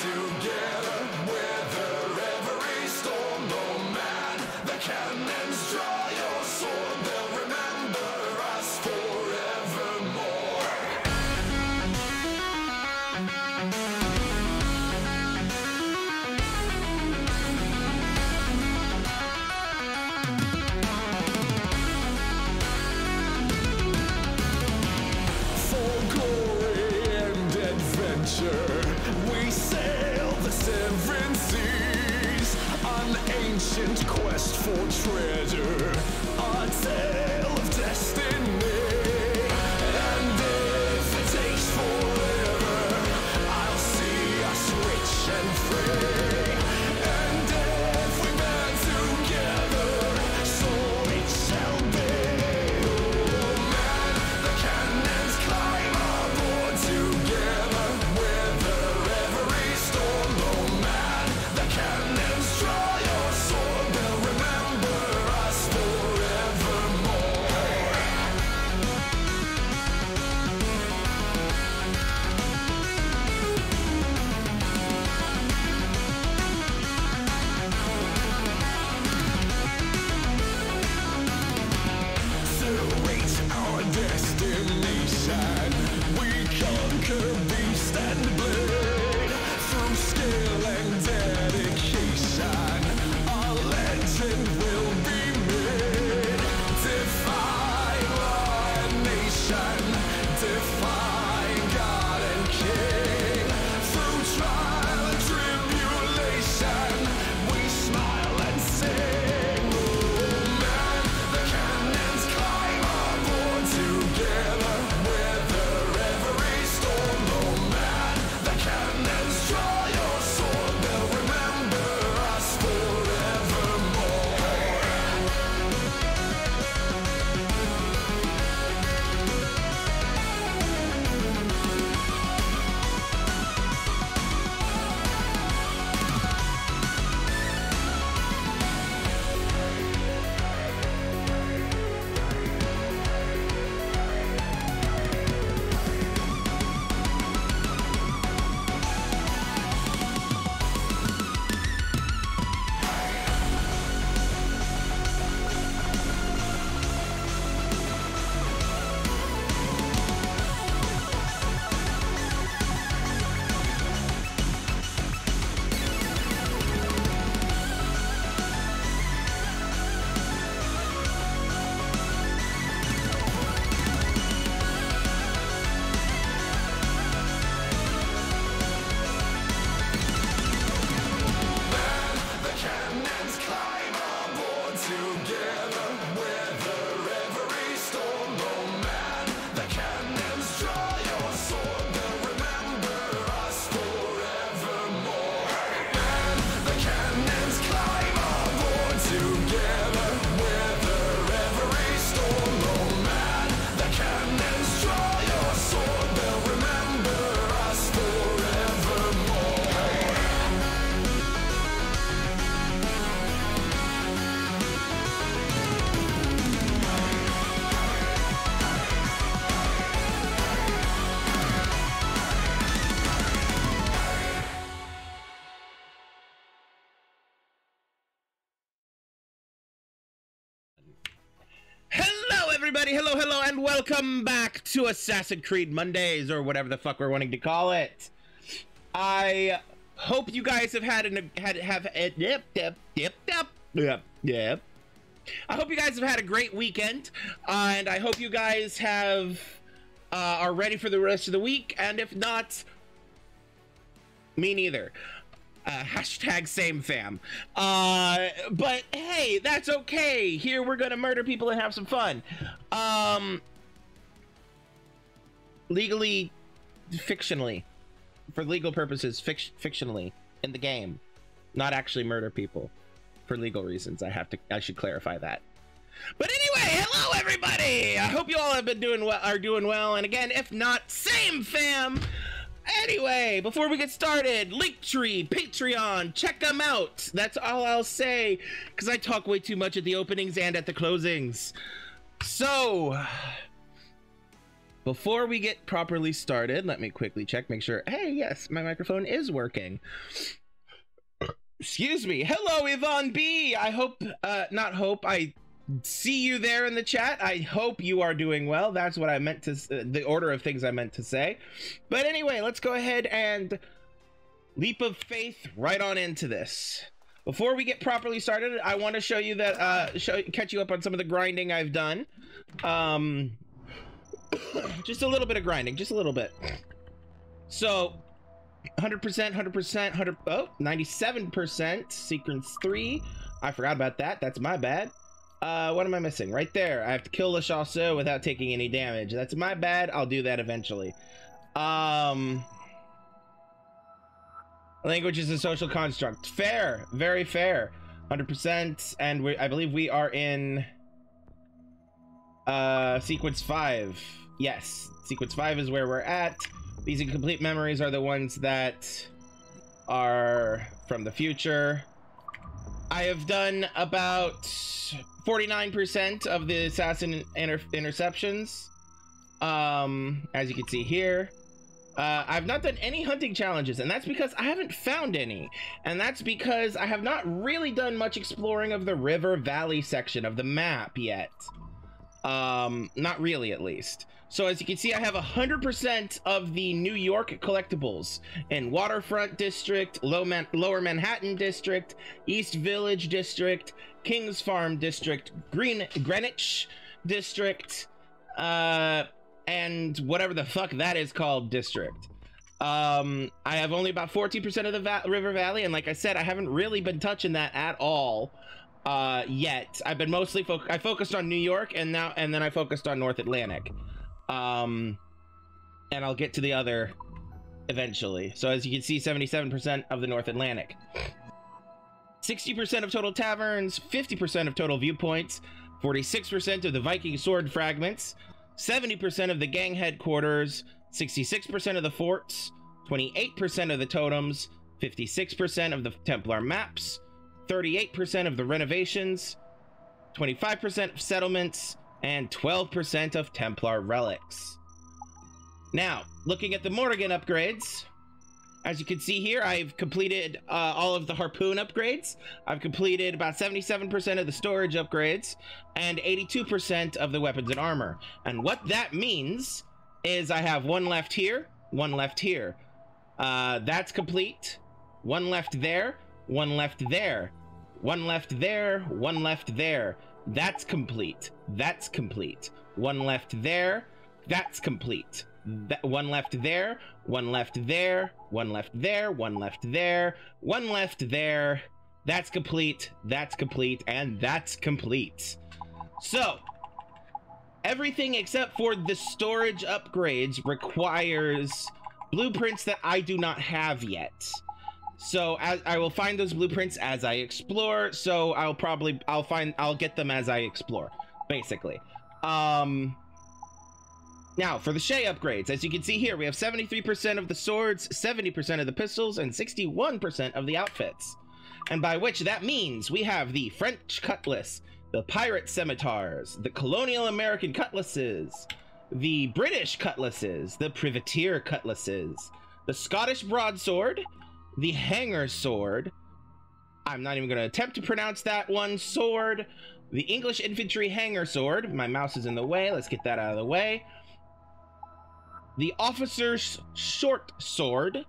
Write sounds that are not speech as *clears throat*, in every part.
together, for treasure, a tale to Assassin's Creed Mondays, or whatever the fuck we're wanting to call it. I hope you guys have had an had have a yep yep yep yep yep yep. I hope you guys have had a great weekend, uh, and I hope you guys have uh, are ready for the rest of the week. And if not, me neither. Uh, hashtag same fam. Uh, but hey, that's okay. Here we're gonna murder people and have some fun. Um, legally, fictionally, for legal purposes, fic- fictionally in the game, not actually murder people for legal reasons. I have to. I should clarify that. But anyway, hello everybody. I hope you all have been doing well. Are doing well. And again, if not, same fam. Anyway, before we get started, Linktree, Patreon, check them out. That's all I'll say, because I talk way too much at the openings and at the closings. So, before we get properly started, let me quickly check, make sure. Hey, yes, my microphone is working. Excuse me. Hello, Yvonne B. I hope, uh, not hope, I see you there in the chat. I hope you are doing well. That's what I meant to, uh, the order of things I meant to say. But anyway, let's go ahead and leap of faith right on into this. Before we get properly started, I want to show you that, uh, show, catch you up on some of the grinding I've done. Um, *laughs* just a little bit of grinding, just a little bit. So, 100%, 100%, 100, oh, 97%, sequence 3. I forgot about that, that's my bad. Uh, what am I missing? Right there, I have to kill the Chasseur without taking any damage. That's my bad, I'll do that eventually. Um... Language is a social construct. Fair, very fair. 100%, and we, I believe we are in uh, sequence 5. Yes, sequence 5 is where we're at. These incomplete memories are the ones that are from the future. I have done about 49% of the assassin inter interceptions. Um, as you can see here. Uh, I've not done any hunting challenges, and that's because I haven't found any. And that's because I have not really done much exploring of the river valley section of the map yet. Um, not really, at least. So as you can see, I have 100% of the New York collectibles in Waterfront District, Man Lower Manhattan District, East Village District, Kings Farm District, Green Greenwich District, uh, and whatever the fuck that is called district. Um, I have only about 14% of the va River Valley, and like I said, I haven't really been touching that at all uh, yet. I've been mostly fo I focused on New York, and now and then I focused on North Atlantic. Um, and I'll get to the other eventually. So as you can see, 77% of the North Atlantic. 60% of total taverns, 50% of total viewpoints, 46% of the Viking sword fragments, 70% of the gang headquarters, 66% of the forts, 28% of the totems, 56% of the Templar maps, 38% of the renovations, 25% of settlements, and 12% of Templar relics. Now, looking at the Morrigan upgrades, as you can see here, I've completed uh, all of the harpoon upgrades. I've completed about 77% of the storage upgrades and 82% of the weapons and armor. And what that means is I have one left here, one left here. Uh, that's complete. One left there, one left there. One left there, one left there. That's complete. That's complete. One left there, that's complete. One left there, one left there, one left there, one left there, one left there. That's complete, that's complete, and that's complete. So, everything except for the storage upgrades requires blueprints that I do not have yet. So as I will find those blueprints as I explore. So I'll probably I'll find I'll get them as I explore, basically. Um now, for the Shay upgrades, as you can see here, we have 73% of the swords, 70% of the pistols, and 61% of the outfits. And by which that means we have the French cutlass, the pirate scimitars, the colonial American cutlasses, the British cutlasses, the privateer cutlasses, the Scottish broadsword, the hanger sword, I'm not even going to attempt to pronounce that one, sword, the English infantry hanger sword, my mouse is in the way, let's get that out of the way, the officer's short sword,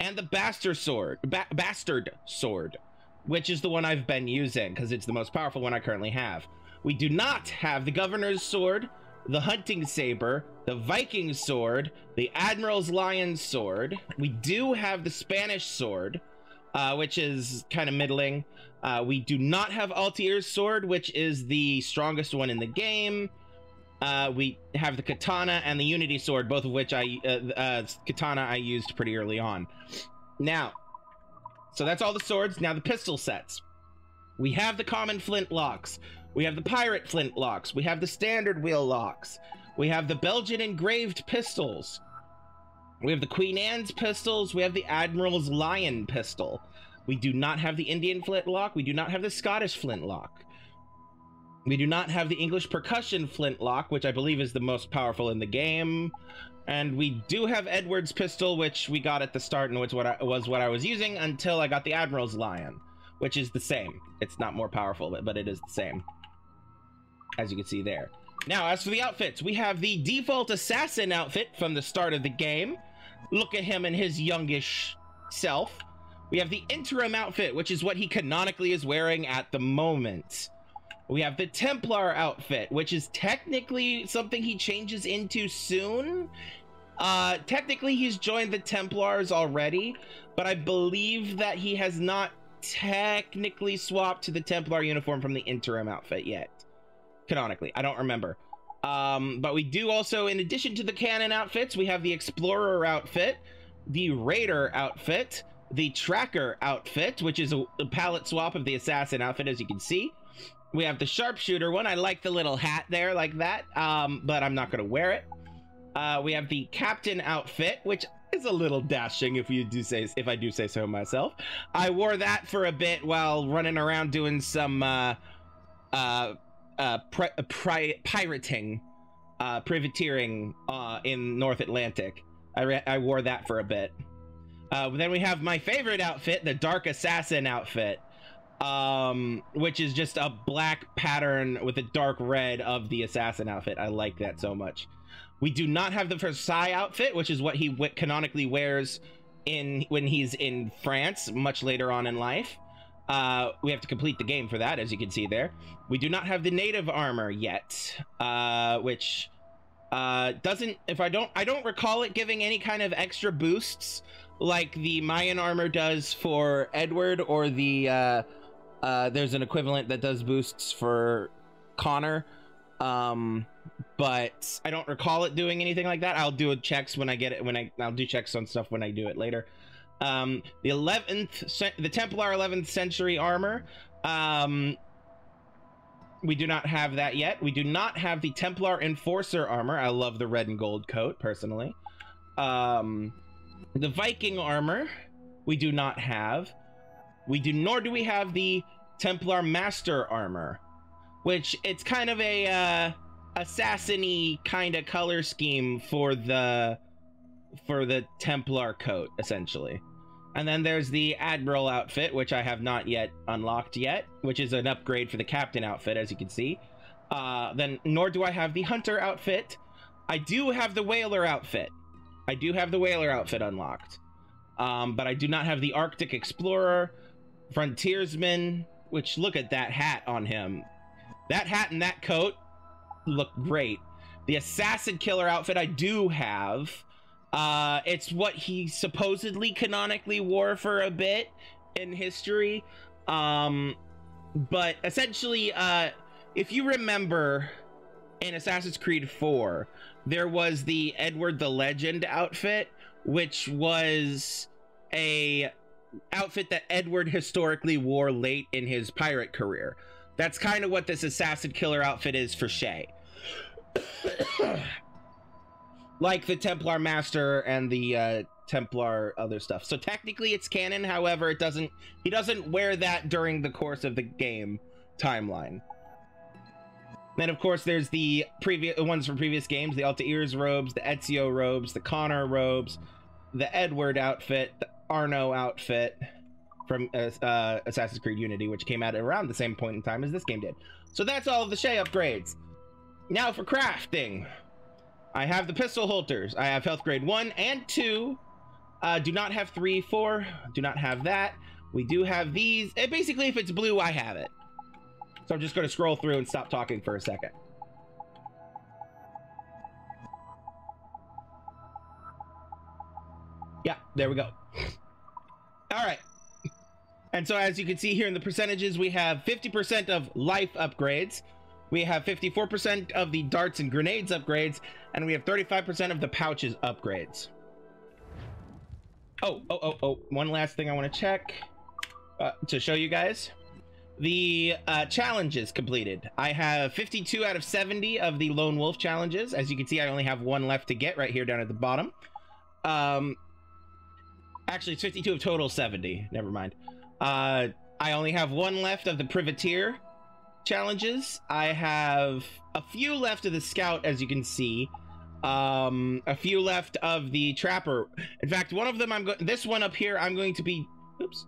and the bastard sword, ba bastard sword, which is the one I've been using because it's the most powerful one I currently have. We do not have the governor's sword, the hunting saber, the Viking sword, the admiral's lion sword. We do have the Spanish sword, uh, which is kind of middling. Uh, we do not have Altair's sword, which is the strongest one in the game. Uh, we have the katana and the unity sword, both of which I uh, uh, katana I used pretty early on. Now, so that's all the swords. Now the pistol sets. We have the common flintlocks. We have the pirate flintlocks. We have the standard wheel locks. We have the Belgian engraved pistols. We have the Queen Anne's pistols. We have the Admiral's Lion pistol. We do not have the Indian flintlock. We do not have the Scottish flintlock. We do not have the English percussion flintlock, which I believe is the most powerful in the game. And we do have Edward's pistol, which we got at the start and which what I, was what I was using until I got the Admiral's Lion, which is the same. It's not more powerful, but, but it is the same, as you can see there. Now, as for the outfits, we have the default assassin outfit from the start of the game. Look at him and his youngish self. We have the interim outfit, which is what he canonically is wearing at the moment. We have the Templar outfit, which is technically something he changes into soon. Uh, technically, he's joined the Templars already, but I believe that he has not technically swapped to the Templar uniform from the interim outfit yet. Canonically, I don't remember. Um, but we do also, in addition to the canon outfits, we have the Explorer outfit, the Raider outfit, the Tracker outfit, which is a, a palette swap of the Assassin outfit, as you can see. We have the Sharpshooter one. I like the little hat there like that, um, but I'm not going to wear it. Uh, we have the Captain outfit, which is a little dashing if you do say if I do say so myself. I wore that for a bit while running around doing some uh, uh, uh, pri- pri- pirating, uh, privateering uh, in North Atlantic. I, I wore that for a bit. Uh, then we have my favorite outfit, the Dark Assassin outfit, um, which is just a black pattern with a dark red of the assassin outfit. I like that so much. We do not have the Versailles outfit, which is what he canonically wears in when he's in France much later on in life. Uh, we have to complete the game for that, as you can see there. We do not have the native armor yet, uh, which uh, doesn't. If I don't, I don't recall it giving any kind of extra boosts like the Mayan armor does for Edward, or the uh, uh, there's an equivalent that does boosts for Connor. Um, but I don't recall it doing anything like that. I'll do a checks when I get it. When I I'll do checks on stuff when I do it later. Um, the 11th, the Templar 11th century armor. Um, we do not have that yet. We do not have the Templar Enforcer armor. I love the red and gold coat personally. Um, the Viking armor, we do not have. We do nor do we have the Templar Master armor, which it's kind of a uh, assassin-y kind of color scheme for the for the Templar coat, essentially. And then there's the Admiral outfit, which I have not yet unlocked yet, which is an upgrade for the Captain outfit, as you can see. Uh, then, nor do I have the Hunter outfit. I do have the Whaler outfit. I do have the Whaler outfit unlocked. Um, but I do not have the Arctic Explorer, Frontiersman, which look at that hat on him. That hat and that coat look great. The Assassin Killer outfit I do have. Uh, it's what he supposedly canonically wore for a bit in history. Um, but essentially, uh, if you remember in Assassin's Creed 4, there was the Edward the Legend outfit, which was a outfit that Edward historically wore late in his pirate career. That's kind of what this Assassin Killer outfit is for Shay. Like the Templar Master and the uh, Templar other stuff. So technically it's canon, however, it doesn't he doesn't wear that during the course of the game timeline. Then of course there's the previous ones from previous games, the Altair's robes, the Ezio robes, the Connor robes, the Edward outfit, the Arno outfit from uh, uh, Assassin's Creed Unity, which came out around the same point in time as this game did. So that's all of the Shay upgrades. Now for crafting. I have the pistol holsters. I have health grade 1 and 2. Uh, do not have 3, 4. Do not have that. We do have these. It, basically, if it's blue, I have it. So I'm just going to scroll through and stop talking for a second. Yeah, there we go. All right. And so as you can see here in the percentages, we have 50% of life upgrades. We have 54% of the darts and grenades upgrades, and we have 35% of the pouches upgrades. Oh, oh, oh, oh, one last thing I want to check uh, to show you guys. The uh, challenges completed. I have 52 out of 70 of the Lone Wolf challenges. As you can see, I only have one left to get right here down at the bottom. Um, actually, it's 52 of total 70. Never mind. Uh, I only have one left of the Privateer challenges. I have a few left of the scout, as you can see. Um, a few left of the trapper. In fact, one of them I'm going. This one up here, I'm going to be. Oops.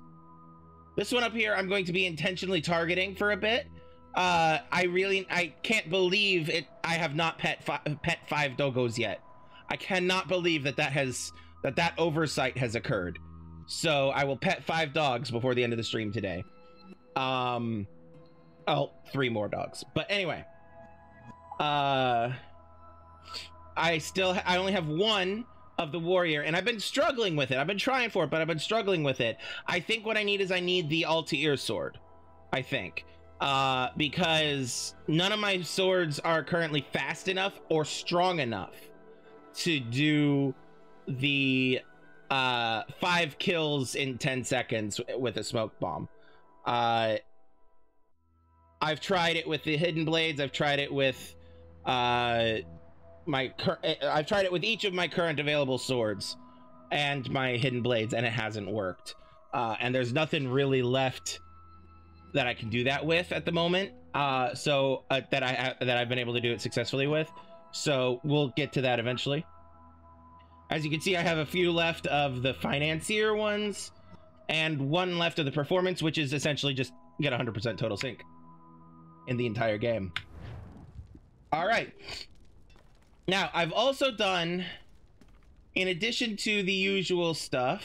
This one up here, I'm going to be intentionally targeting for a bit. Uh, I really, I can't believe it. I have not pet fi- pet five doggos yet. I cannot believe that that has that that oversight has occurred. So I will pet five dogs before the end of the stream today. Um, oh, three more dogs. But anyway, uh, I still I only have one of the warrior, and I've been struggling with it. I've been trying for it, but I've been struggling with it. I think what I need is I need the Altair sword. I think. Uh, because none of my swords are currently fast enough or strong enough to do the uh five kills in 10 seconds with a smoke bomb. Uh I've tried it with the hidden blades, I've tried it with uh my eh, I've tried it with each of my current available swords and my hidden blades and it hasn't worked. Uh and there's nothing really left that I can do that with at the moment. Uh so uh, that I ha- that I've been able to do it successfully with. So we'll get to that eventually. As you can see, I have a few left of the financier ones and one left of the performance, which is essentially just get 100% total sync in the entire game. All right. Now, I've also done, in addition to the usual stuff,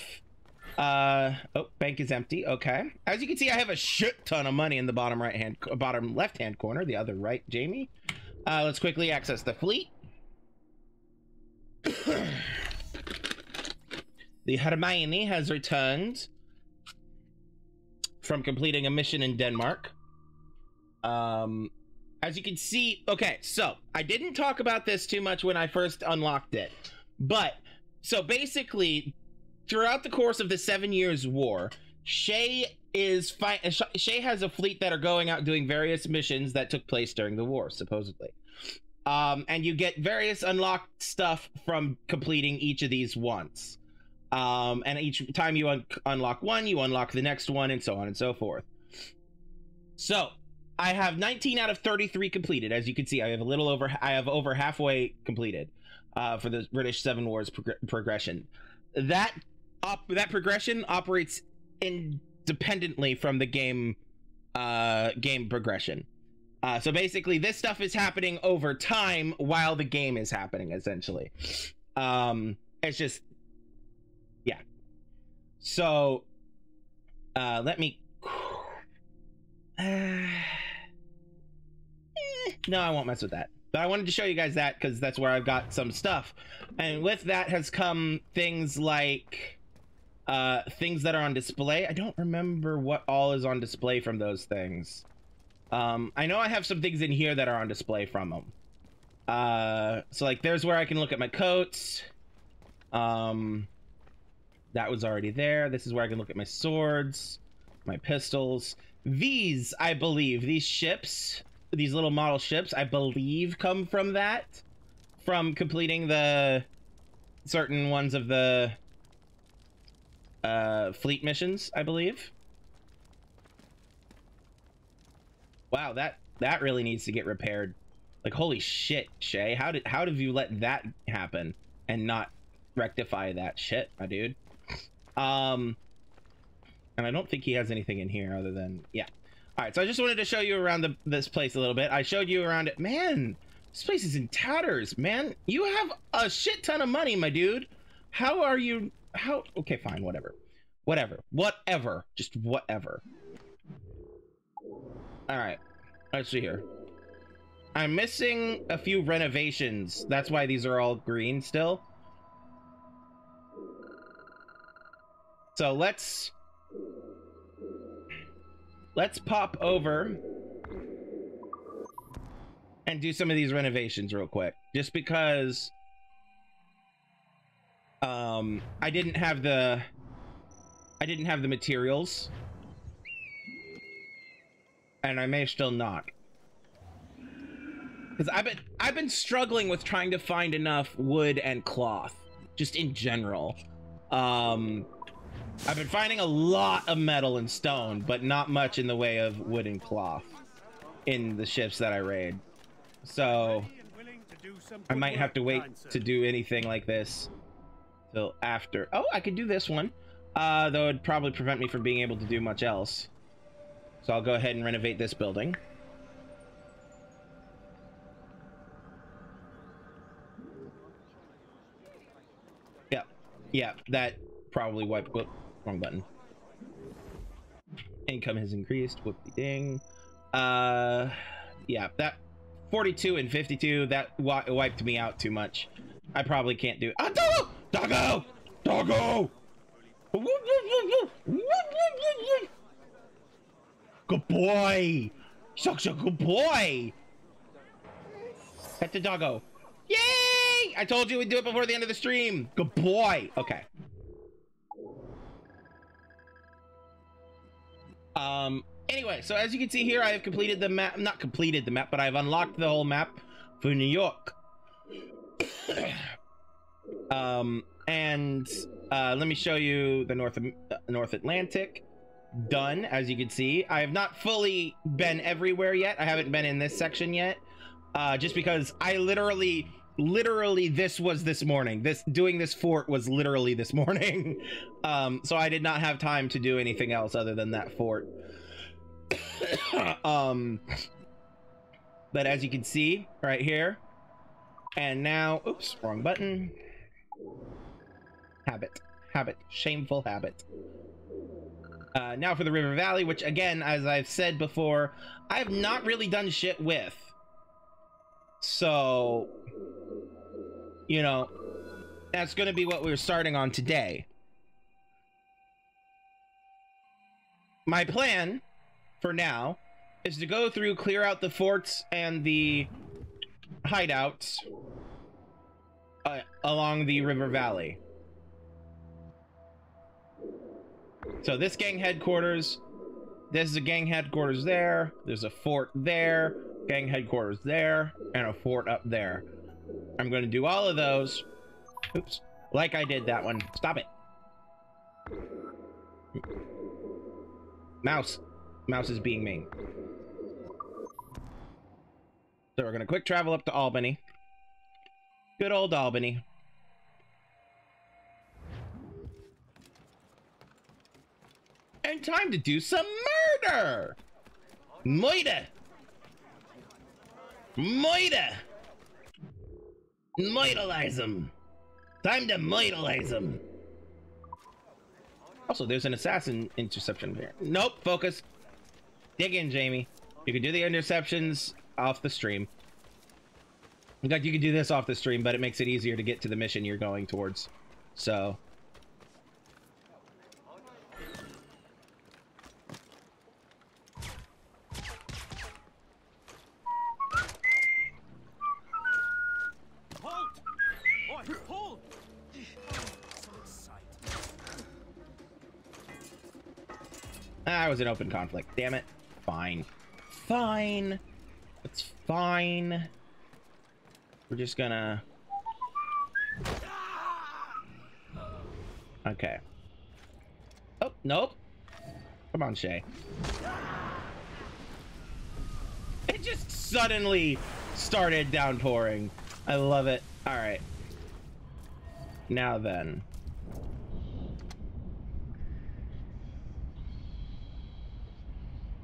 uh, oh, bank is empty. Okay. As you can see, I have a shit ton of money in the bottom right hand, bottom left hand corner, the other right, Jamie. Uh, let's quickly access the fleet. *coughs* the Hermione has returned from completing a mission in Denmark. Um, as you can see, okay, so I didn't talk about this too much when I first unlocked it, but so basically, throughout the course of the Seven Years' War, Shay is Shay has a fleet that are going out doing various missions that took place during the war, supposedly. Um, and you get various unlocked stuff from completing each of these once. Um, and each time you un- unlock one, you unlock the next one, and so on and so forth. So I have 19 out of 33 completed. As you can see, I have a little over. I have over halfway completed uh, for the British Seven Wars prog- progression. That op- that progression operates independently from the game uh, game progression. Uh, so basically, this stuff is happening over time while the game is happening. Essentially, um, it's just yeah. So uh, let me. *sighs* No, I won't mess with that. But I wanted to show you guys that because that's where I've got some stuff, and with that has come things like uh things that are on display. I don't remember what all is on display from those things. Um, I know I have some things in here that are on display from them. Uh, so like there's where I can look at my coats. Um, that was already there. This is where I can look at my swords, my pistols. These, I believe, these ships, these little model ships, I believe come from that, from completing the certain ones of the uh, fleet missions, I believe. Wow, that that really needs to get repaired. Like holy shit, Shay, how did how did you let that happen and not rectify that shit, my dude? Um and I don't think he has anything in here other than yeah. All right, so I just wanted to show you around the, this place a little bit. I showed you around it. Man, this place is in tatters, man. You have a shit ton of money, my dude. How are you how okay, fine, whatever. Whatever. Whatever. Just whatever. All right. Let's see here. I'm missing a few renovations. That's why these are all green still. So let's let's pop over and do some of these renovations real quick. Just because um I didn't have the I didn't have the materials and I may still not. Because I've been I've been struggling with trying to find enough wood and cloth, just in general. Um, I've been finding a lot of metal and stone, but not much in the way of wood and cloth. in the ships that I raid. So I might have to wait to do anything like this till after. Oh, I could do this one. Uh, though it'd probably prevent me from being able to do much else. So I'll go ahead and renovate this building. Yeah, that probably wiped. Wrong button. Income has increased. Whoopie ding. Uh, yeah, that 42 and 52 that wiped me out too much. I probably can't do it. Doggo! Doggo! Doggo! Good boy! Such a good boy! Pet the doggo. Yay! I told you we'd do it before the end of the stream. Good boy. Okay. Um, anyway, so as you can see here, I have completed the map. Not completed the map, but I've unlocked the whole map for New York. *coughs* um, and uh, let me show you the North uh, North Atlantic. Done, as you can see. I have not fully been everywhere yet. I haven't been in this section yet, uh, just because I literally, literally, this was this morning. This doing this fort was literally this morning. *laughs* um, so I did not have time to do anything else other than that fort. *coughs* um, but as you can see right here, and now, oops, wrong button. Habit, habit, shameful habit. Uh, now for the River Valley, which again, as I've said before, I have not really done shit with. So, you know, that's going to be what we're starting on today. My plan for now is to go through, clear out the forts and the hideouts uh, along the river valley. So this gang headquarters, this is a gang headquarters there, there's a fort there, gang headquarters there, and a fort up there. I'm going to do all of those. Oops. Like I did that one. Stop it. Mouse. Mouse is being mean. So we're going to quick travel up to Albany. Good old Albany. And time to do some murder! Murder! Murder! Myrtleize them! Time to myrtleize them! Also, there's an assassin interception here. Nope, focus. Dig in, Jamie. You can do the interceptions off the stream. In fact, you can do this off the stream, but it makes it easier to get to the mission you're going towards. So, Ah, it was an open conflict. Damn it. Fine. Fine. It's fine. We're just gonna... Okay. Oh, nope. Come on, Shay. It just suddenly started downpouring. I love it. All right. Now then.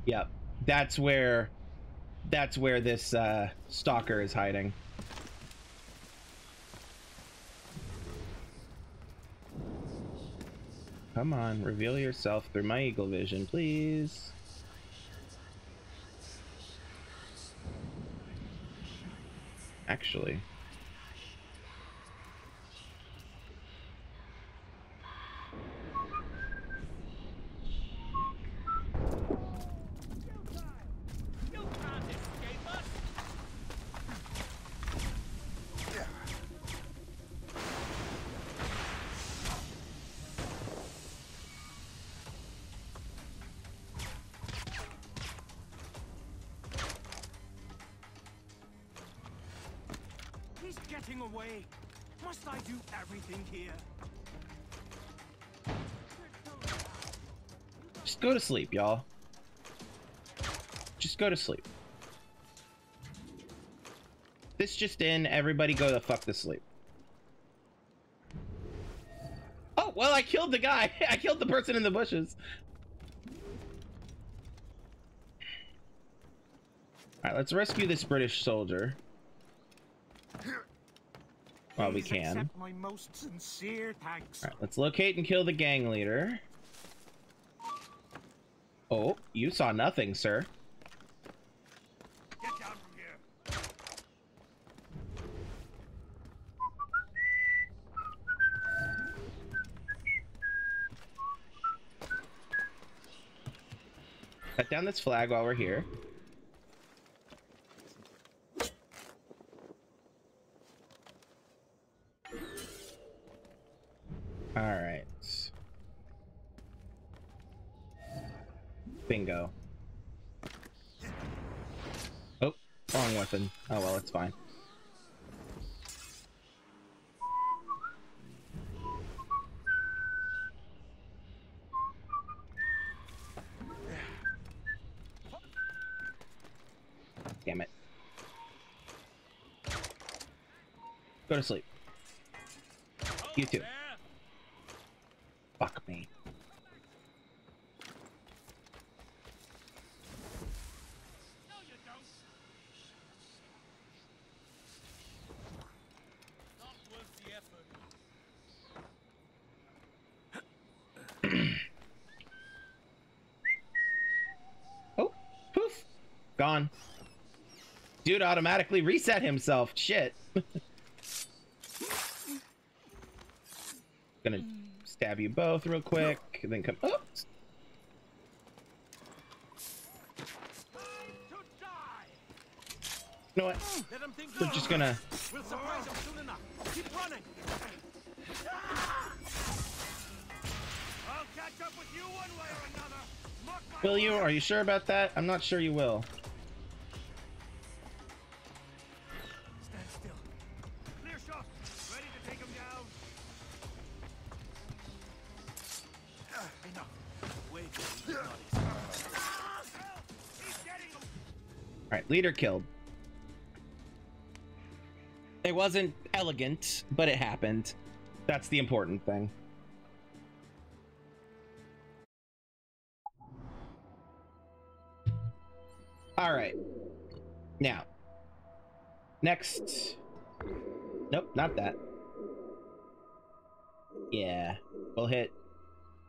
Yep. That's where that's where this uh stalker is hiding. Come on, reveal yourself through my eagle vision, please. Actually. Sleep, y'all. Just go to sleep. this just in. Everybody go the fuck to sleep. Oh, well, I killed the guy. *laughs* I killed the person in the bushes. All right, let's rescue this British soldier. While we can. my most sincere thanks. All right, let's locate and kill the gang leader. Oh, you saw nothing, sir. Get down from here. Cut down this flag while we're here. All right. Bingo. Oh, wrong weapon. Oh well, it's fine. Damn it. Go to sleep. You too. Fuck me. No, you don't. Not worth the effort. Oh, poof. Gone. Dude automatically reset himself. Shit. Gonna stab you both real quick, and then come. To you know what? Let them think We're just gonna. We'll surprise them soon enough. Keep running. I'll catch up with you one way or another. Will you? Are you sure about that? I'm not sure you will. All right, leader killed. It wasn't elegant, but it happened. That's the important thing. All right. Now, next. Nope, not that. Yeah, we'll hit.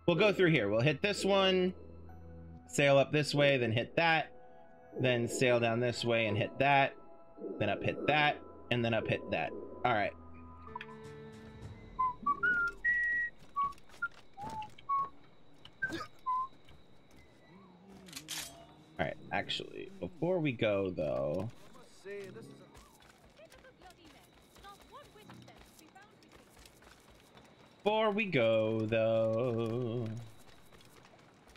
We'll go through here. We'll hit this one, sail up this way, then hit that, then sail down this way and hit that, then up hit that, and then up hit that. All right. All right, actually, before we go though, before we go though,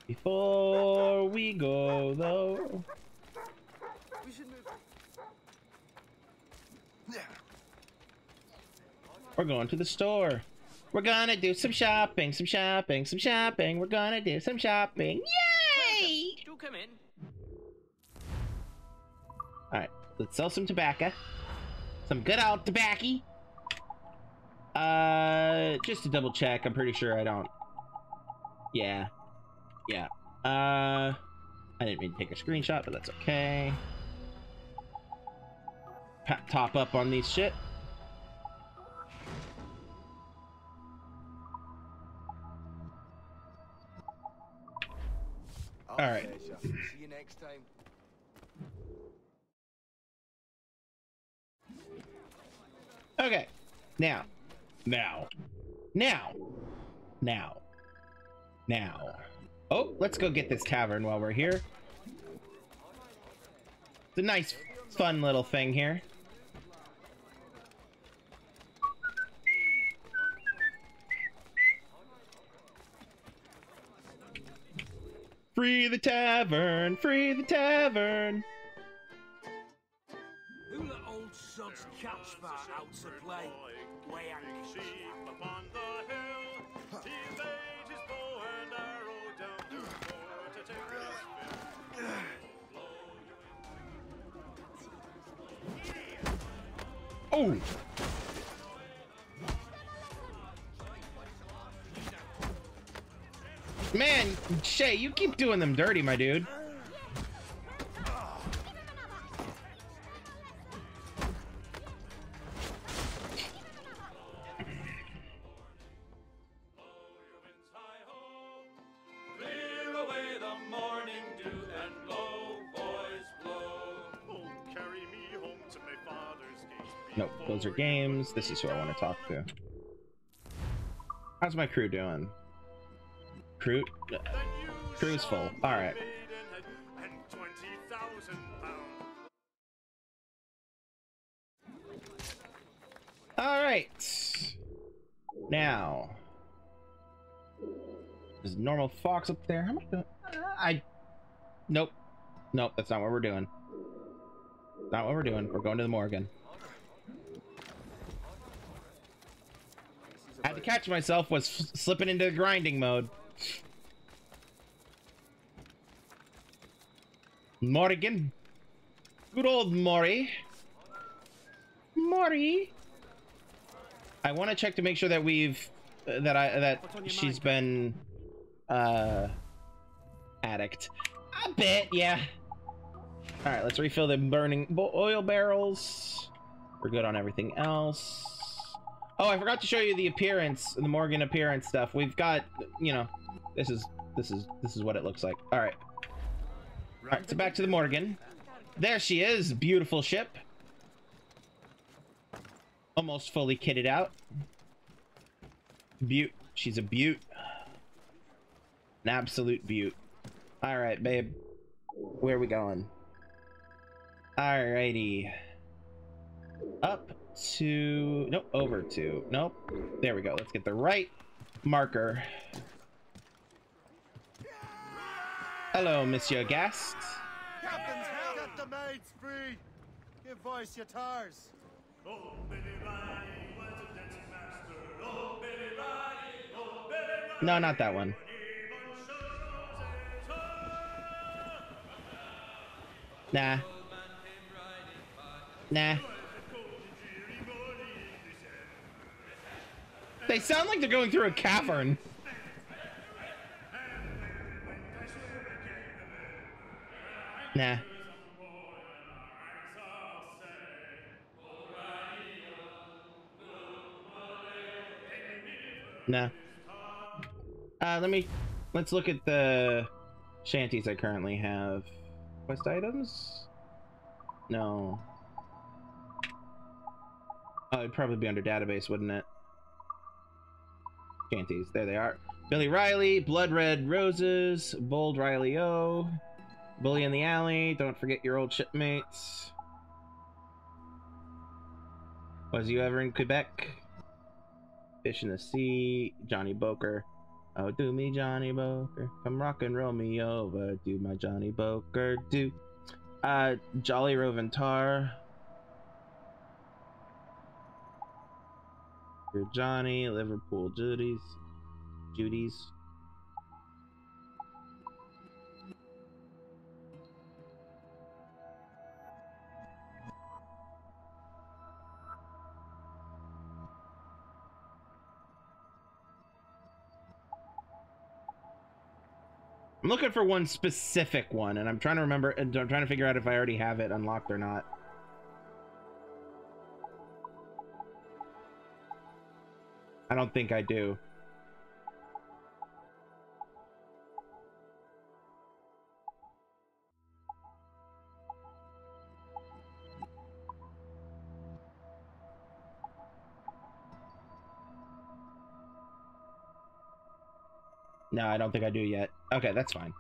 before we go though, We should move. We're going to the store. We're gonna do some shopping, some shopping, some shopping. We're gonna do some shopping. Yay! Do come in. All right, let's sell some tobacco. Some good old tobacco. Uh, just to double check, I'm pretty sure I don't. Yeah, yeah. Uh, I didn't mean to take a screenshot, but that's okay. Pa- top up on these shit. All right. See you next time. Okay, now, now, now, now, now. Oh, let's go get this tavern while we're here. It's a nice, fun little thing here. Free the tavern, free the tavern. Who let old sod's catch fat out to play? Way out. sheep upon the hill. He laid his bow and arrow down the floor to take his fill. Oh. Man, Shay, you keep doing them dirty, my dude. Clear away the morning dew and blow, boys, blow. Carry me home to my father's gate. Nope, those are games. This is who I want to talk to. How's my crew doing? Crew's full. All right. All right. Now, there's normal fox up there. How I I. Nope. Nope. That's not what we're doing. Not what we're doing. We're going to the Morrigan. I had to catch myself. Was slipping into grinding mode. Morrigan. Good old Maury. Maury. I want to check to make sure that we've uh, that I that What's on your she's mind? been uh addict a bit, yeah. All right, let's refill the burning oil barrels. We're good on everything else. Oh, I forgot to show you the appearance, the Morrigan appearance stuff. We've got, you know, this is this is this is what it looks like. All right. All right, so back to the Morrigan. There she is, beautiful ship. Almost fully kitted out. Butte. She's a butte. An absolute butte. All right, babe. Where are we going? All righty. Up to... Nope, over to... Nope. There we go. Let's get the right marker. Hello, Monsieur Gist. Captain's! Get the maids free! Give voice your tars! Oh, Billy Riley was a dancing master. Oh, Billy Riley, oh, Billy Riley. No, not that one. Even shows his heart. Nah. Nah. They sound like they're going through a cavern. Nah. Nah. Uh, let me, let's look at the shanties I currently have. Quest items? No. Oh, it'd probably be under database, wouldn't it? Shanties, there they are. Billy Riley, Blood Red Roses, Bold Riley O, Bully in the Alley, don't forget your old shipmates. Was you ever in Quebec? Fish in the Sea, Johnny Boker. Oh, do me Johnny Boker. Come rock and roll me over. Do my Johnny Boker. Do. Uh, Jolly Rovin Tar. Your Johnny, Liverpool Judy's. Judy's. I'm looking for one specific one, and I'm trying to remember, and I'm trying to figure out if I already have it unlocked or not. I don't think I do. No, I don't think I do yet. Okay, that's fine.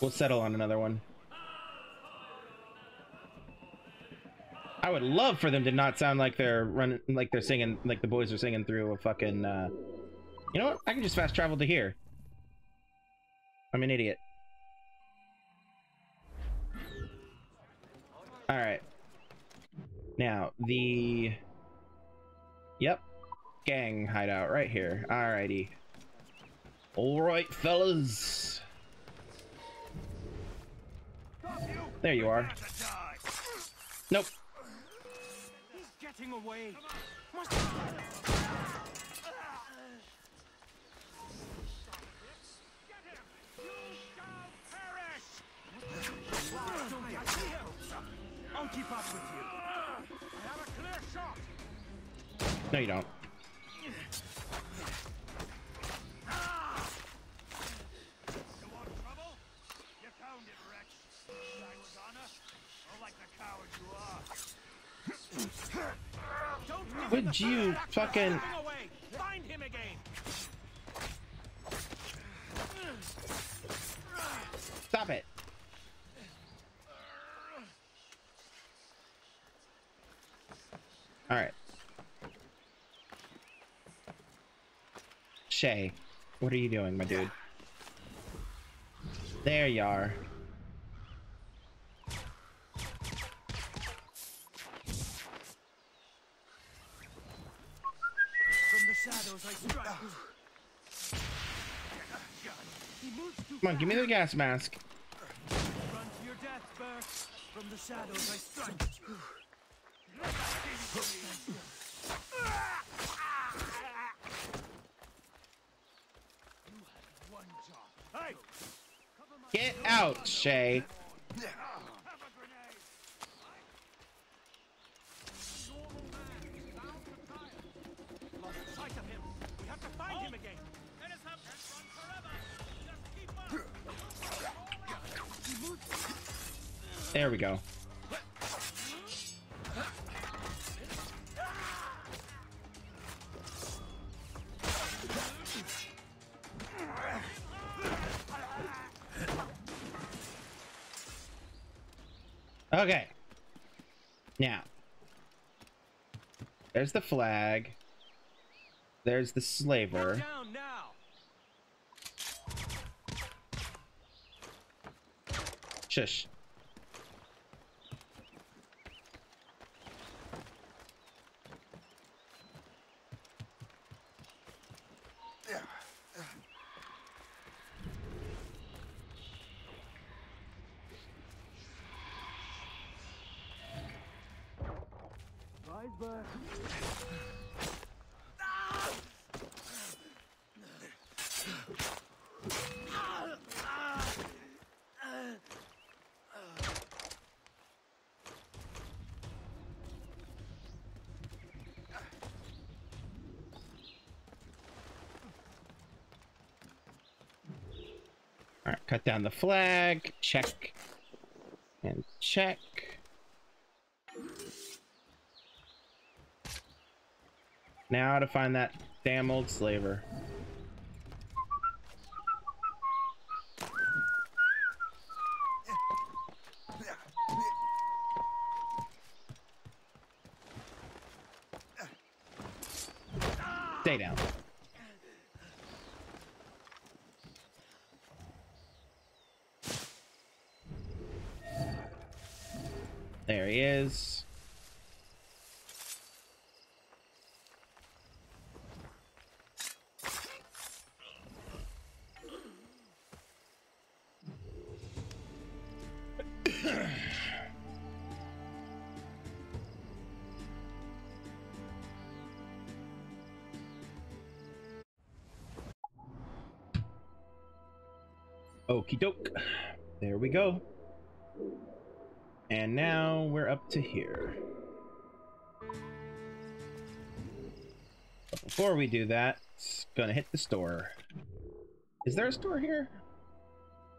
We'll settle on another one. I would love for them to not sound like they're running, like they're singing, like the boys are singing through a fucking. Uh... You know what? I can just fast travel to here. I'm an idiot. All right. Now the. Yep, gang hideout right here. Alrighty. Alright, fellas. There you are. Nope. He's getting away. I'll keep up with you. I have a clear shot. No, you don't. You want trouble? You found it, wretch. Thanks, honor. Oh, like the coward you are. Don't give him Would you fucking- Find him again. Stop it. All right. Shay, what are you doing, my dude? There you are. Shadows I strike. He moves too Come on, give me the gas mask. Run to your death. From the shadows I strike. Hey, Get out, Shay. There we go. Okay. Now. There's the flag. There's the slaver. Down cut down the flag. Check. And check. Now to find that damn old slaver. Okie doke. There we go. And now we're up to here. But before we do that, it's gonna hit the store. Is there a store here?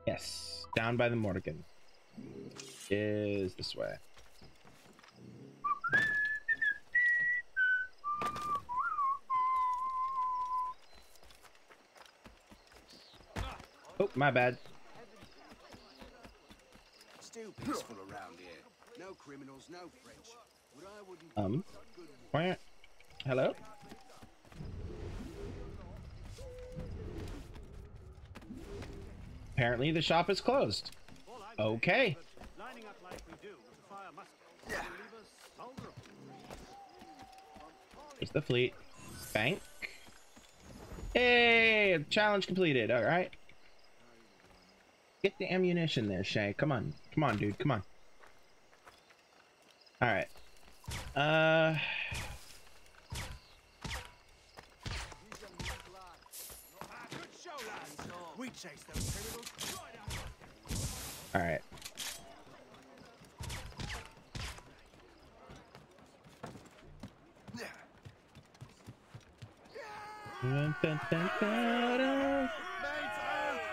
Yes, down by the Morrigan. Is this way. My bad. Still peaceful around here. No criminals, no French. What I wouldn't Um, why? Hello? Apparently the shop is closed. Okay. Lining up like we do with a fire musket. Leave us vulnerable. There's the fleet. Bank. Hey, challenge completed. All right. Get the ammunition there, Shay. Come on. Come on, dude. Come on. All right. Uh, Good show, lads. We chase those criminals. all right. Dun, dun, dun, dun, dun. Mates, out.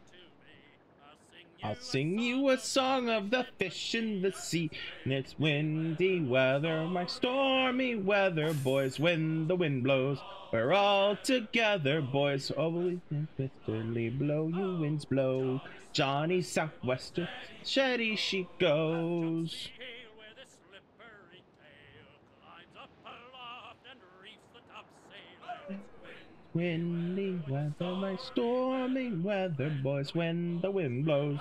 I'll sing you a song of the fish in the sea. And it's windy weather, my stormy weather, boys. When the wind blows, we're all together, boys. Oh, Always bitterly blow, you winds blow. Johnny Southwester, steady she goes. Windy weather, my stormy weather, boys. When the wind blows,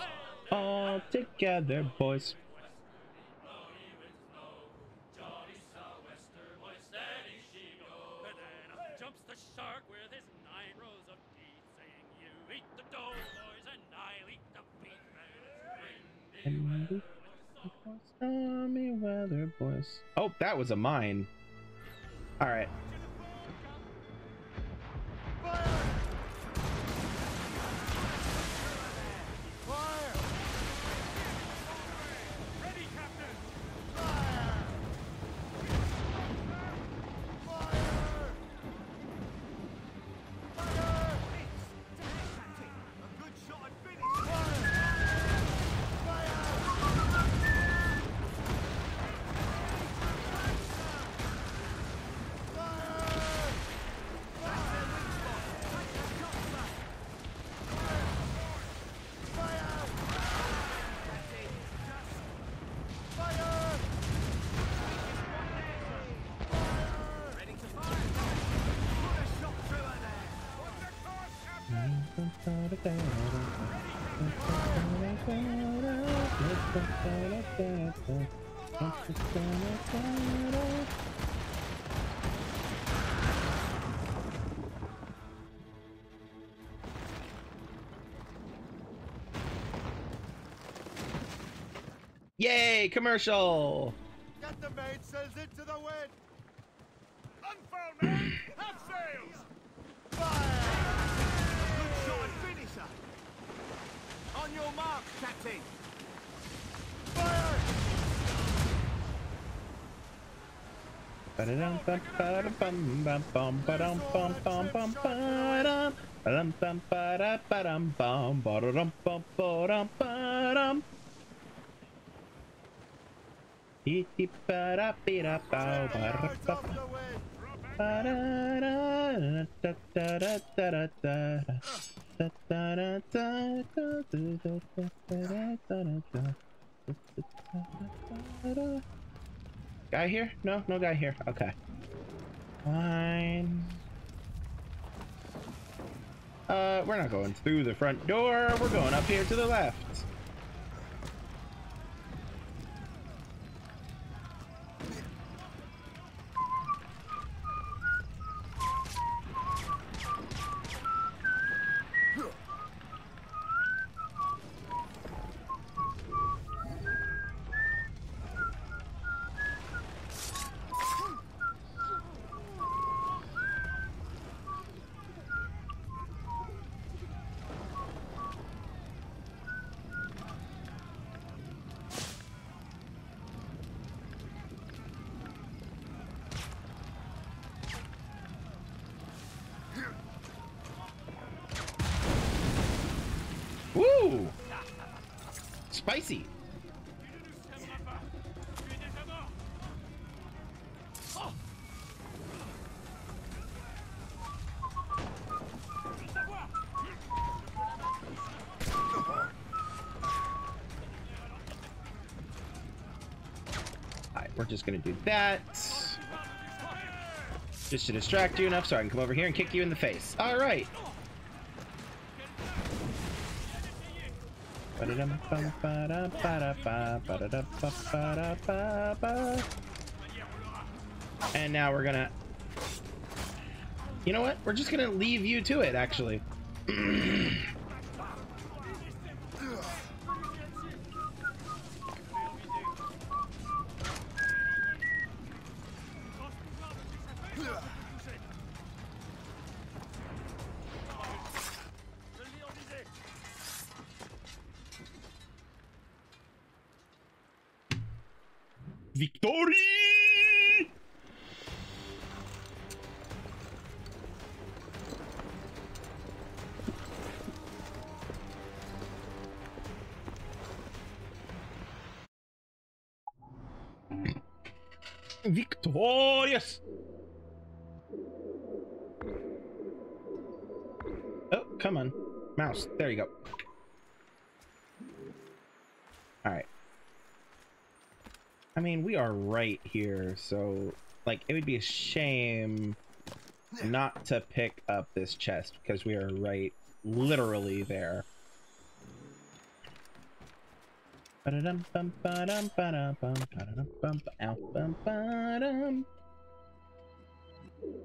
all together, boys. Jumps the shark with his nine rows saying, "You eat the dough, boys, and I'll eat the beef." And it's windy Windy, stormy weather, boys. Oh, that was a mine. All right. Yay, commercial. Wind! Guy here? No, no guy here. Okay. Fine. Uh, we're not going through the front door. We're going up here to the left. Gonna do that. Just to distract you enough so I can come over here and kick you in the face. Alright. And now we're gonna You know what? We're just gonna leave you to it, actually. *clears throat* Victorious! Oh, come on. Mouse. There you go. Alright. I mean, we are right here, so, like, it would be a shame not to pick up this chest, because we are right, literally there. Ba-da-dum, bum, ba-dum, ba-dum, bum, ba-da-dum, bum, ba- ow, bum, ba-dum.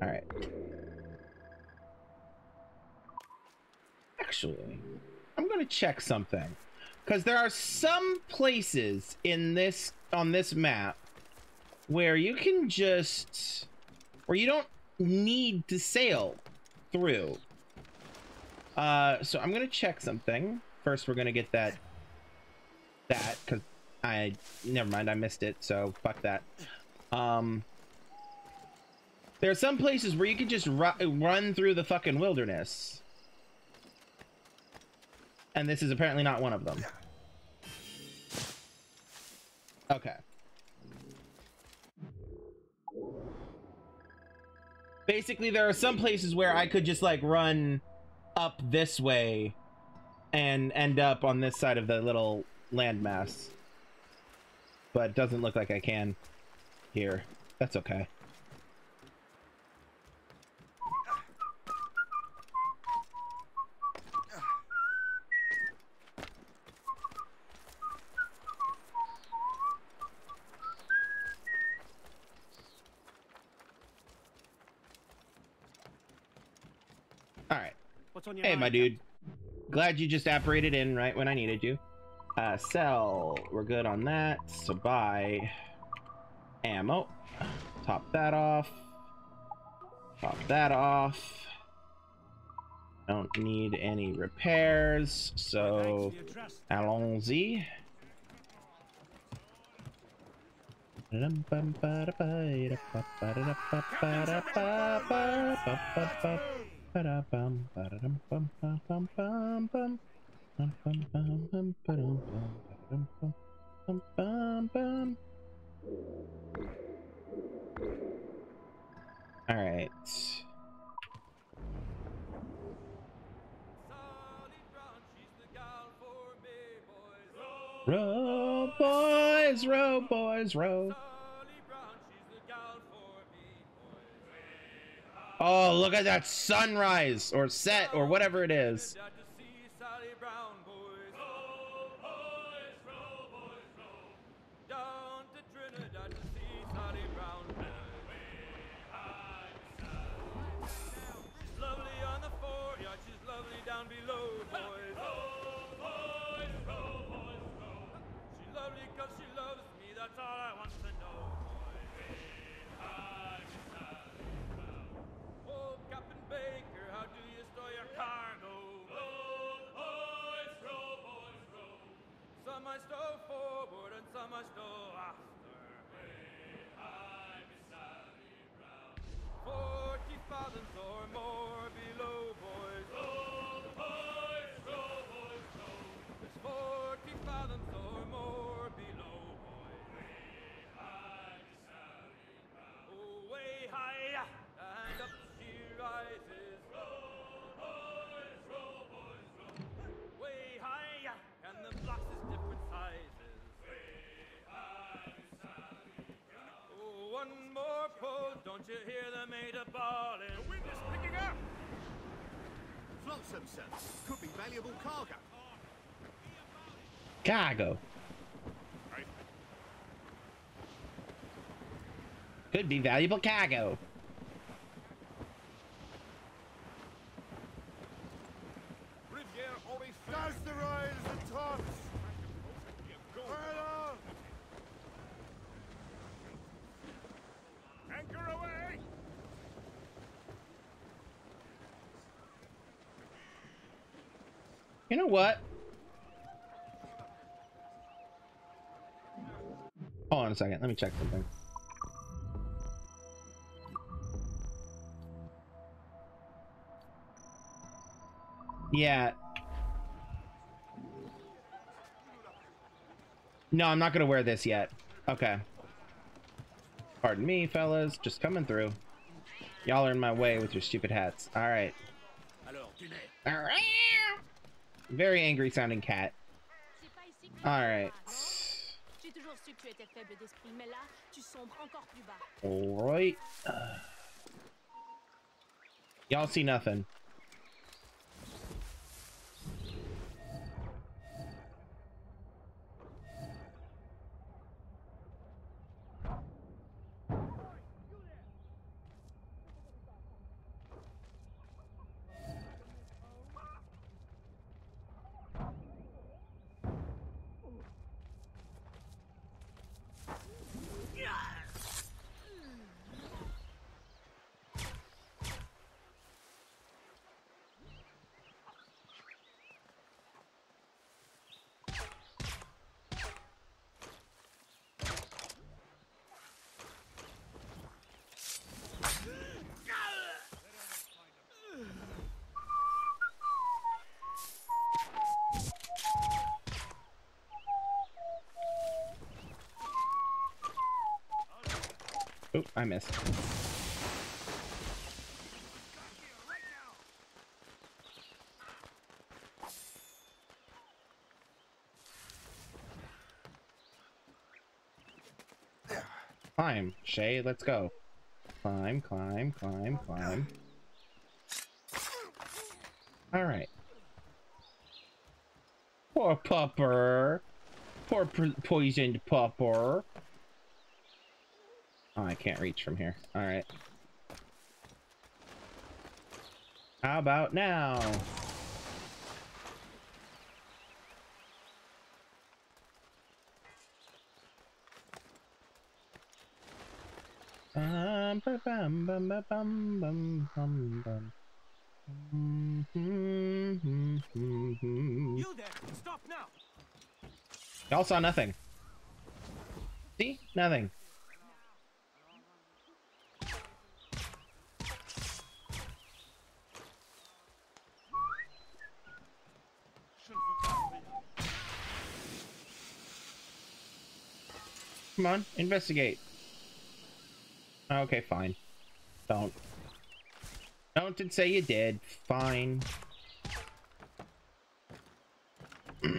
Alright. Actually, I'm gonna check something. Because there are some places in this on this map where you can just where you don't need to sail through. Uh, so I'm gonna check something. First, we're gonna get that that because I never mind, I missed it. So fuck that. Um, there are some places where you can just ru- run through the fucking wilderness. And this is apparently not one of them. Okay. Basically, there are some places where I could just like run up this way and end up on this side of the little landmass. But it doesn't look like I can here. That's okay. All right. What's on your Hey, my dude. Glad you just apparated in right when I needed you. Uh, sell. We're good on that. So buy ammo. Top that off. Top that off. Don't need any repairs, so allons-y. All right. Row, boys, row, boys, row. Oh, look at that sunrise or set or whatever it is. That's all I want to know. Oh, Captain Baker, how do you store your cargo? Oh, boys, row, boys, row. Some I stow forward and some I stow after. Forty fathoms or more don't you hear the mate a bawling? The wind is picking up. Flotsam, sir. Could be valuable cargo. Cargo. Could be valuable cargo. Know what? Hold on a second. Let me check something. Yeah. No, I'm not gonna wear this yet. Okay. Pardon me, fellas. Just coming through. Y'all are in my way with your stupid hats. All right. Tu n'es. Very angry sounding cat. C'est uh, Y'all see tu Oop, I missed. Climb, Shay, let's go. Climb, climb, climb, climb. Alright. Poor pupper. Poor poisoned pupper. Oh, I can't reach from here. Alright. How about now? Bum, ba, bum, bum, bum, bum, bum, bum. Mm-hmm. You there! Stop now! Y'all saw nothing. See? Nothing. Come on, investigate. Okay, fine. Don't. Don't and say you did. Fine. *clears throat*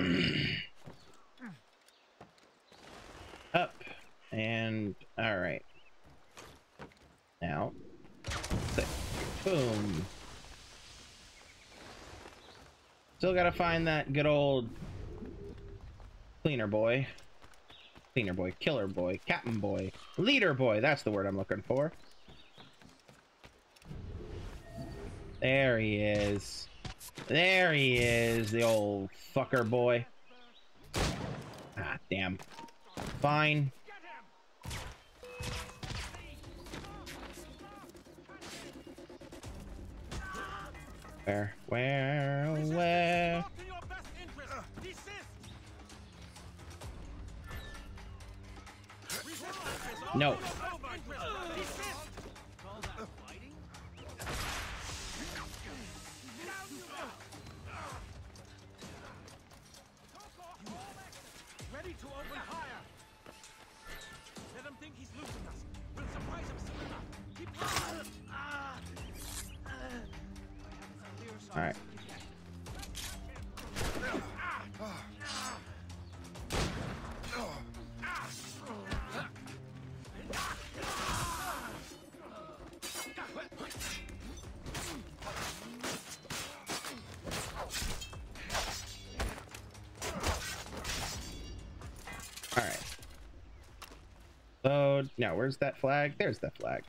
Up. And alright. Now. Boom. Still gotta find that good old cleaner boy. Cleaner boy, killer boy, captain boy, leader boy. That's the word I'm looking for. There he is. There he is, the old fucker boy. Ah, damn. Fine. Where, where, where? No. Load. Now, where's that flag? There's that flag.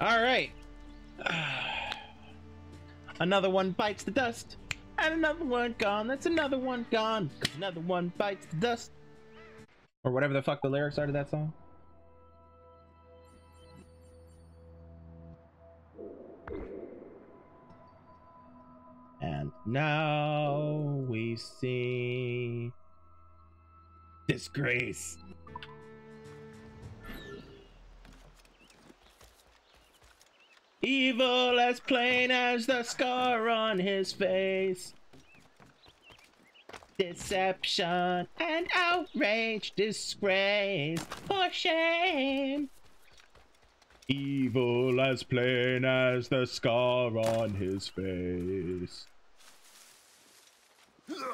All right. *sighs* Another one bites the dust. And another one gone. That's another one gone. 'Cause another one bites the dust. Or whatever the fuck the lyrics are to that song. And now we see disgrace. As plain as the scar on his face. Deception and outrage, disgrace, for shame. Evil as plain as the scar on his face. *laughs*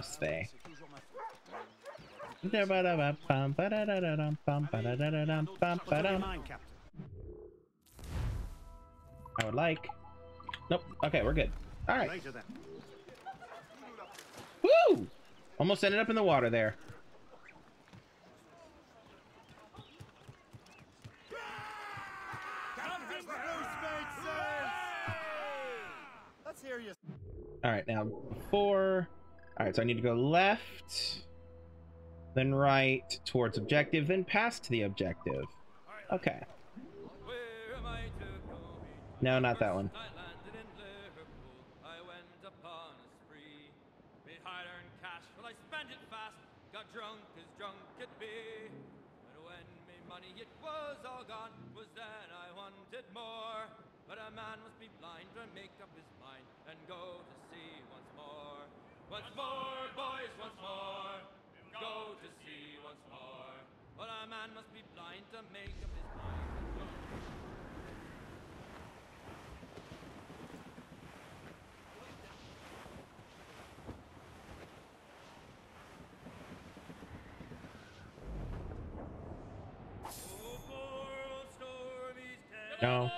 is thus there. C'est toujours ma faute. Mine, Captain. I would like. Nope. Okay, we're good. All right. Woo! Almost ended up in the water there. Let's hear you. All right, now before. All right, so I need to go left, then right towards objective, then past the objective. Okay. No, not that one. I landed in Liverpool. I went upon a spree. Made hard earned cash, well I spent it fast. Got drunk as drunk could be. And when me money it was all gone, was then I wanted more. But a man must be blind to make up his mind and go to. Once more, boys, once more. Go to sea once more. Well, a man must be blind to make up his mind. No.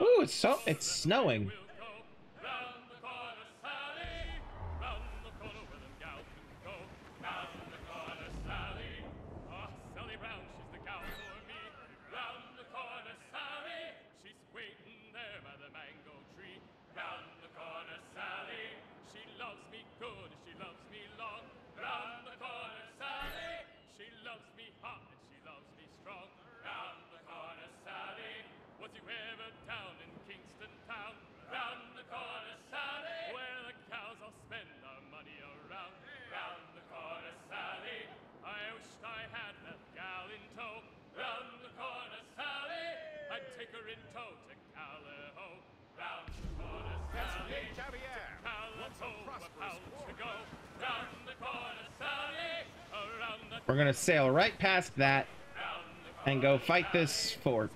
Ooh, it's so it's snowing. We're gonna sail right past that and go fight this fort.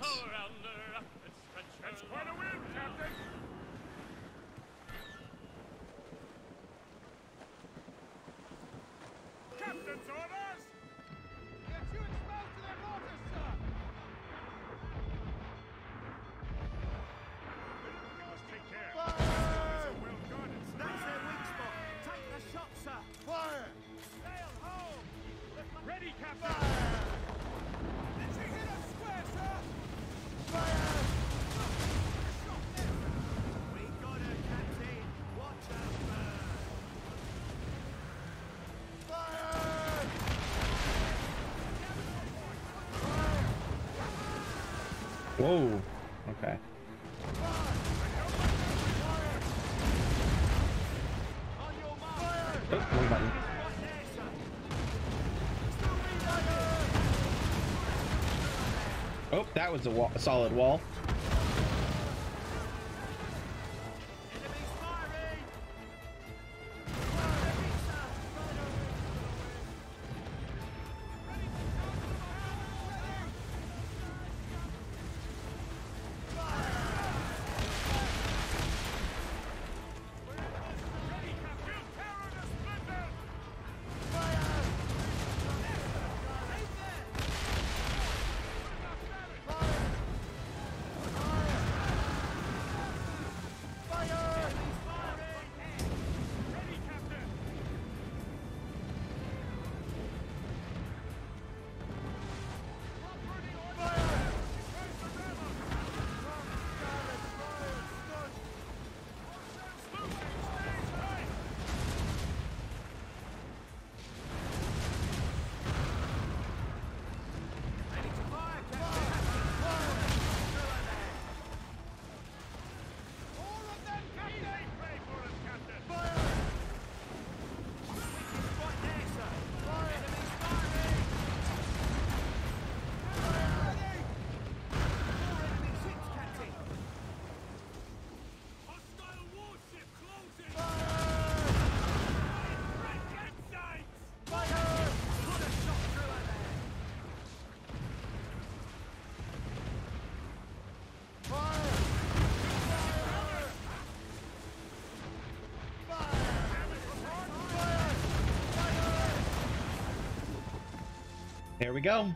Oh, that was a, a solid wall. Here we go.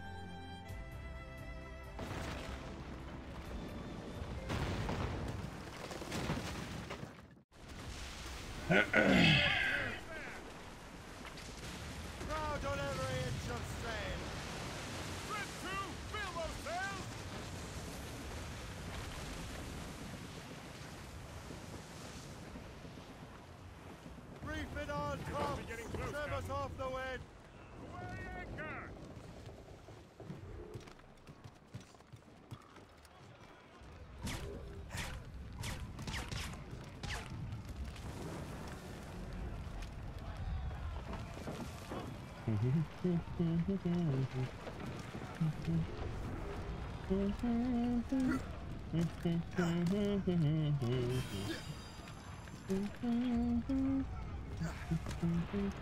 Crowd on every inch of strain. Red two, fill those sails! Reef it on, Tom. getting close,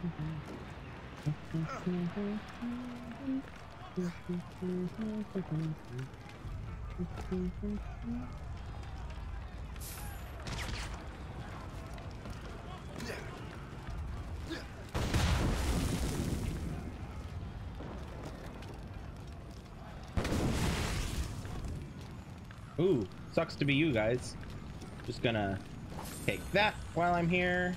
Trim us Captain. off the wind. Away anchor! Ooh, sucks to be you guys. Just gonna take that while I'm here.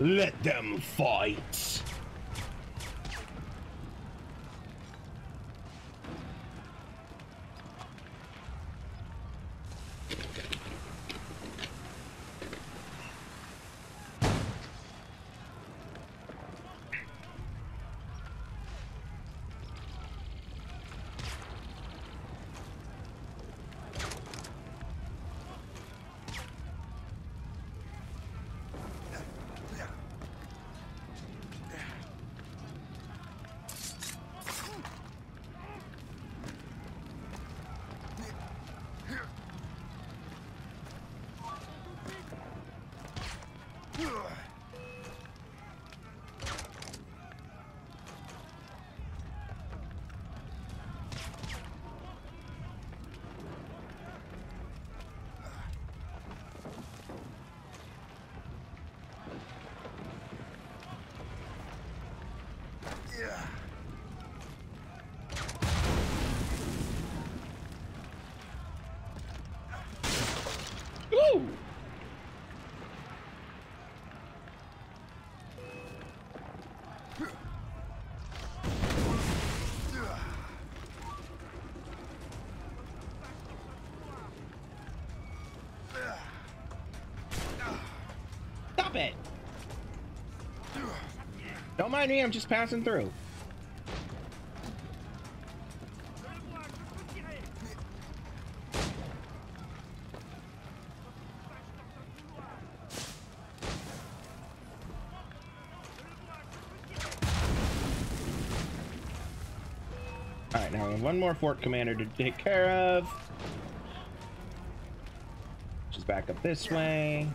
Let them fight. Ooh! Stop it! Don't mind me, I'm just passing through. Alright, now we have one more fort commander to take care of. Just back up this way.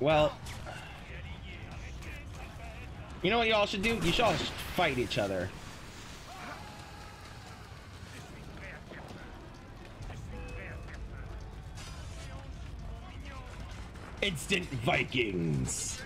Well. You know what y'all should do? You should all just fight each other. Instant Vikings!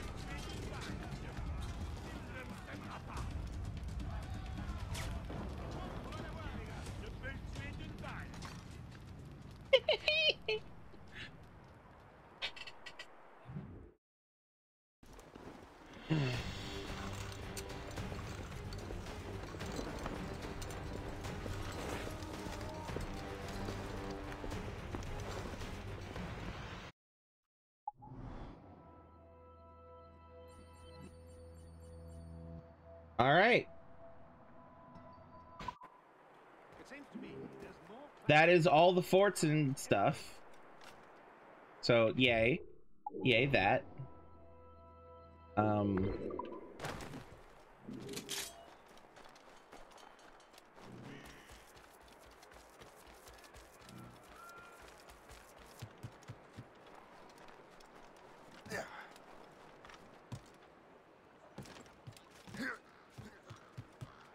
that is all the forts and stuff. So, yay. Yay, that. Um...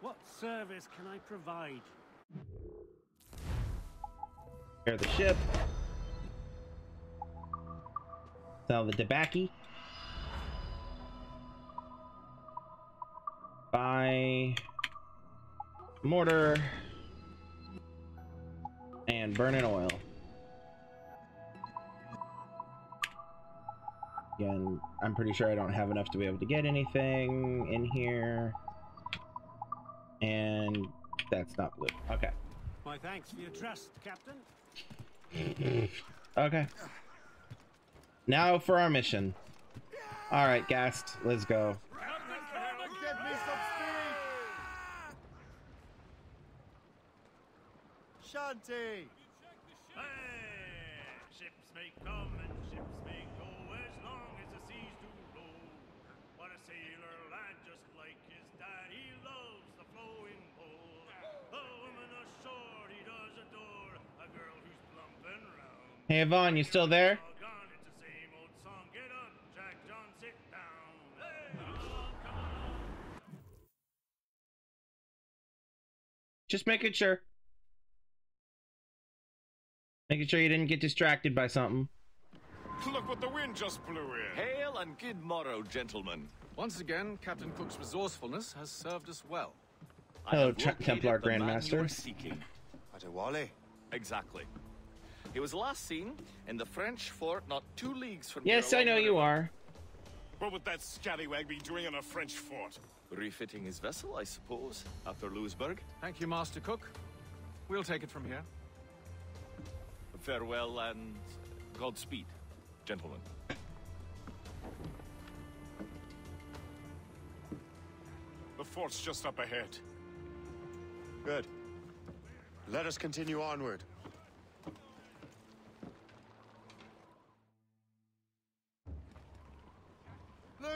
What service can I provide Repair the ship. Sell the debaki. Buy mortar and burn in oil. Again, I'm pretty sure I don't have enough to be able to get anything in here. And that's not blue. Okay. My thanks for your trust, Captain. Mm-hmm. Okay. Now for our mission. All right, Gist, let's go. Give me some speed! Shanty! ships may come and ships may go as long as the seas do roll. But a sailor lad just like his dad, he loves the flowing pole. A woman ashore he does adore, a girl who's plump and round. Hey, Yvonne, you still there? All gone, it's the same old song. Get up, Jack John, sit down. Hey, come you still there? Just making sure. Making sure you didn't get distracted by something. Look what the wind just blew in. Hail and good morrow, gentlemen. Once again, Captain Cook's resourcefulness has served us well. Hello, have Tra- located Templar the man you Grandmaster. were seeking. Adewale? Exactly. He was last seen in the French fort not two leagues from Yes, I know you are. What would that scallywag be doing in a French fort? Refitting his vessel, I suppose, after Louisbourg. Thank you, Master Cook. We'll take it from here. Farewell and Godspeed, gentlemen. The fort's just up ahead. Good. Let us continue onward.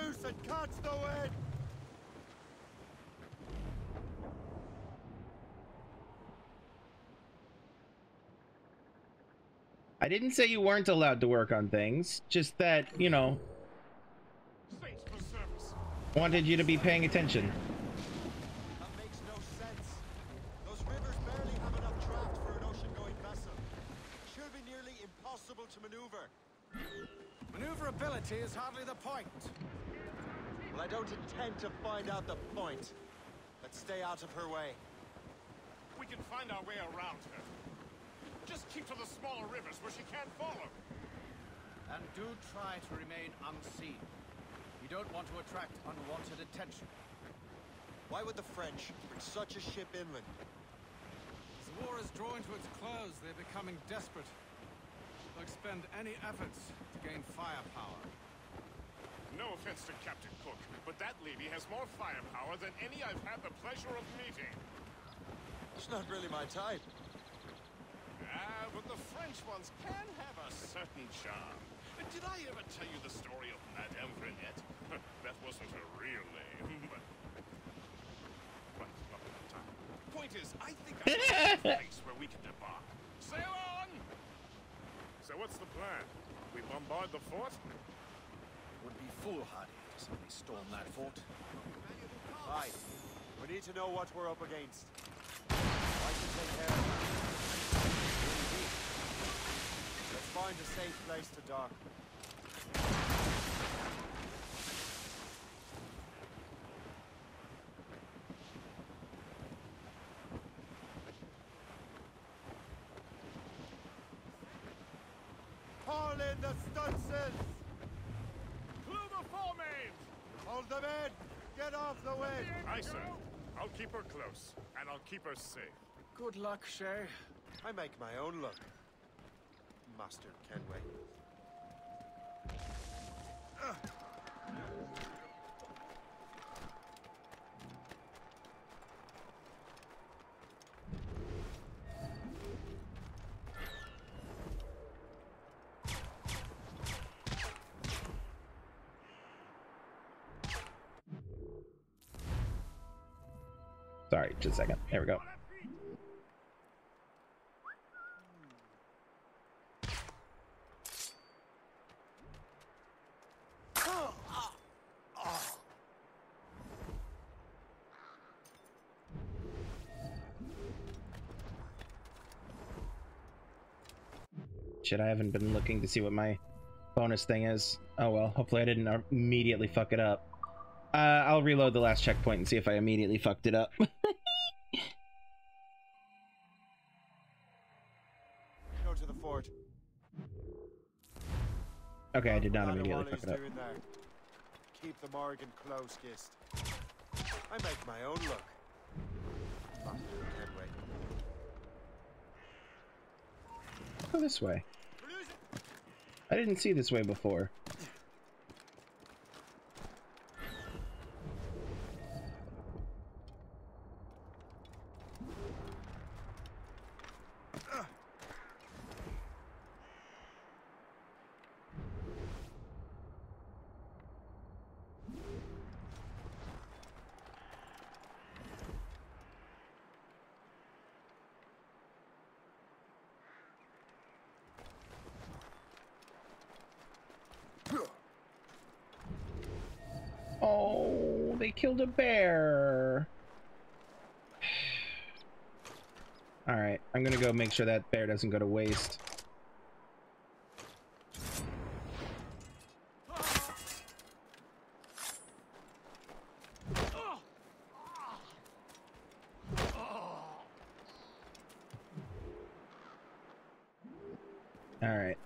Loose and catch the wind! I didn't say you weren't allowed to work on things, just that, you know, Thanks for service. wanted you to be paying attention. That makes no sense. Those rivers barely have enough draft for an ocean-going vessel. Should be nearly impossible to maneuver. Maneuverability is hardly the point. Well, I don't intend to find out the point. Let's stay out of her way. We can find our way around her. Just keep to the smaller rivers where she can't follow. And do try to remain unseen. You don't want to attract unwanted attention. Why would the French bring such a ship inland? As the war is drawing to its close, they're becoming desperate. They'll expend any efforts to gain firepower. No offense to Captain Cook, but that lady has more firepower than any I've had the pleasure of meeting. It's not really my type. Ah, but the French ones can have a certain charm. Did I ever tell you the story of Madame Renette? *laughs* that wasn't her real name, *laughs* but... But, not enough time. Point is, I think I know a *laughs* place where we can debark. Sail on! So what's the plan? We bombard the fort? Would be foolhardy to suddenly storm that fort. Aye. We need to know what we're up against. I can take care of that. Let's find a safe place to dock. Haul in the stunsails! Hold them in! Get off the wind! Aye, sir. I'll keep her close, and I'll keep her safe. Good luck, Shay. I make my own luck. Master Kenway. Sorry, just a second. There we go. Shit, I haven't been looking to see what my bonus thing is. Oh well, hopefully I didn't immediately fuck it up. Uh, I'll reload the last checkpoint and see if I immediately fucked it up. *laughs* okay, I did not immediately fuck it up. Keep the Morrigan close, Gist. I make my own. Back. Go this way. I didn't see this way before. Oh, they killed a bear. All right, I'm gonna go make sure that bear doesn't go to waste. All right.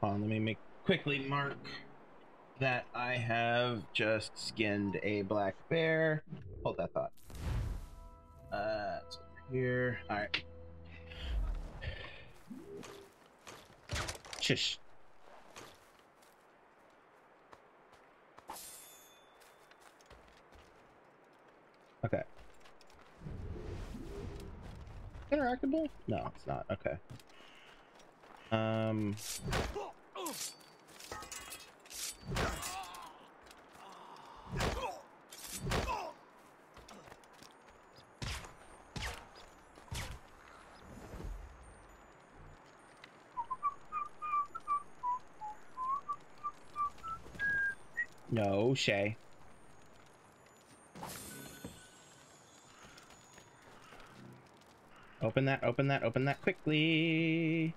Hold on, let me make quickly mark that I have just skinned a black bear. Hold that thought. Uh, it's over here. All Okay. Interactable? No, it's not. Okay. Um. No, Shay. Open that, open that, open that quickly.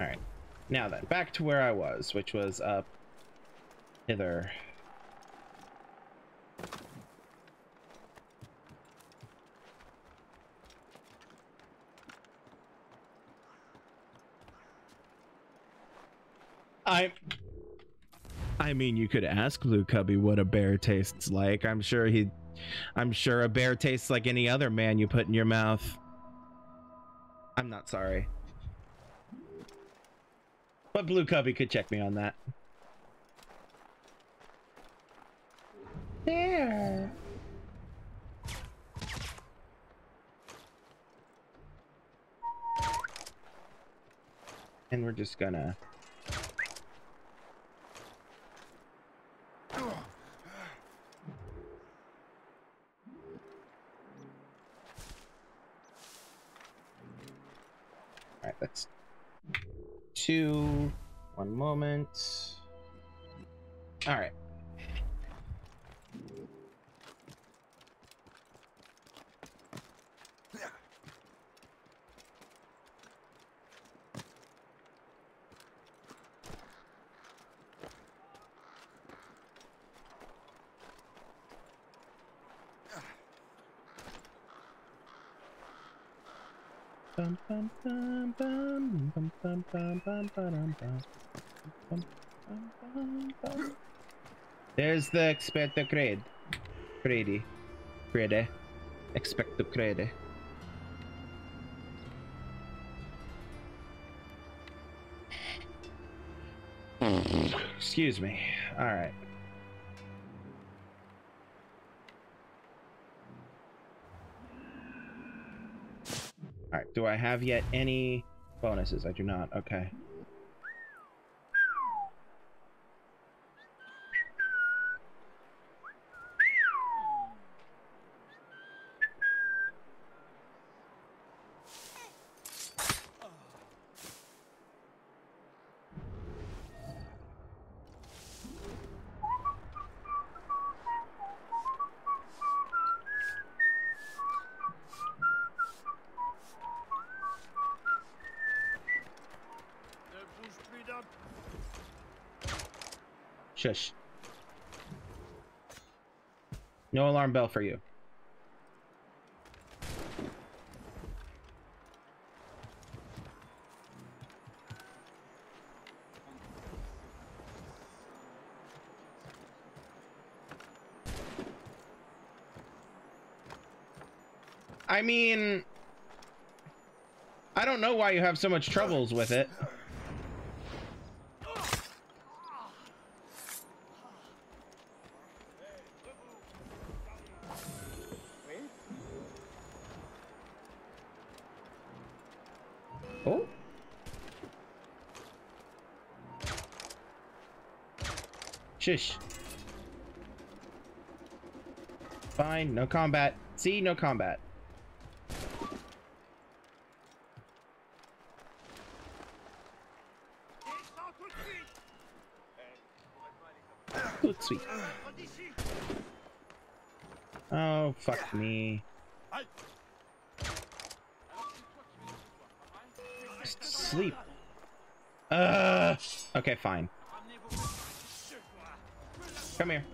Alright. Now then, back to where I was, which was up hither. I I mean, you could ask Blue Cubby what a bear tastes like. I'm sure he I'm sure a bear tastes like any other man you put in your mouth. I'm not sorry. But Blue Cubby could check me on that. There. And we're just gonna Alright, that's two. One moment. Alright. Bum, bum, bum, bum, bum, bum, bum, bum, bum. There's the expecto cred. Credi. Crede. Expecto crede. Excuse me. Alright. Alright, do I have yet any bonuses? I do not. Okay. Shush. No alarm bell for you. I mean, I don't know why you have so much troubles with it. Shush. Fine, no combat. See, no combat. Sweet. Oh, fuck me. Just sleep. Uh, okay, fine. Come here.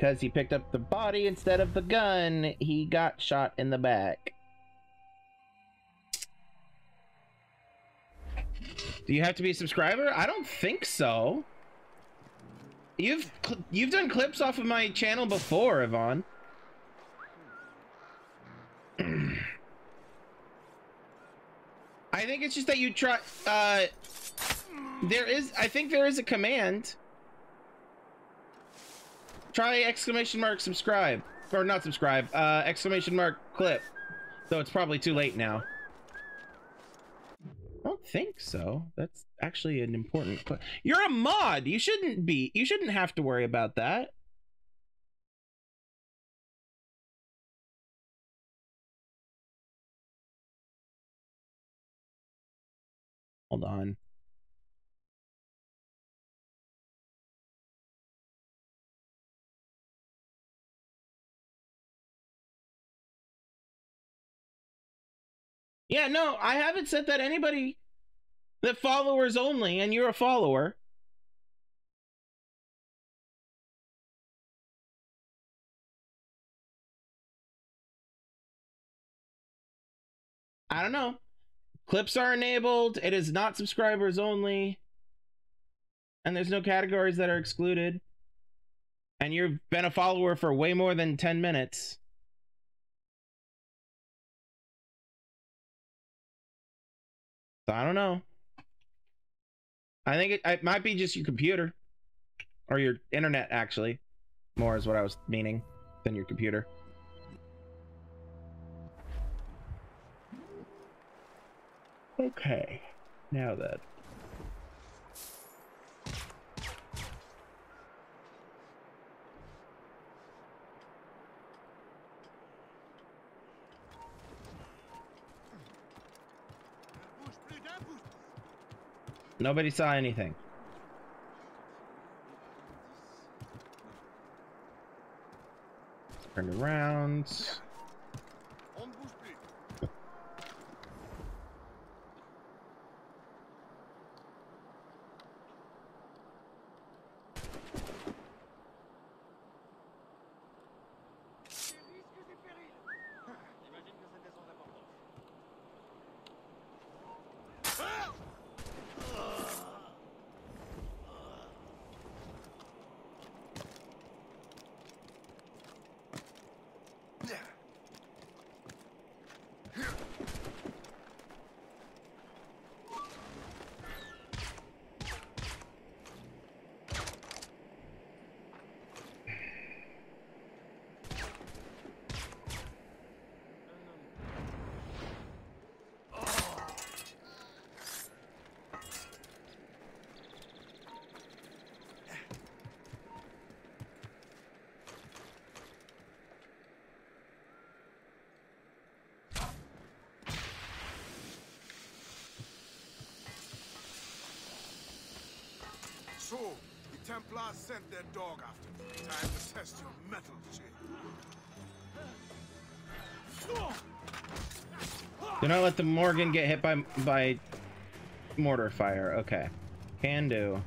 Because he picked up the body instead of the gun, he got shot in the back. Do you have to be a subscriber? I don't think so. You've you've done clips off of my channel before, Yvonne. *clears throat* I think it's just that you try. Uh, there is, I think there is a command. Try exclamation mark subscribe or not subscribe. Uh, exclamation mark clip. Though it's probably too late now. I don't think so. That's actually an important. You're a mod. You shouldn't be. You shouldn't have to worry about that. Hold on. Yeah, no, I haven't said that anybody that followers only, and you're a follower. I don't know. Clips are enabled. It is not subscribers only. And there's no categories that are excluded. And you've been a follower for way more than 10 minutes. So I don't know. I think it, it might be just your computer or your internet, actually. More is what I was meaning than your computer. Okay. Now then. Nobody saw anything. Turn around. Templars sent their dog after me. Time to test your mettle, Shay. Do not let the Morrigan get hit by by mortar fire. Okay. Can do.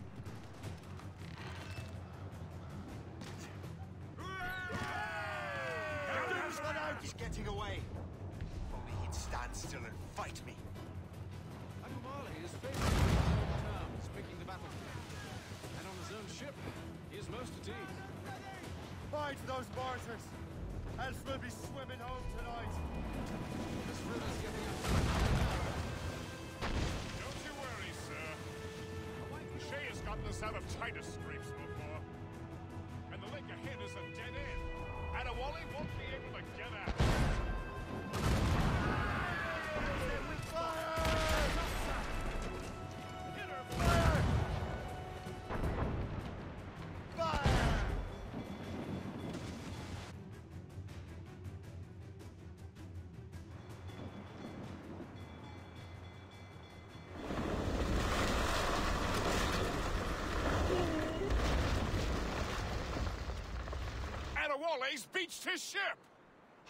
Adewale's beached his ship!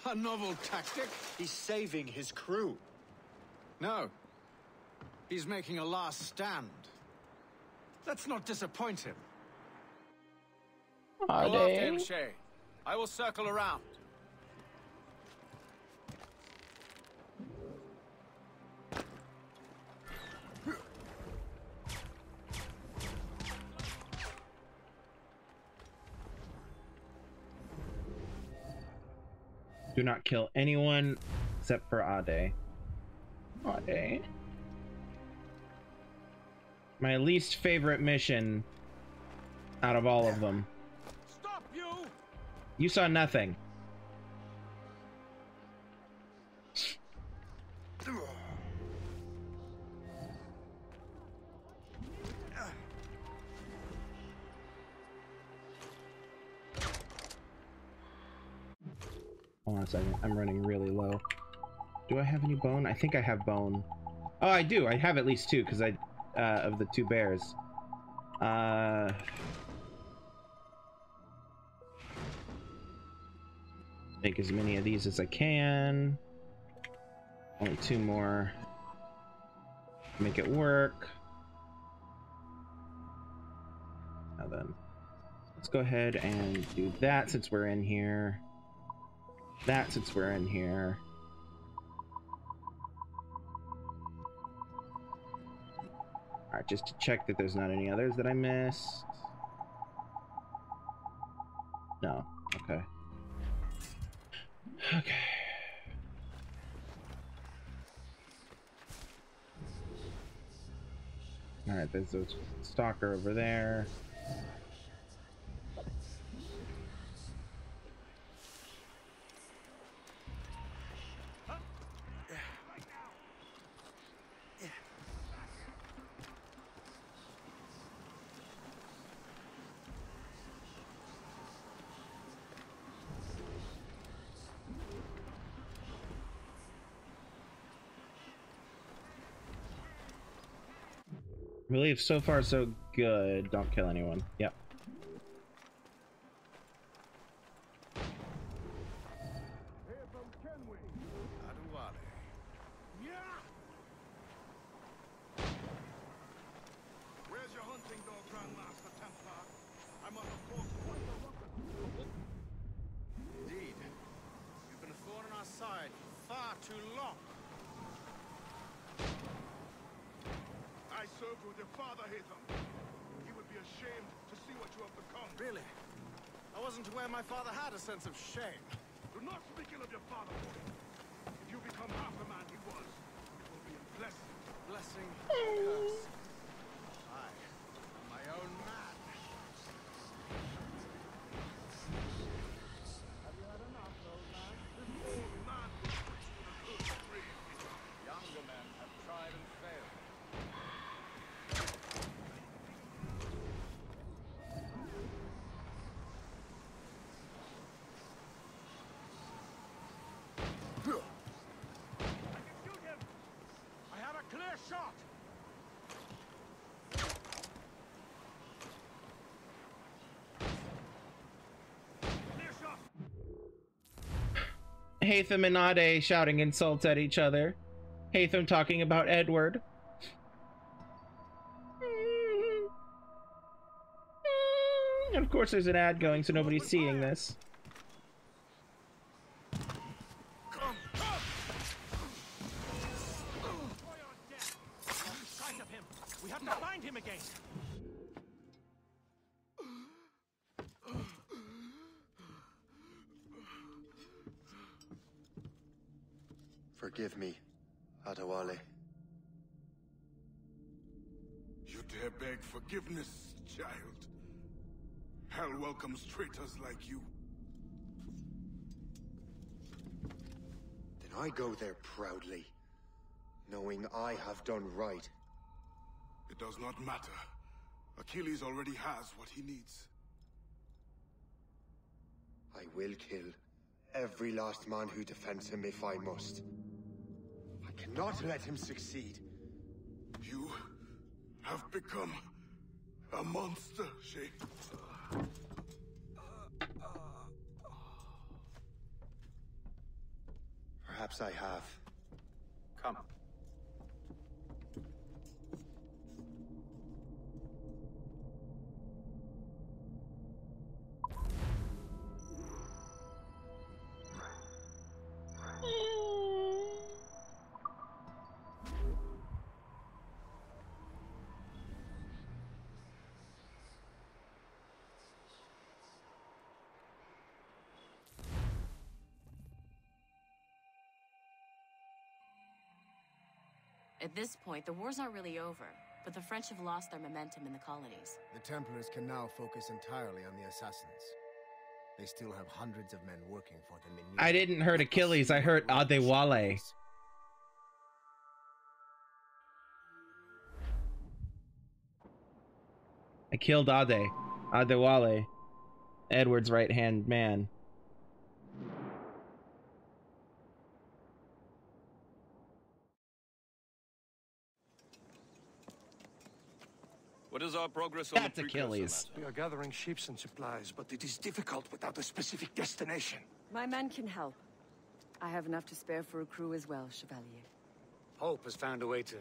A novel tactic? He's saving his crew. No. He's making a last stand. Let's not disappoint him. Are Go after they? him, Shay. I will circle around. Do not kill anyone except for Ade. Ade. My least favorite mission out of all of them. Stop you! You saw nothing. A. I'm running really low. Do I have any bone? I think I have bone. Oh, I do. I have at least two because I uh, of the two bears. Uh, make as many of these as I can. Only two more. Make it work. Now then, let's go ahead and do that since we're in here. That since we're in here. Alright, just to check that there's not any others that I missed. No. Okay. Okay. Alright, there's a stalker over there. Believe so far so good. Don't kill anyone. Yep. Adewale. Where's your hunting dog, Grandmaster Templar? I'm on the course quite a rocket. Indeed. You've been a thorn on our side for far too long. I served with your father, Haytham. He would be ashamed to see what you have become. Really? I wasn't aware my father had a sense of shame. Do not speak ill of your father, boy. If you become half the man he was, it will be a blessing. Blessing or curse. I am my own man. Have you had enough, old man? This old man will put you in a good grave. Younger men have tried and failed. Haytham and Ade shouting insults at each other. Haytham talking about Edward. Of course, there's an ad going, so nobody's seeing this. Traitors like you. Then I go there proudly, knowing I have done right. It does not matter. Achilles already has what he needs. I will kill every last man who defends him if I must. I cannot let him succeed. You have become a monster, Shay. Perhaps I have. Come. At this point, the war's aren't really over, but the French have lost their momentum in the colonies. The Templars can now focus entirely on the assassins. They still have hundreds of men working for them in I didn't hurt Achilles, I hurt Adewale. I killed Ade. Adewale. Edward's right hand man. Is our progress on That's the Achilles. We are gathering ships and supplies, but it is difficult without a specific destination. My men can help. I have enough to spare for a crew as well, Chevalier. Hope has found a way to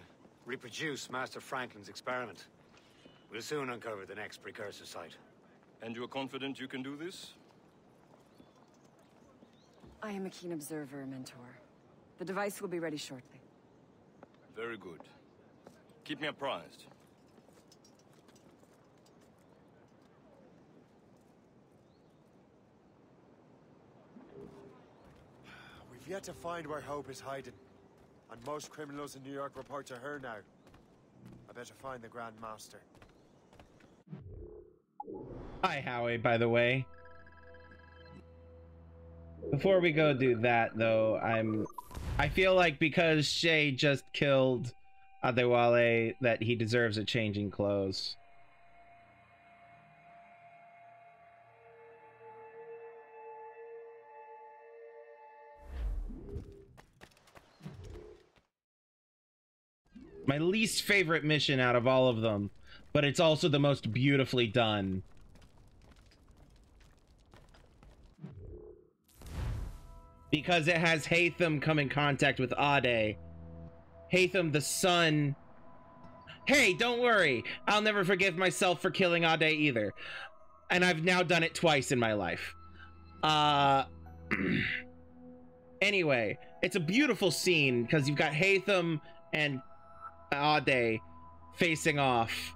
reproduce Master Franklin's experiment. We'll soon uncover the next precursor site. And you're confident you can do this? I am a keen observer, Mentor. The device will be ready shortly. Very good. Keep me apprised. We've yet to find where Hope is hiding. And most criminals in New York report to her now. I better find the Grand Master. Hi, Howie, by the way. Before we go do that, though, I'm. I feel like because Shay just killed Adewale, that he deserves a change in clothes. My least favorite mission out of all of them, but it's also the most beautifully done. because it has Haytham come in contact with Ade. Haytham, the son. Hey, don't worry. I'll never forgive myself for killing Ade either. And I've now done it twice in my life. Uh. *clears throat* anyway, it's a beautiful scene because you've got Haytham and Ade facing off,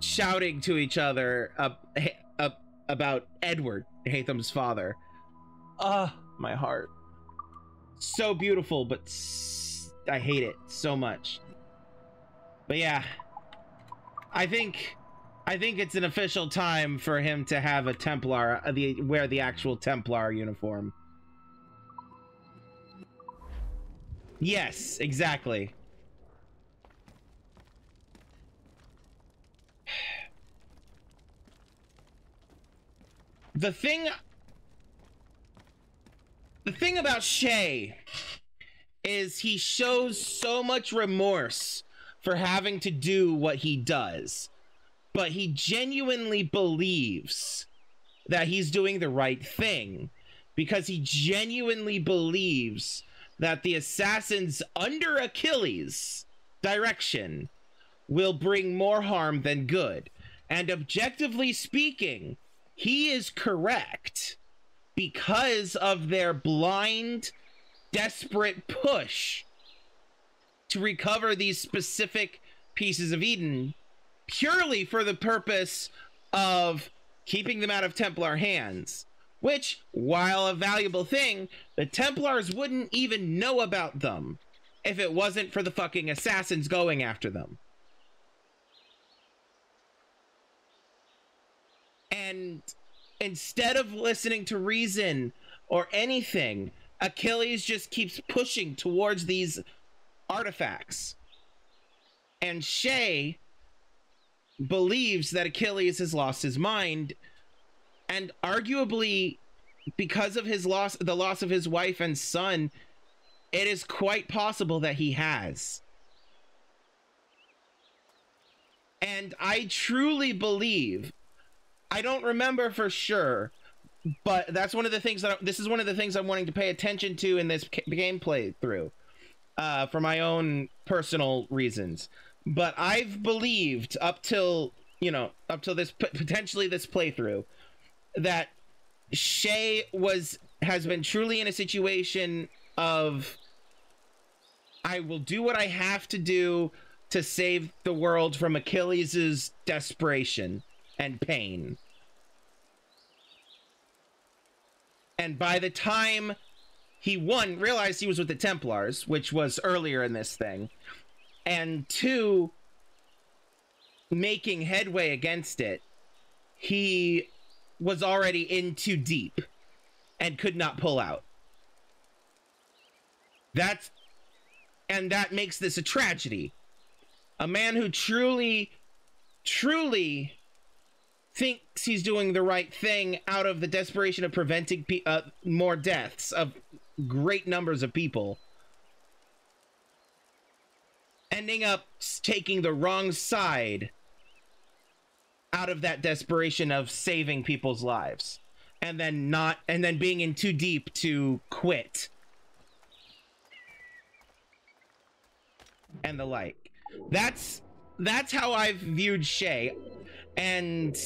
shouting to each other uh, uh, about Edward, Haytham's father. Ah, my heart. So beautiful, but I hate it so much. But yeah, I think I think it's an official time for him to have a Templar, uh, the wear the actual Templar uniform. Yes, exactly. The thing the thing about Shay is he shows so much remorse for having to do what he does, but he genuinely believes that he's doing the right thing because he genuinely believes that the assassins under Achilles' direction will bring more harm than good. And objectively speaking, he is correct because of their blind, desperate push to recover these specific pieces of Eden purely for the purpose of keeping them out of Templar hands. Which, while a valuable thing, the Templars wouldn't even know about them if it wasn't for the fucking assassins going after them. And instead of listening to reason or anything, Achilles just keeps pushing towards these artifacts. And Shay believes that Achilles has lost his mind and arguably because of his loss the loss of his wife and son it is quite possible that he has and i truly believe i don't remember for sure but that's one of the things that I, this is one of the things i'm wanting to pay attention to in this ca- through uh, for my own personal reasons. But i've believed up till you know up till this potentially this playthrough that Shay was has been truly in a situation of I will do what I have to do to save the world from Achilles's desperation and pain. And by the time he one realized he was with the Templars, which was earlier in this thing, and two making headway against it, he was already in too deep and could not pull out. That's and that makes this a tragedy. A man who truly truly thinks he's doing the right thing out of the desperation of preventing pe- uh, more deaths of great numbers of people. Ending up taking the wrong side out of that desperation of saving people's lives. And then not and then being in too deep to quit. And the like. That's that's how i've viewed shay. And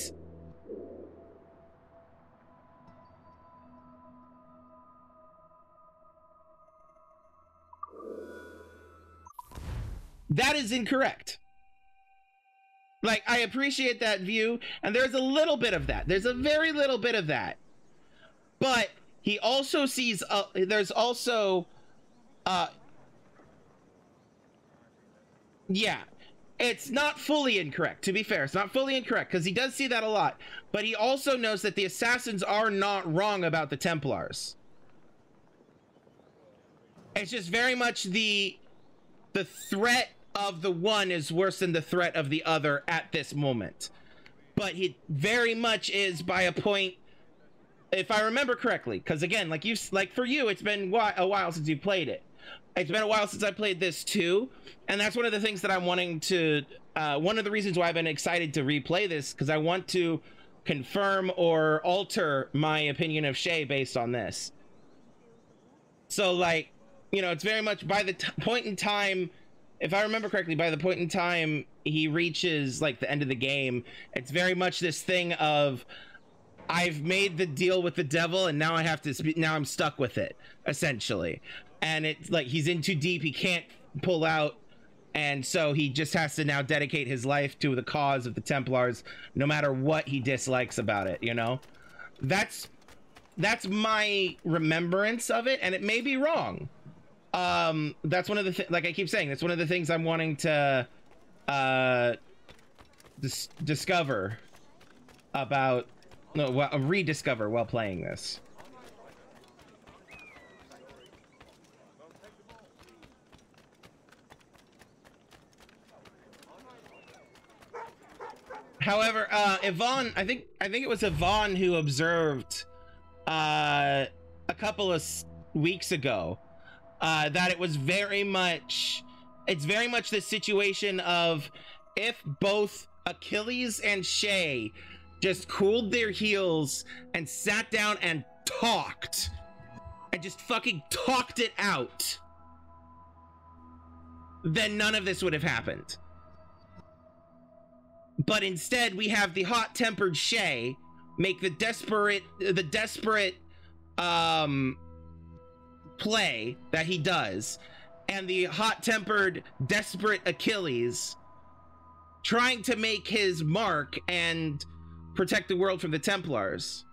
that is incorrect like I appreciate that view, and there's a little bit of that. There's a very little bit of that. But he also sees uh, there's also uh yeah it's not fully incorrect to be fair it's not fully incorrect because he does see that a lot but he also knows that the assassins are not wrong about the templars it's just very much the the threat of the one is worse than the threat of the other at this moment. But he very much is by a point, if I remember correctly, because again, like you, like for you, it's been a while since you played it. It's been a while since I played this too, and that's one of the things that I'm wanting to. Uh, one of the reasons why I've been excited to replay this because I want to confirm or alter my opinion of Shay based on this. So, like, you know, it's very much by the point in time if I remember correctly, by the point in time he reaches like the end of the game, it's very much this thing of I've made the deal with the devil and now I have to spe- now I'm stuck with it essentially. And it's like he's in too deep, he can't pull out and so he just has to now dedicate his life to the cause of the Templars no matter what he dislikes about it, you know? That's that's my remembrance of it and it may be wrong um that's one of the th- like i keep saying that's one of the things i'm wanting to uh dis- discover about no well, rediscover while playing this. However uh yvonne i think i think it was yvonne who observed uh a couple of weeks ago uh, that it was very much it's very much the situation of if both Achilles and Shay just cooled their heels and sat down and talked and just fucking talked it out, then none of this would have happened. But instead, we have the hot-tempered Shay make the desperate, the desperate, um, play that he does, and the hot-tempered, desperate Achilles trying to make his mark and protect the world from the Templars.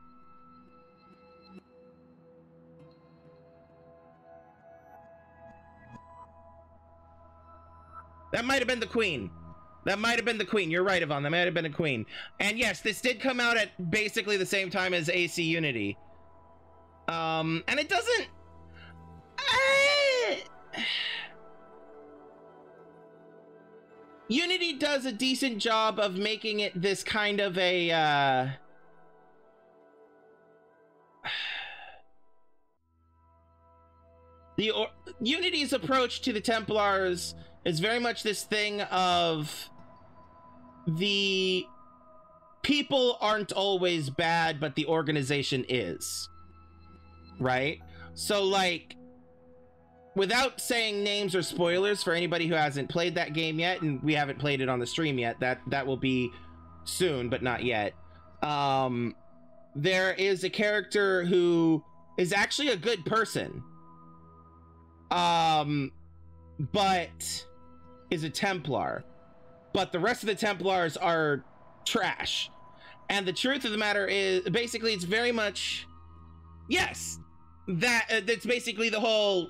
That might have been the queen. That might have been the queen. You're right, Yvonne. That might have been a queen. And yes, this did come out at basically the same time as AC Unity. Um, and it doesn't. *sighs* Unity does a decent job of making it this kind of a. Uh, *sighs* the or- Unity's approach to the Templars is very much this thing of the people aren't always bad, but the organization is. Right? So, like, without saying names or spoilers for anybody who hasn't played that game yet, and we haven't played it on the stream yet, that that will be soon, but not yet. Um, there is a character who is actually a good person. Um, but is a Templar. But the rest of the Templars are trash. And the truth of the matter is basically it's very much yes. That uh, that's basically the whole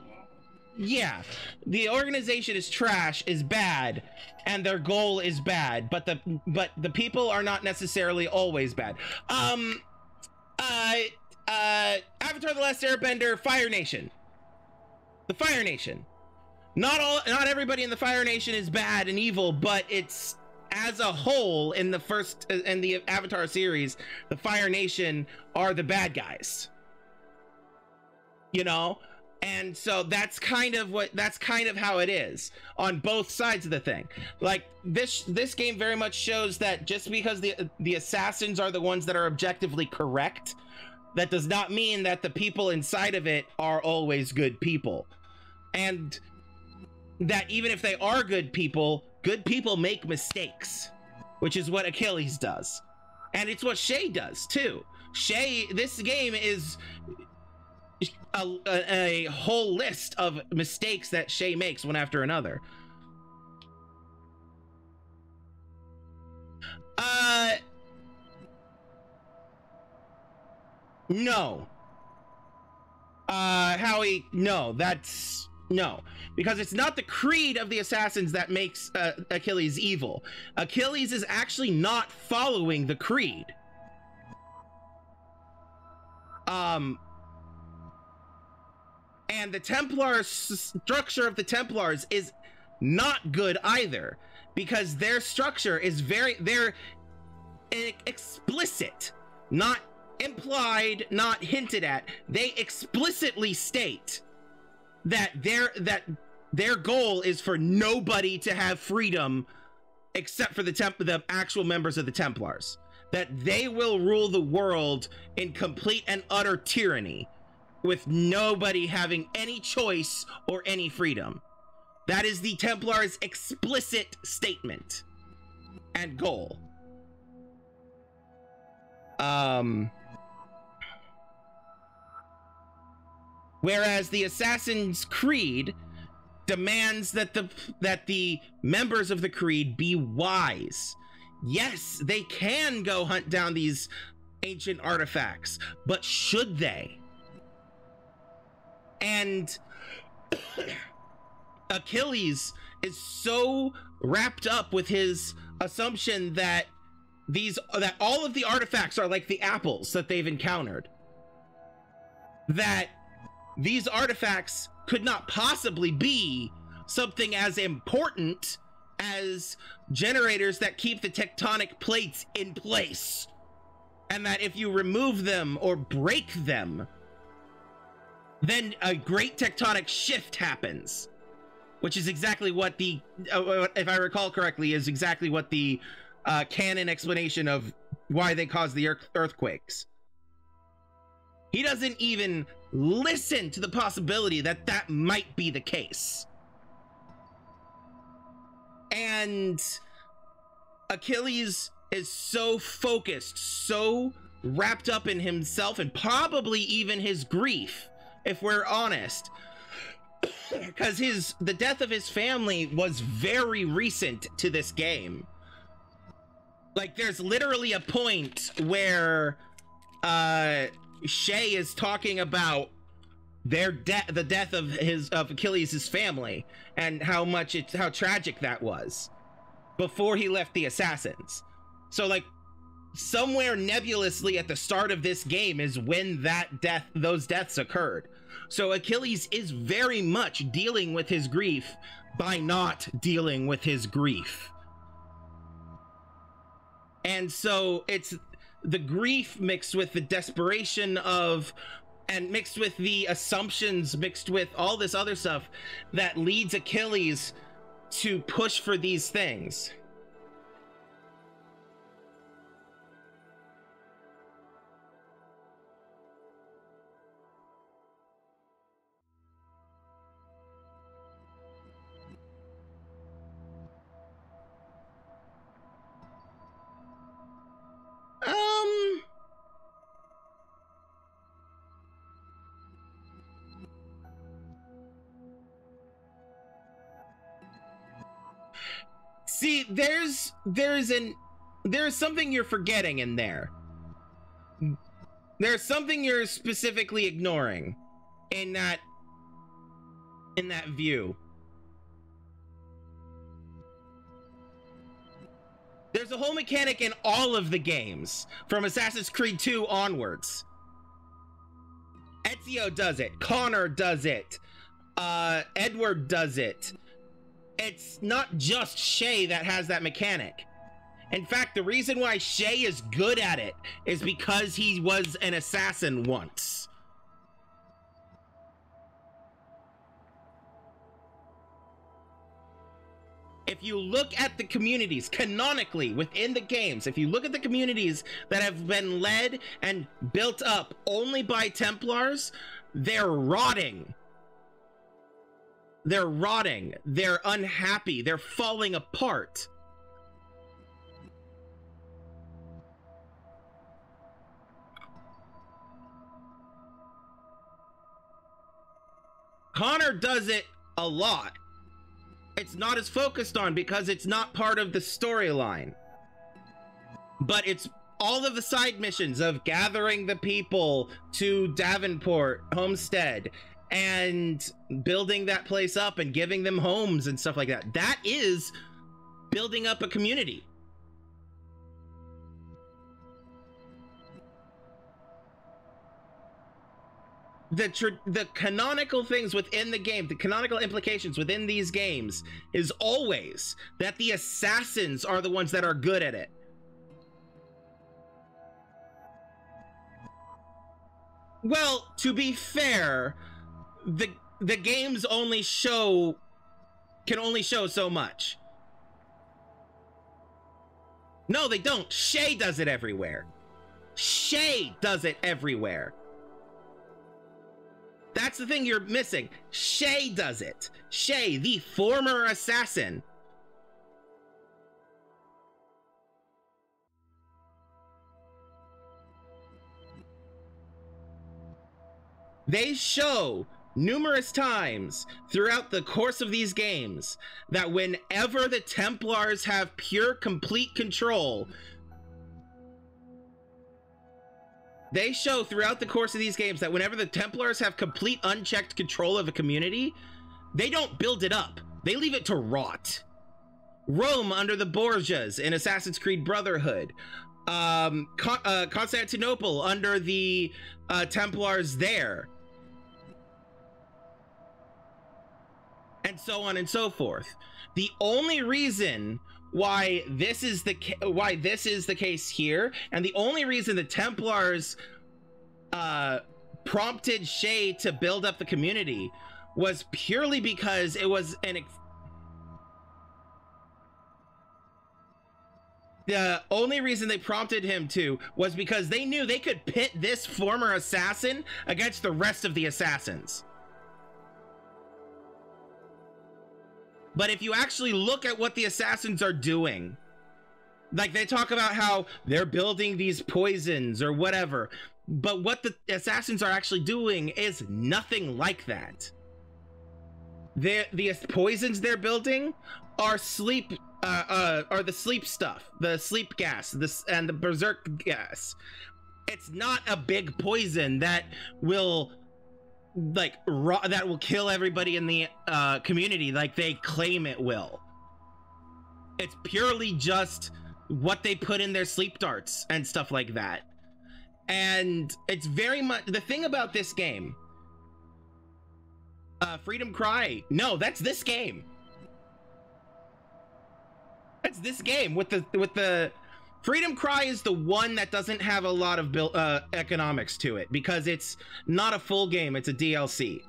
yeah. The organization is trash, is bad, and their goal is bad, but the but the people are not necessarily always bad. Um uh uh Avatar the Last Airbender Fire Nation. The Fire Nation not all not everybody in the fire nation is bad and evil but it's as a whole in the first in the avatar series the fire nation are the bad guys you know and so that's kind of what that's kind of how it is on both sides of the thing like this this game very much shows that just because the the assassins are the ones that are objectively correct that does not mean that the people inside of it are always good people and that even if they are good people, good people make mistakes, which is what Achilles does. And it's what Shay does too. Shay, this game is a, a, a, whole list of mistakes that Shay makes one after another. Uh, no. Uh, Howie, no, that's no, because it's not the creed of the assassins that makes uh, Achilles evil. Achilles is actually not following the creed. Um, and the Templar structure of the Templars is not good either, because their structure is very they're explicit, not implied, not hinted at. They explicitly state that their that their goal is for nobody to have freedom except for the temp the actual members of the Templars. That they will rule the world in complete and utter tyranny with nobody having any choice or any freedom. That is the Templars' explicit statement and goal. Um Whereas the Assassin's Creed demands that the that the members of the creed be wise. Yes, they can go hunt down these ancient artifacts, but should they? And Achilles is so wrapped up with his assumption that these that all of the artifacts are like the apples that they've encountered that these artifacts could not possibly be something as important as generators that keep the tectonic plates in place. And that if you remove them or break them, then a great tectonic shift happens. Which is exactly what the, uh, if I recall correctly, is exactly what the uh, canon explanation of why they caused the earthquakes. He doesn't even listen to the possibility that that might be the case. And Achilles is so focused, so wrapped up in himself and probably even his grief, if we're honest. Because his the death of his family was very recent to this game. Like there's literally a point where uh Shay is talking about their death the death of his of Achilles' family and how much it's how tragic that was before he left the assassins. So like somewhere nebulously at the start of this game is when that death those deaths occurred. So Achilles is very much dealing with his grief by not dealing with his grief. And so it's the grief mixed with the desperation of and mixed with the assumptions mixed with all this other stuff that leads Achilles to push for these things. There's there's an there's something you're forgetting in there. There's something you're specifically ignoring in that in that view. There's a whole mechanic in all of the games from Assassin's Creed 2 onwards. Ezio does it, Connor does it, uh, Edward does it. It's not just Shay that has that mechanic. In fact, the reason why Shay is good at it is because he was an assassin once. if you look at the communities canonically within the games, if you look at the communities that have been led and built up only by Templars, they're rotting. They're rotting. They're unhappy. They're falling apart. Connor does it a lot it's not as focused on because it's not part of the storyline. But it's all of the side missions of gathering the people to Davenport Homestead and building that place up and giving them homes and stuff like that. That is building up a community. the the canonical things within the game, the canonical implications within these games is always that the assassins are the ones that are good at it. Well, to be fair, the the games only show can only show so much. No, they don't. Shay does it everywhere. Shay does it everywhere. That's the thing you're missing. Shay does it. Shay, the former assassin. They show numerous times throughout the course of these games that whenever the Templars have pure, complete control, They show throughout the course of these games that whenever the Templars have complete unchecked control of a community, they don't build it up. They leave it to rot. Rome under the Borgias in Assassin's Creed Brotherhood. Um, Con- uh, Constantinople under the uh, Templars there. And so on and so forth. The only reason why this is the why this is the case here, and the only reason the Templars uh, prompted Shay to build up the community was purely because it was an the only reason they prompted him to was because they knew they could pit this former assassin against the rest of the assassins. But if you actually look at what the assassins are doing, like they talk about how they're building these poisons or whatever, but what the assassins are actually doing is nothing like that. they the poisons they're building are sleep uh, uh are the sleep stuff, the sleep gas, this and the berserk gas. It's not a big poison that will like raw that will kill everybody in the uh community like they claim it will. It's purely just what they put in their sleep darts and stuff like that. And it's very much the thing about this game. Uh Freedom Cry. No, that's this game. That's this game with the with the Freedom Cry is the one that doesn't have a lot of uh, economics to it because it's not a full game, it's a DLC.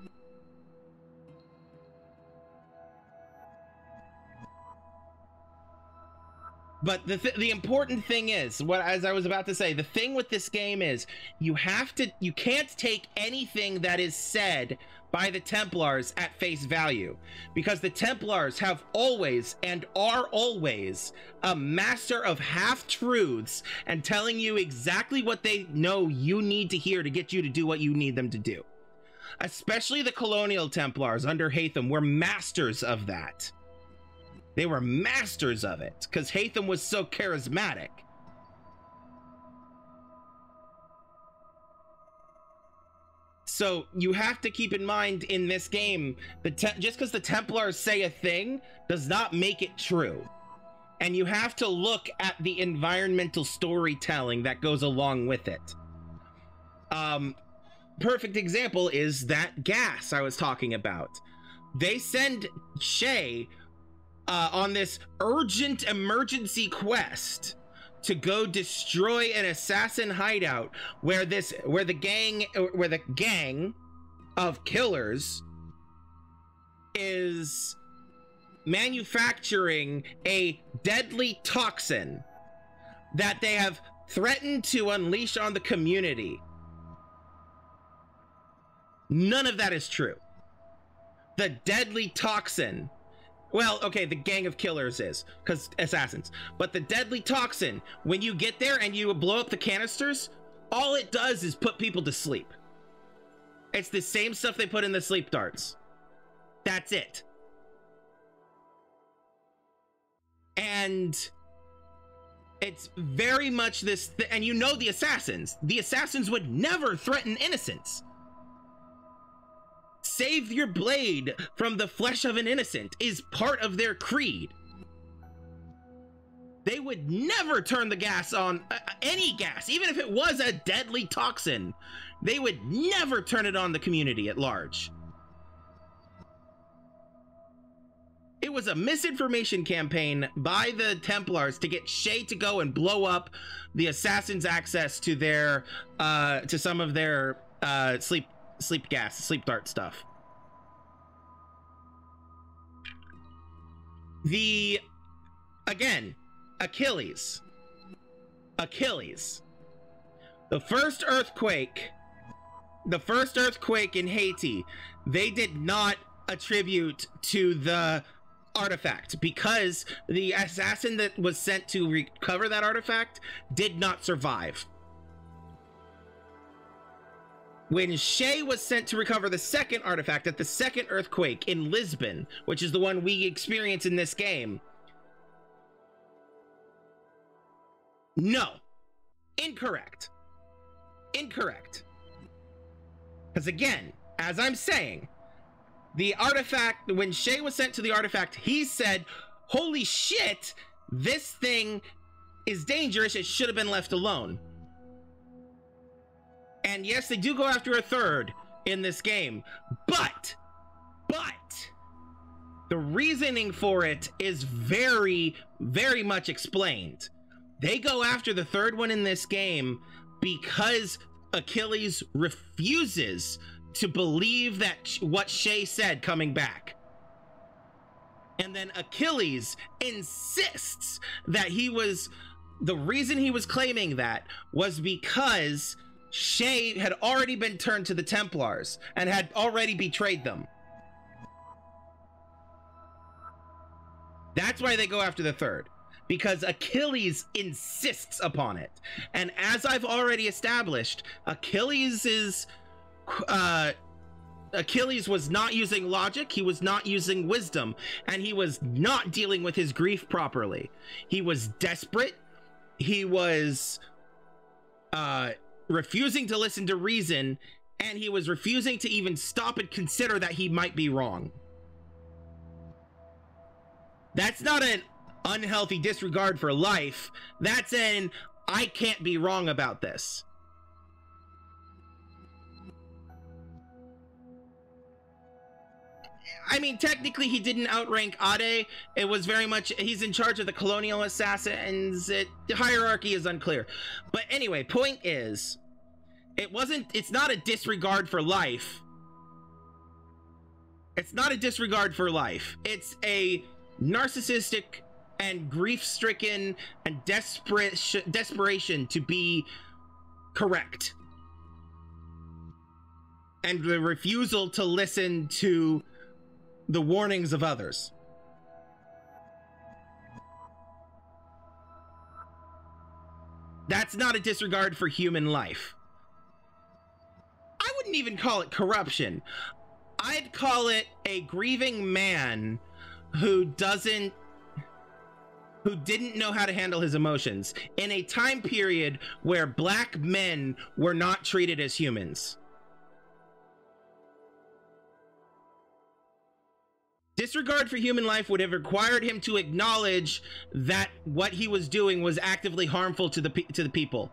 But the th- the important thing is what as I was about to say, the thing with this game is you have to you can't take anything that is said by the Templars at face value because the Templars have always and are always a master of half truths and telling you exactly what they know you need to hear to get you to do what you need them to do. Especially the colonial Templars under Haytham were masters of that. They were masters of it because Haytham was so charismatic. So you have to keep in mind in this game, the just because the Templars say a thing does not make it true. And you have to look at the environmental storytelling that goes along with it. Um, perfect example is that gas I was talking about. They send Shay uh, on this urgent emergency quest to go destroy an assassin hideout where this where the gang where the gang of killers is manufacturing a deadly toxin that they have threatened to unleash on the community. None of that is true. The deadly toxin well, okay, the gang of killers is, because assassins. But the deadly toxin, when you get there and you blow up the canisters, all it does is put people to sleep. It's the same stuff they put in the sleep darts. That's it. And it's very much this, th- and you know the assassins. The assassins would never threaten innocents. Save your blade from the flesh of an innocent is part of their creed. They would never turn the gas on uh, any gas, even if it was a deadly toxin. They would never turn it on the community at large. It was a misinformation campaign by the Templars to get Shay to go and blow up the assassins' access to their uh to some of their uh sleep sleep gas, sleep dart stuff. The again, Achilles. Achilles. The first earthquake, the first earthquake in Haiti, they did not attribute to the artifact because the assassin that was sent to recover that artifact did not survive. When Shay was sent to recover the second artifact at the second earthquake in Lisbon, which is the one we experience in this game, no. Incorrect. Incorrect. Because again, as I'm saying, the artifact, when Shay was sent to the artifact, he said, Holy shit, this thing is dangerous. It should have been left alone. And yes, they do go after a third in this game, but, but, the reasoning for it is very, very much explained. They go after the third one in this game because Achilles refuses to believe that what Shay said coming back. And then Achilles insists that he was the reason he was claiming that was because Shay had already been turned to the Templars and had already betrayed them. That's why they go after the third. Because Achilles insists upon it. And as I've already established, Achilles is uh Achilles was not using logic, he was not using wisdom, and he was not dealing with his grief properly. He was desperate, he was uh refusing to listen to reason, and he was refusing to even stop and consider that he might be wrong. That's not an unhealthy disregard for life. That's an I can't be wrong about this. I mean, technically, he didn't outrank Ade. It was very much he's in charge of the colonial assassins. It, the hierarchy is unclear. But anyway, point is, it wasn't. It's not a disregard for life. It's not a disregard for life. It's a narcissistic and grief-stricken and desperate desperation to be correct and the refusal to listen to the warnings of others. That's not a disregard for human life. I wouldn't even call it corruption. I'd call it a grieving man who doesn't who didn't know how to handle his emotions in a time period where black men were not treated as humans. Disregard for human life would have required him to acknowledge that what he was doing was actively harmful to the to the people.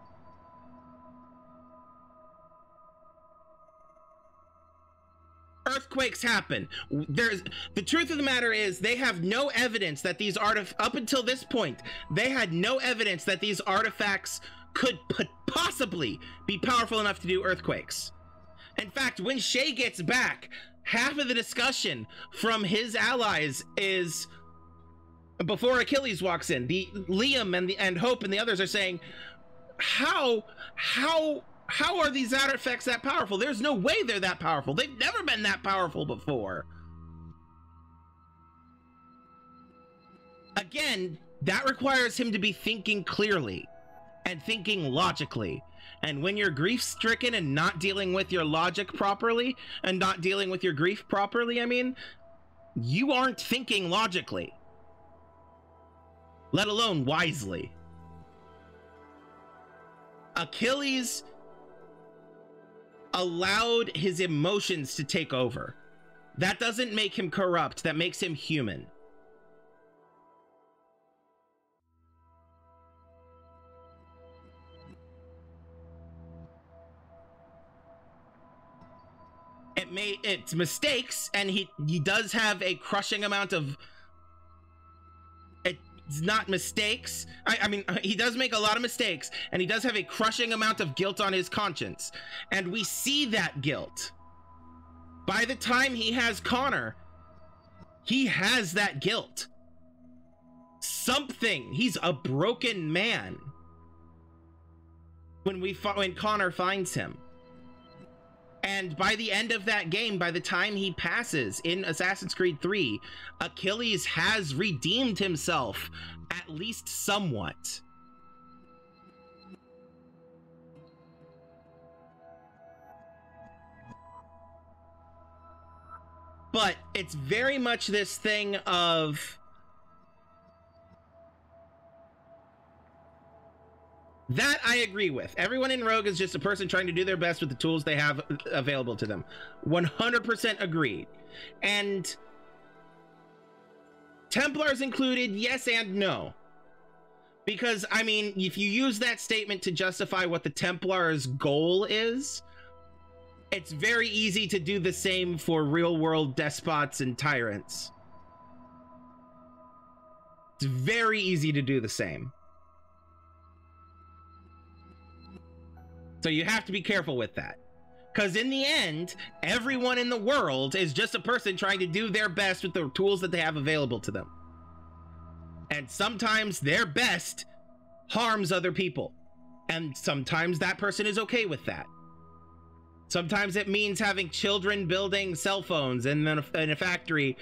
Earthquakes happen. There's the truth of the matter is they have no evidence that these artif up until this point they had no evidence that these artifacts could possibly be powerful enough to do earthquakes. In fact, when Shay gets back, half of the discussion from his allies is before Achilles walks in. The Liam and the and Hope and the others are saying, "How how how are these artifacts that powerful? There's no way they're that powerful. They've never been that powerful before." Again, that requires him to be thinking clearly and thinking logically. And when you're grief stricken and not dealing with your logic properly and not dealing with your grief properly, I mean, you aren't thinking logically, let alone wisely. Achilles allowed his emotions to take over. That doesn't make him corrupt, that makes him human. it may it's mistakes and he he does have a crushing amount of not mistakes. I, I mean *laughs* he does make a lot of mistakes and he does have a crushing amount of guilt on his conscience. And we see that guilt. By the time he has connor he has that guilt. Something. He's a broken man. When we when connor finds him and by the end of that game, by the time he passes in Assassin's Creed 3, Achilles has redeemed himself, at least somewhat. But it's very much this thing of That I agree with. Everyone in Rogue is just a person trying to do their best with the tools they have available to them. 100% agreed. And Templars included, yes and no. Because, I mean, if you use that statement to justify what the Templars' goal is, it's very easy to do the same for real world despots and tyrants. It's very easy to do the same. So you have to be careful with that. Because in the end, everyone in the world is just a person trying to do their best with the tools that they have available to them. And sometimes their best harms other people. And sometimes that person is okay with that. Sometimes it means having children building cell phones in a, in a factory.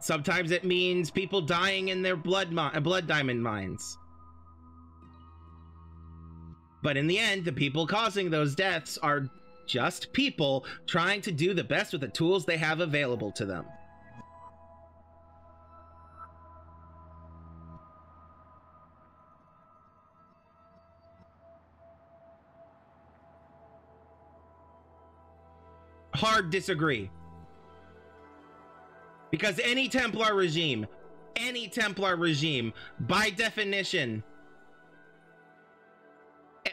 Sometimes it means people dying in their blood blood diamond mines. But in the end, the people causing those deaths are just people trying to do the best with the tools they have available to them. Hard disagree. Because any Templar regime, any Templar regime, by definition,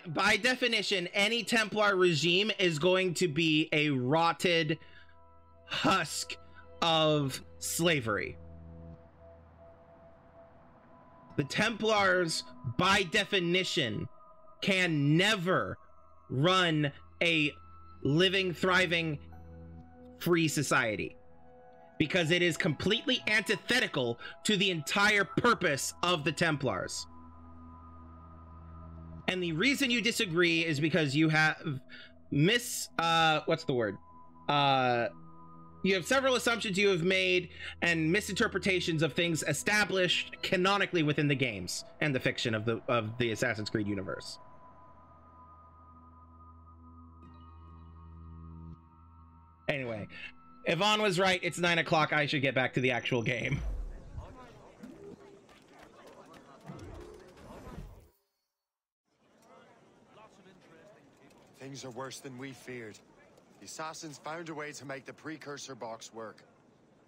by definition, any Templar regime is going to be a rotted husk of slavery. The Templars, by definition, can never run a living, thriving, free society because it is completely antithetical to the entire purpose of the Templars. And the reason you disagree is because you have miss uh what's the word? Uh you have several assumptions you have made and misinterpretations of things established canonically within the games and the fiction of the of the Assassin's Creed universe. Anyway, Yvonne was right. It's nine o'clock. I should get back to the actual game. Things are worse than we feared. The assassins found a way to make the precursor box work.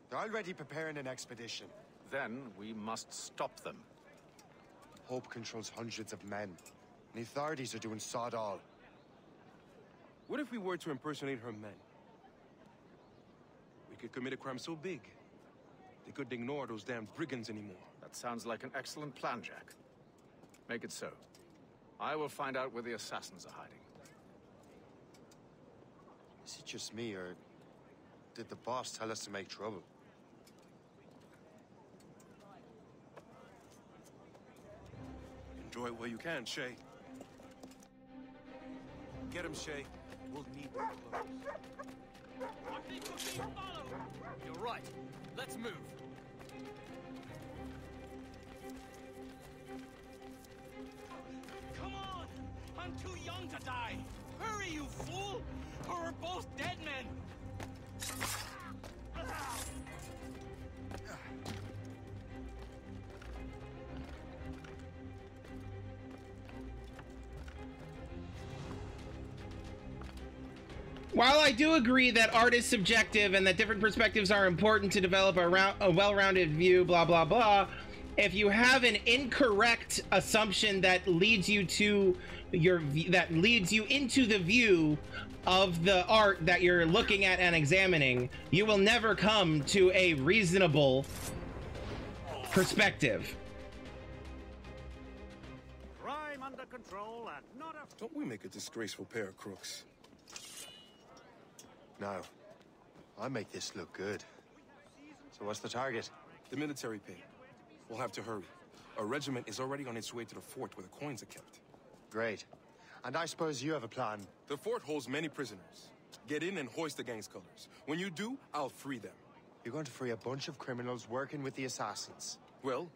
They're already preparing an expedition. Then we must stop them. Hope controls hundreds of men. And the authorities are doing sod all. What if we were to impersonate her men? We could commit a crime so big, they couldn't ignore those damn brigands anymore. That sounds like an excellent plan, Jack. Make it so. I will find out where the assassins are hiding. Is it just me, or did the boss tell us to make trouble? Enjoy it while you can, Shay. Get him, Shay. We'll need the clothes. You're right. Let's move. Come on! I'm too young to die! Hurry, you fool! We're both dead men! While I do agree that art is subjective and that different perspectives are important to develop a, a well-rounded view, blah blah blah, if you have an incorrect assumption that leads you to your that leads you into the view of the art that you're looking at and examining, you will never come to a reasonable perspective. Crime under control and not a... Don't we make a disgraceful pair of crooks? No. I make this look good. So what's the target? The military pay. We'll have to hurry. A regiment is already on its way to the fort where the coins are kept. Great. And I suppose you have a plan. The fort holds many prisoners. Get in and hoist the gang's colors. When you do, I'll free them. You're going to free a bunch of criminals working with the assassins. Well,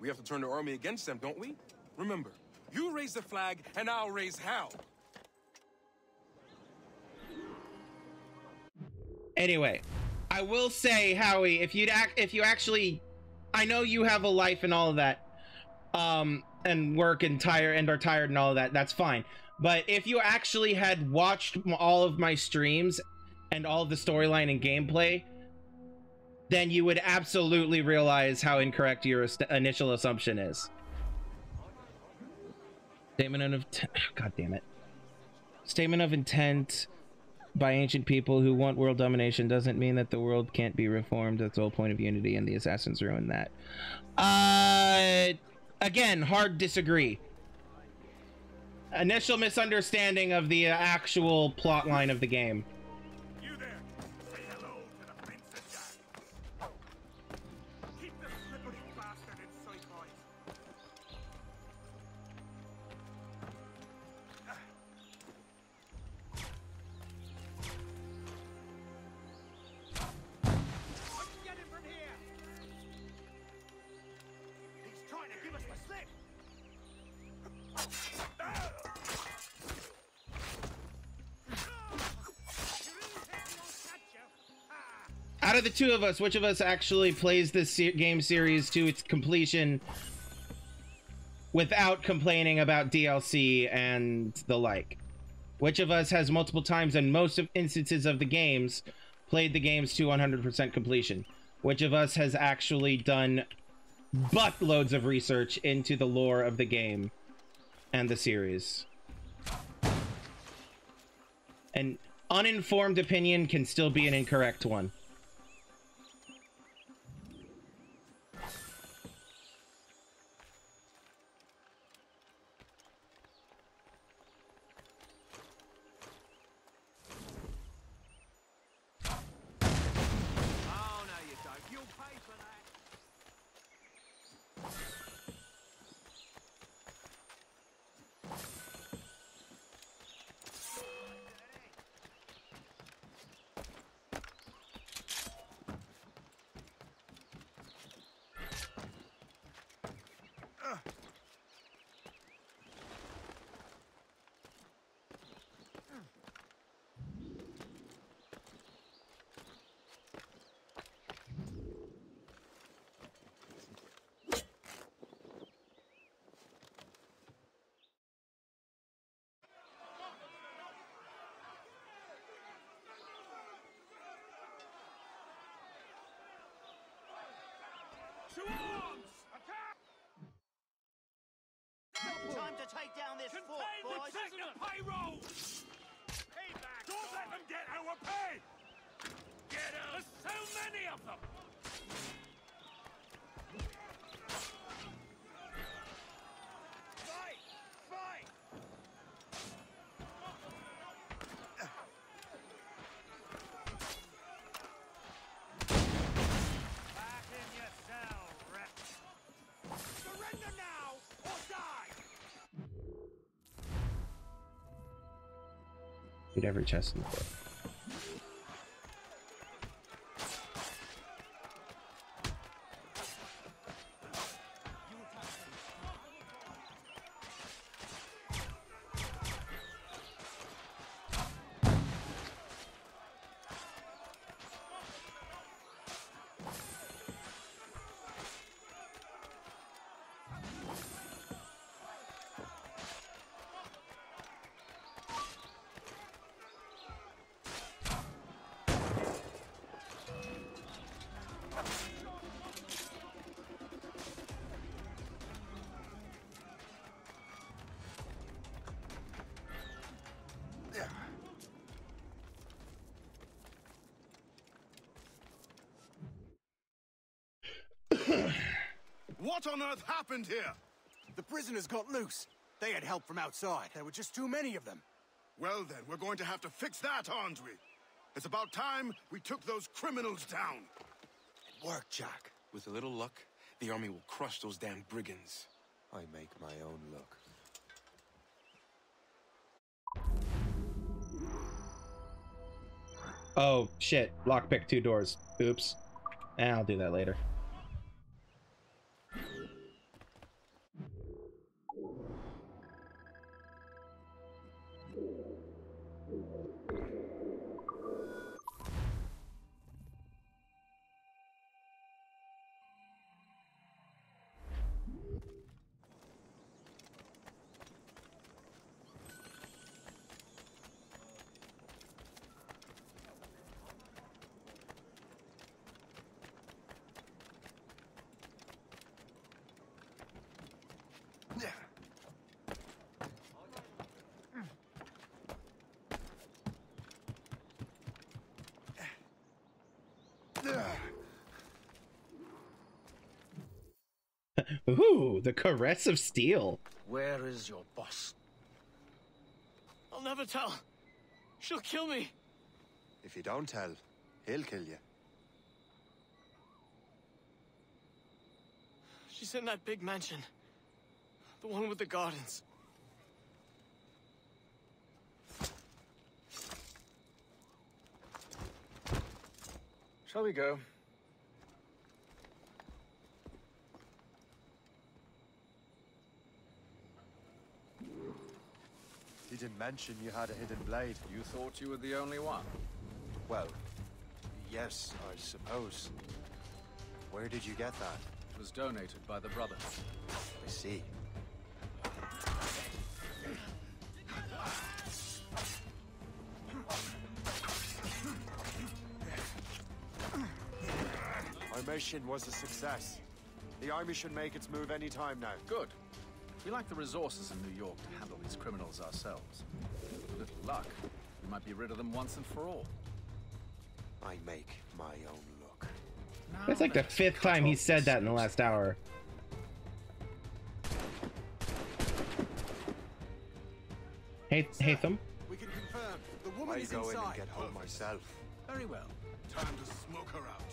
we have to turn the army against them, don't we? Remember, you raise the flag and I'll raise hell. Anyway, I will say, Howie, if you'd act, if you actually, I know you have a life and all of that, um, and work and tired and are tired and all that. That's fine. But if you actually had watched all of my streams and all of the storyline and gameplay, then you would absolutely realize how incorrect your initial assumption is. Statement of *sighs* God damn it. Statement of intent by ancient people who want world domination doesn't mean that the world can't be reformed. That's the whole point of unity, and the assassins ruin that. Uh, again, hard disagree. Initial misunderstanding of the uh, actual plot line of the game. Two of us, which of us actually plays this se- game series to its completion without complaining about DLC and the like? Which of us has multiple times in most of instances of the games played the games to 100% completion? Which of us has actually done buttloads of research into the lore of the game and the series? An uninformed opinion can still be an incorrect one. Beat every chest in the book. What on earth happened here? The prisoners got loose. They had help from outside. There were just too many of them. Well then, we're going to have to fix that, aren't we? It's about time we took those criminals down. It worked, Jack. With a little luck, the army will crush those damn brigands. I make my own luck. Oh shit! Lockpick two doors. Oops. I'll do that later. Caress of steel. Where is your boss? I'll never tell. She'll kill me. If you don't tell, he'll kill you. She's in that big mansion. The one with the gardens. Shall we go? Didn't mention you had a hidden blade. You thought you were the only one? Well, Yes, I suppose. Where did you get that? It was donated by the brothers. I see. Our mission was a success. The army should make its move any time now. Good. We lack the resources in New York to handle these criminals ourselves. With a little luck, we might be rid of them once and for all. I make my own luck. That's like the fifth time he said that in the last hour. Hey, Haytham. We can confirm. The I woman is go in inside. and get home myself. Very well. Time to smoke her out.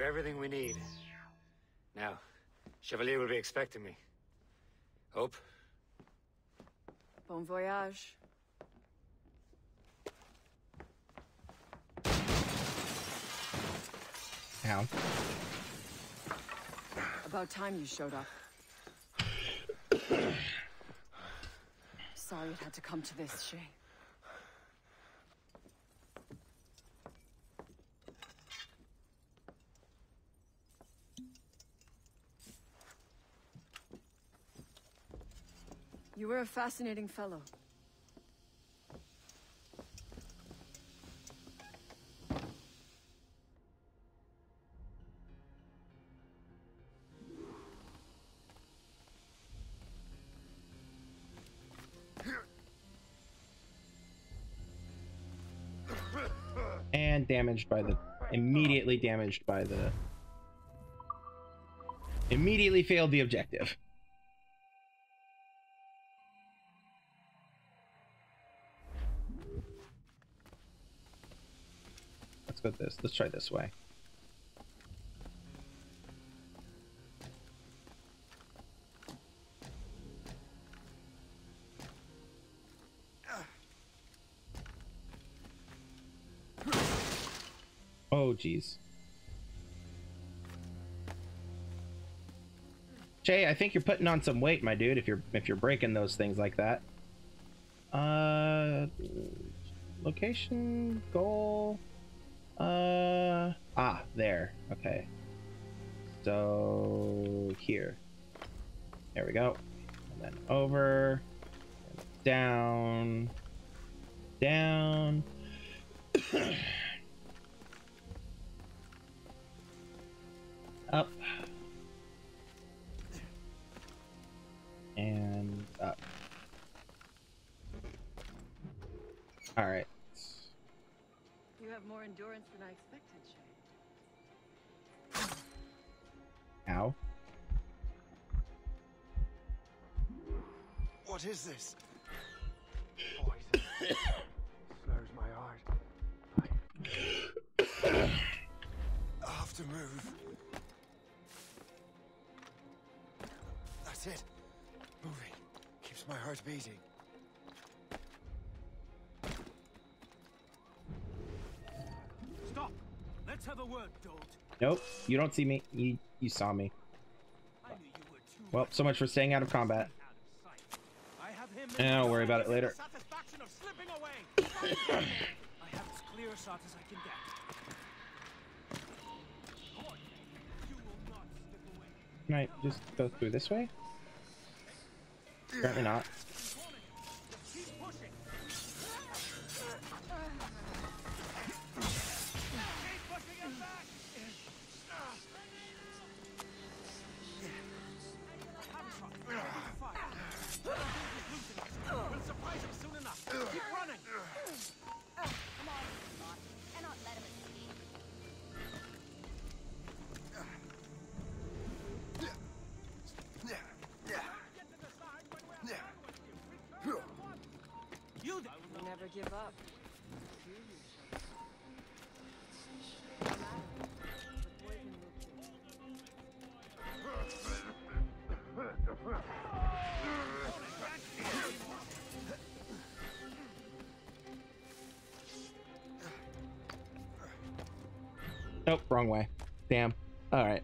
Have everything we need. Now, Chevalier will be expecting me. Hope? Bon voyage. Ow. About time you showed up. Sorry it had to come to this, Shay. A fascinating fellow. And damaged by the immediately damaged by the immediately failed the objective. Let's go this. Let's try this way. Oh, jeez. Shay, I think you're putting on some weight, my dude. If you're if you're breaking those things like that. Uh, location goal. Uh, ah, there. Okay. So here. There we go. And then over, down, down. *coughs* up and up. All right. You have more endurance than I expected, Shay. Ow. What is this? Poison. Slurs my heart. I have to move. That's it. Moving keeps my heart beating. Let's have a word, Dolt. Nope, you don't see me. You you saw me. Well, so much for staying out of combat. I have him Eh, I'll worry about it later. satisfaction of slipping away. *coughs* I have as clear a shot as I can get. Can I just go through this way? Apparently not. Nope, wrong way. Damn. All right.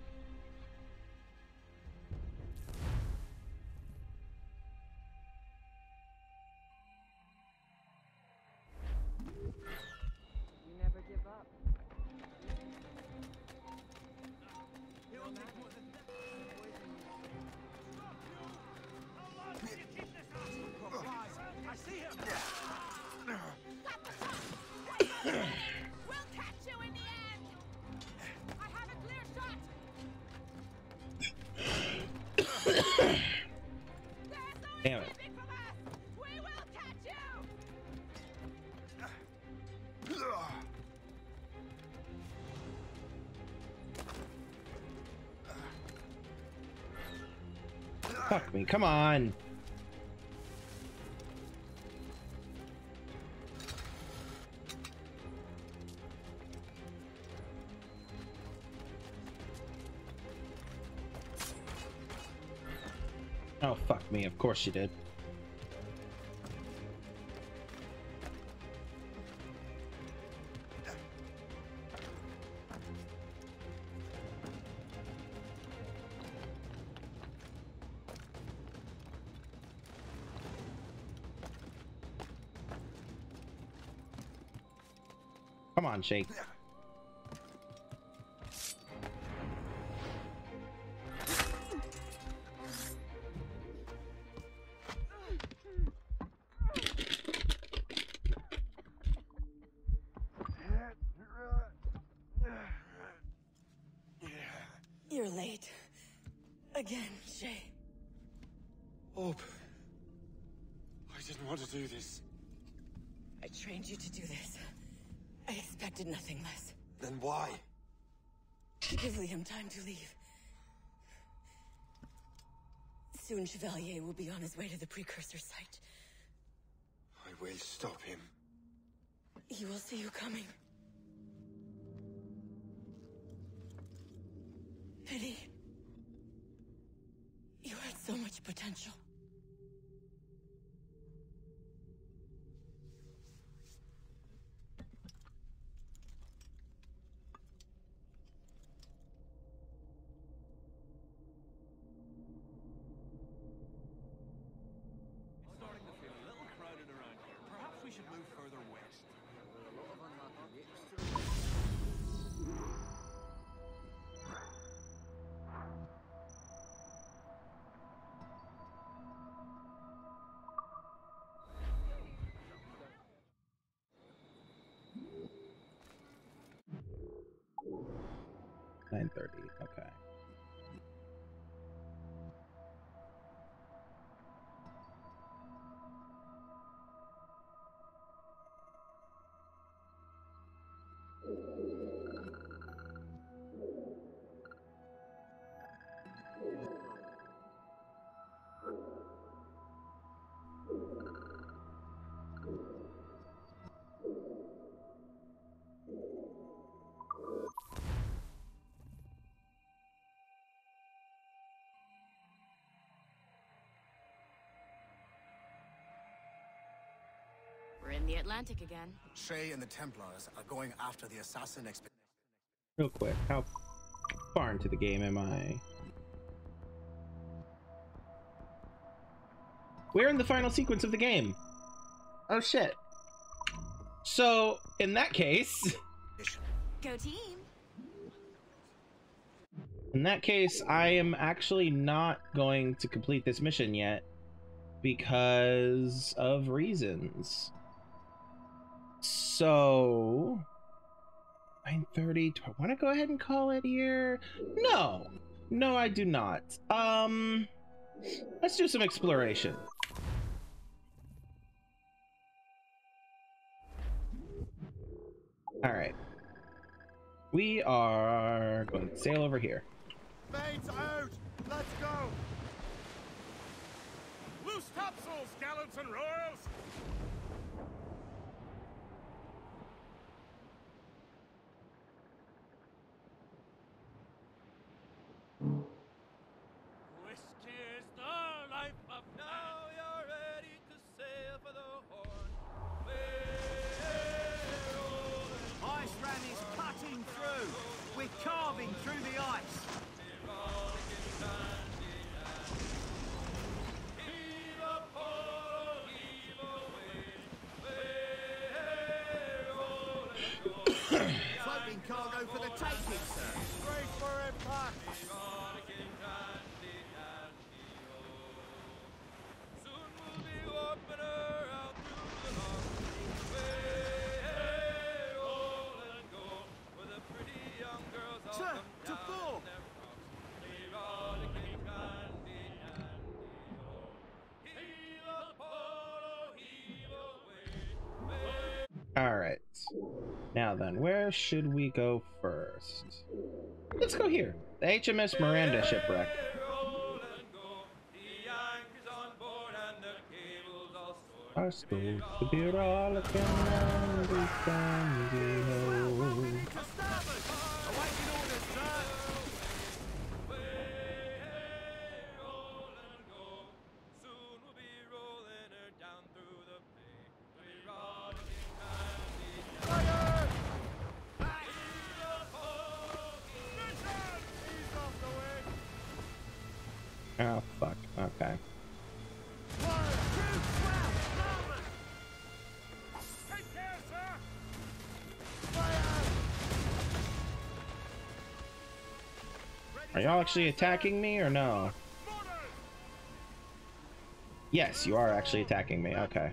Come on. Oh, fuck me. Of course she did. On, Shake. Time to leave. Soon Chevalier will be on his way to the precursor site. I will stop him. He will see you coming. Pity. You had so much potential. 30. In the Atlantic again. Shay and the Templars are going after the assassin expedition. Real quick, how far into the game am I? We're in the final sequence of the game. Oh shit. So, in that case, Go team. in that case, I am actually not going to complete this mission yet because of reasons. So 9:30. Do I want to go ahead and call it here? No. No, I do not. Um let's do some exploration. All right. We are going to sail over here. Mates out! Let's go! Loose topsails, gallants and royals! Now then, where should we go first? Let's go here. The HMS Miranda shipwreck. Our schools to be again and be y'all actually attacking me or no? Yes, you are actually attacking me. Okay.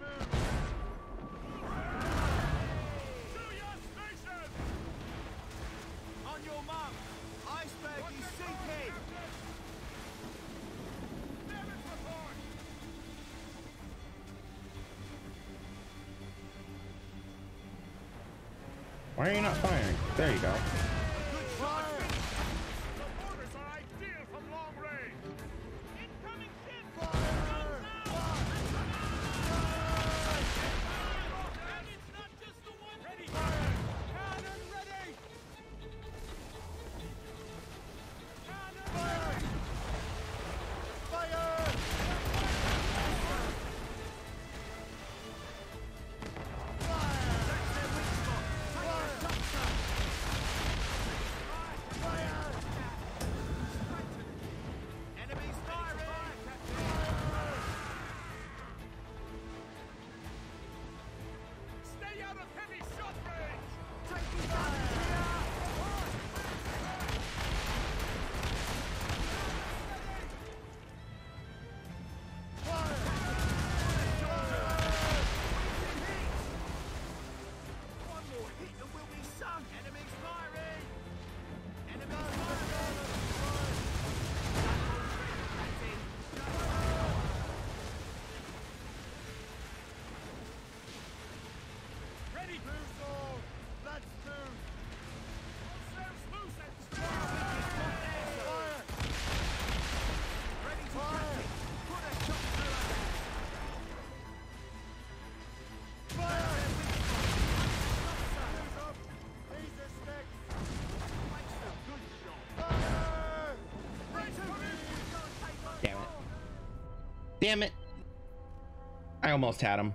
Almost had him.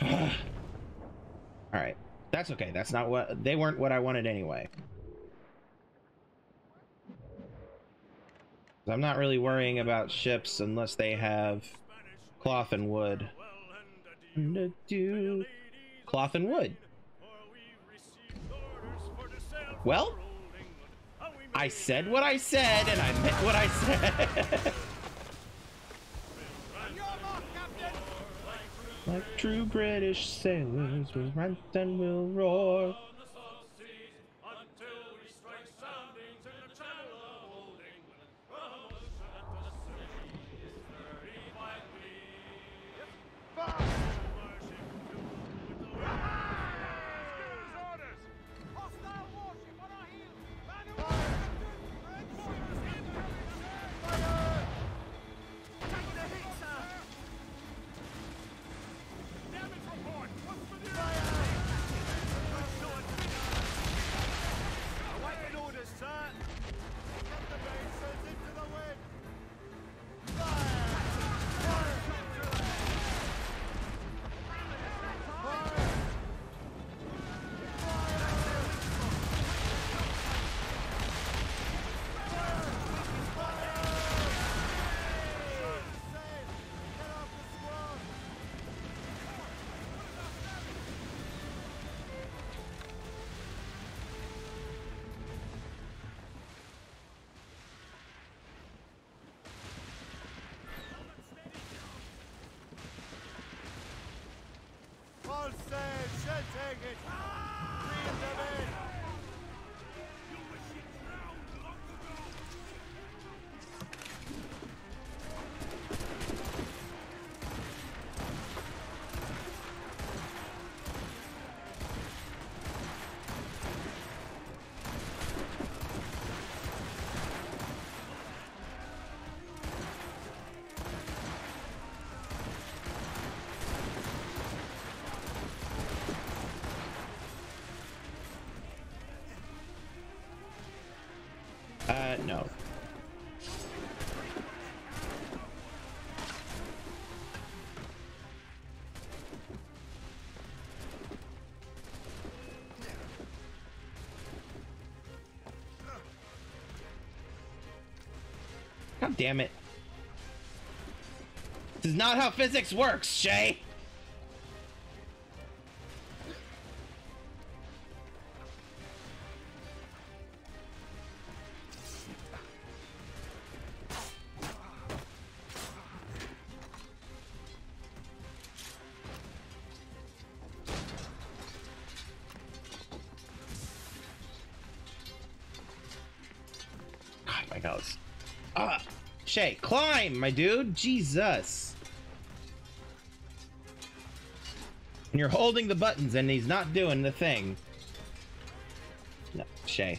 *sighs* All right. That's okay. That's not what they weren't what I wanted anyway. I'm not really worrying about ships unless they have cloth and wood. Do cloth and wood. Well, I said what I said, and I meant what I said. *laughs* like true British sailors, we'll rant and we'll roar. Uh, no. God damn it. This is not how physics works, Shay! Climb, my dude! Jesus! And you're holding the buttons and he's not doing the thing. No, Shay.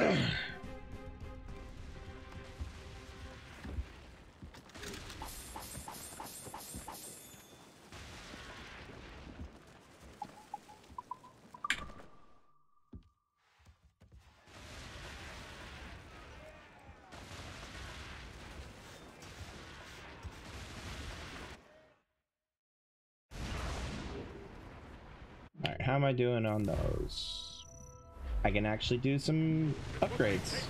Alright, how am I doing on those? I can actually do some upgrades.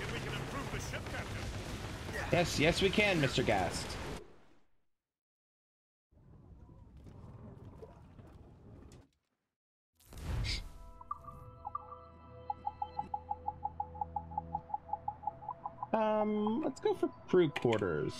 Yes, yes we can, Mr. Gist. Um, let's go for crew quarters.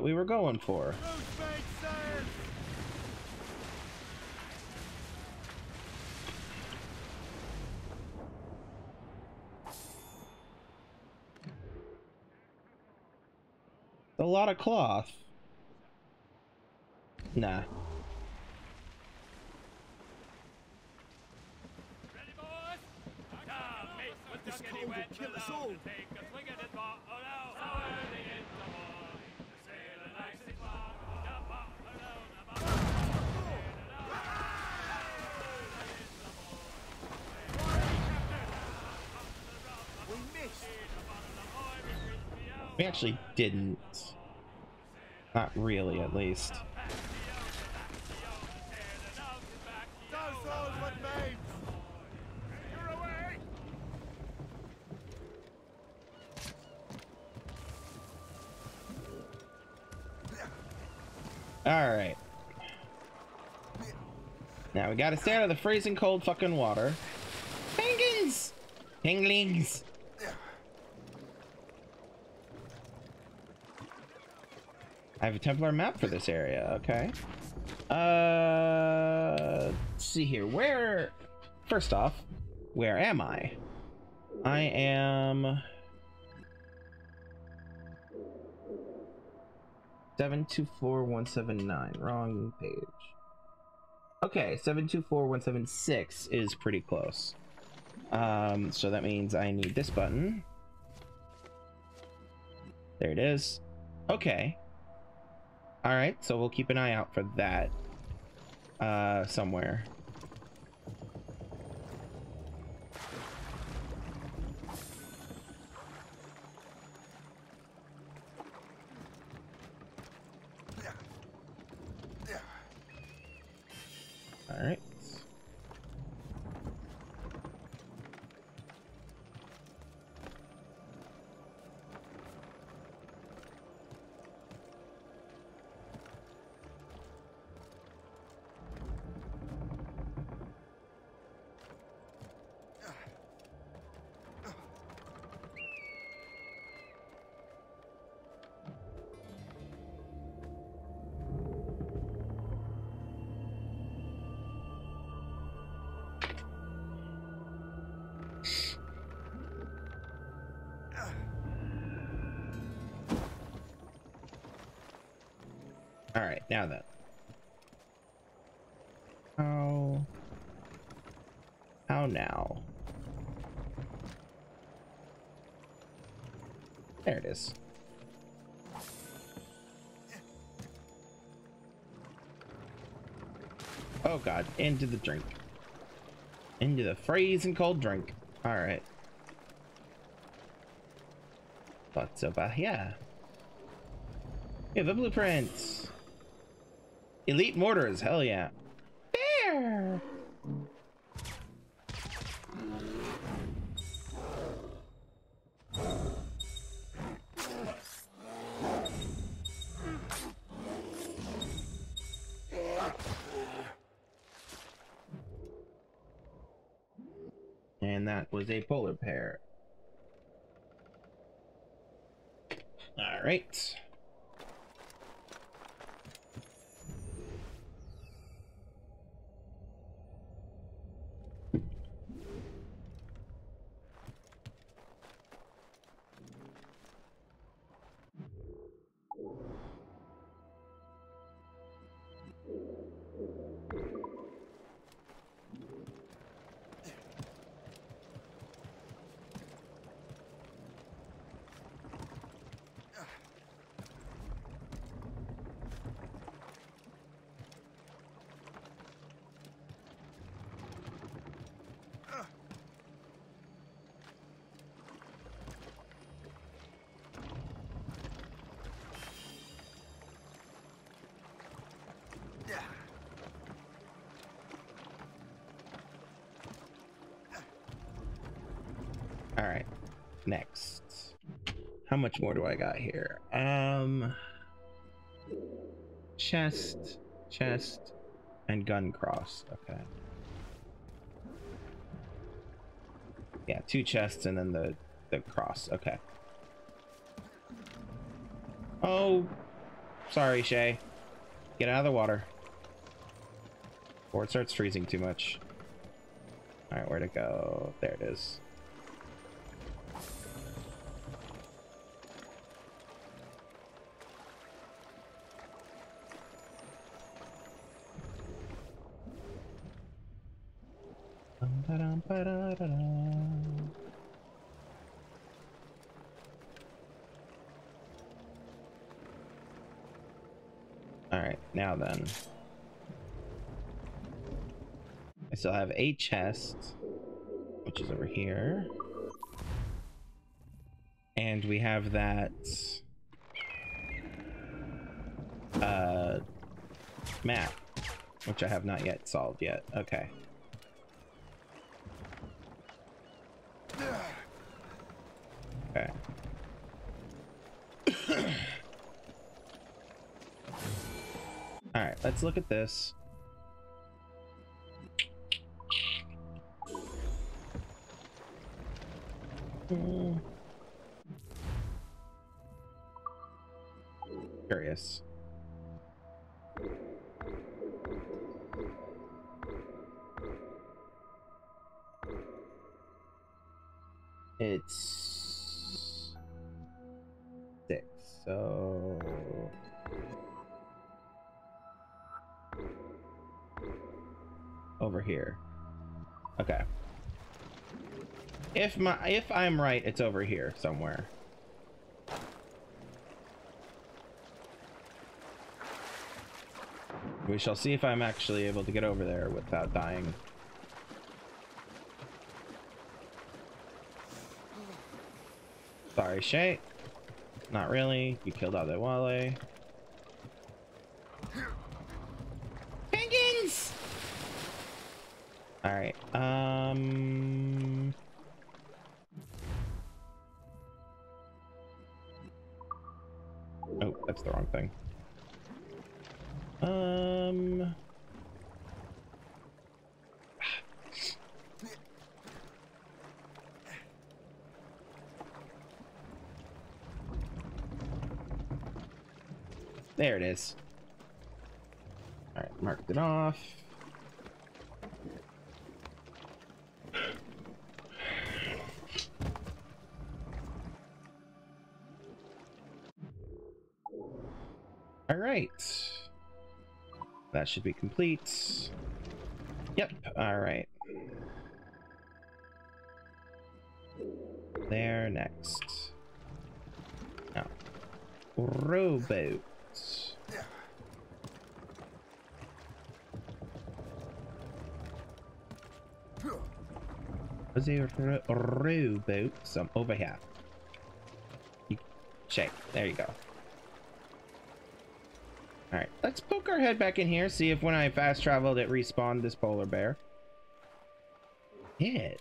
What we were going for. A lot of cloth. Nah. This cold will kill us all. We missed. We actually didn't. Not really, at least. Alright. Now we gotta stay out of the freezing cold fucking water. Penguins! Penguins! Have a Templar map for this area, okay. Uh, let's see here. Where, first off, where am I? I am... 724179, wrong page. Okay, 724176 is pretty close. Um, so that means I need this button. There it is. Okay. Alright, so we'll keep an eye out for that. Uh, somewhere. God, into the drink. Into the freezing cold drink. Alright. What's over here? We have a blueprint. Elite mortars, hell yeah. All right. Next. How much more do I got here? Um, chest, chest, and gun cross. Okay. Yeah, two chests and then the the cross. Okay. Oh, sorry, Shay. Get out of the water. Before it starts freezing too much. Alright, where to go? There it is. I still have a chest, which is over here. And we have that uh, map, which I have not yet solved yet. Okay. Okay. *coughs* All right, let's look at this. Curious. It's If my if I'm right, it's over here somewhere. We shall see if I'm actually able to get over there without dying. Sorry, Shay. Not really. You killed Adewale. Off. Alright. That should be complete. Yep, alright. There next. Now, rowboats. There a rowboat? Some over here. You, Shay, there you go. Alright, let's poke our head back in here, see if when I fast traveled it respawned this polar bear. Yeah.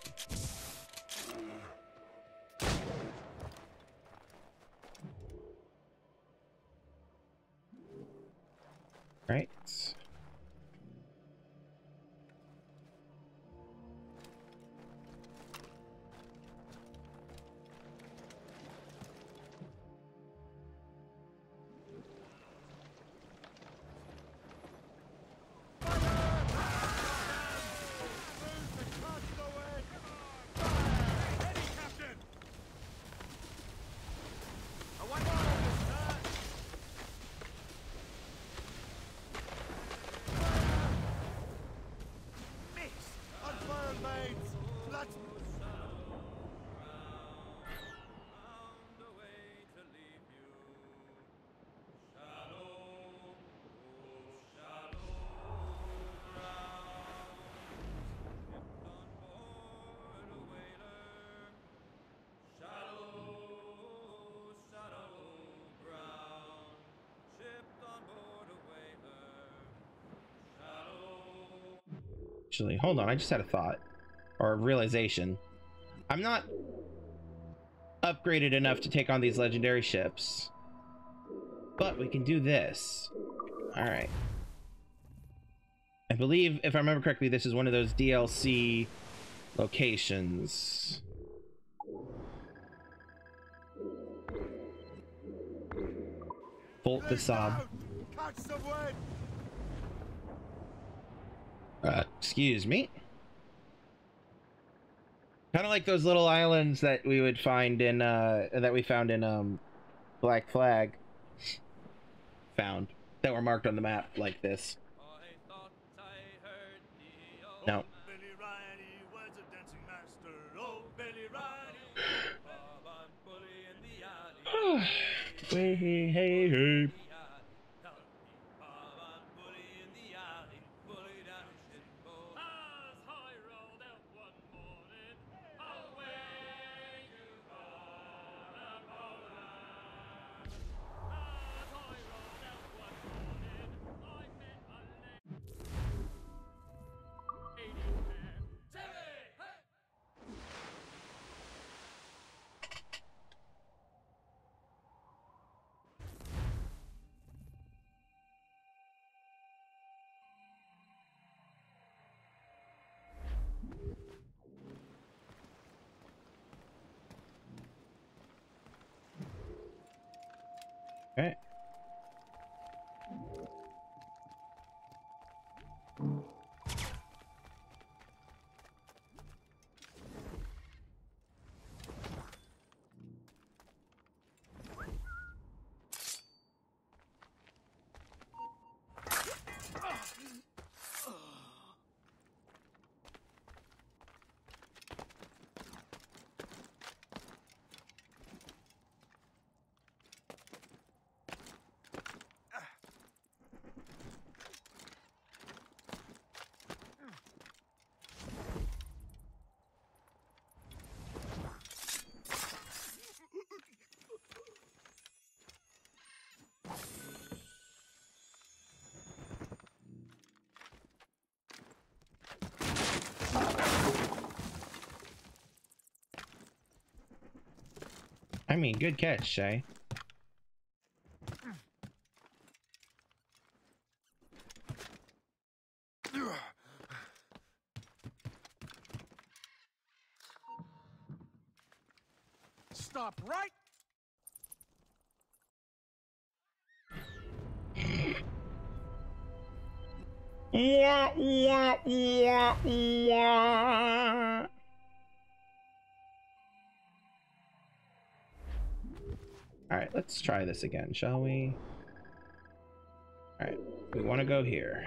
Actually, hold on. I just had a thought or a realization. I'm not upgraded enough to take on these legendary ships. But we can do this. Alright. I believe, if I remember correctly, this is one of those DLC locations. Haute de Sable. Catch some wind! Uh, excuse me. Kind of like those little islands that we would find in, uh, that we found in, um, Black Flag. Found. That were marked on the map like this. No. Hey, hey, hey. Okay. I mean, good catch, Shay. Stop right Wah, wah, wah, wah. This again, shall we? Alright, we want to go here.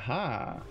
Aha.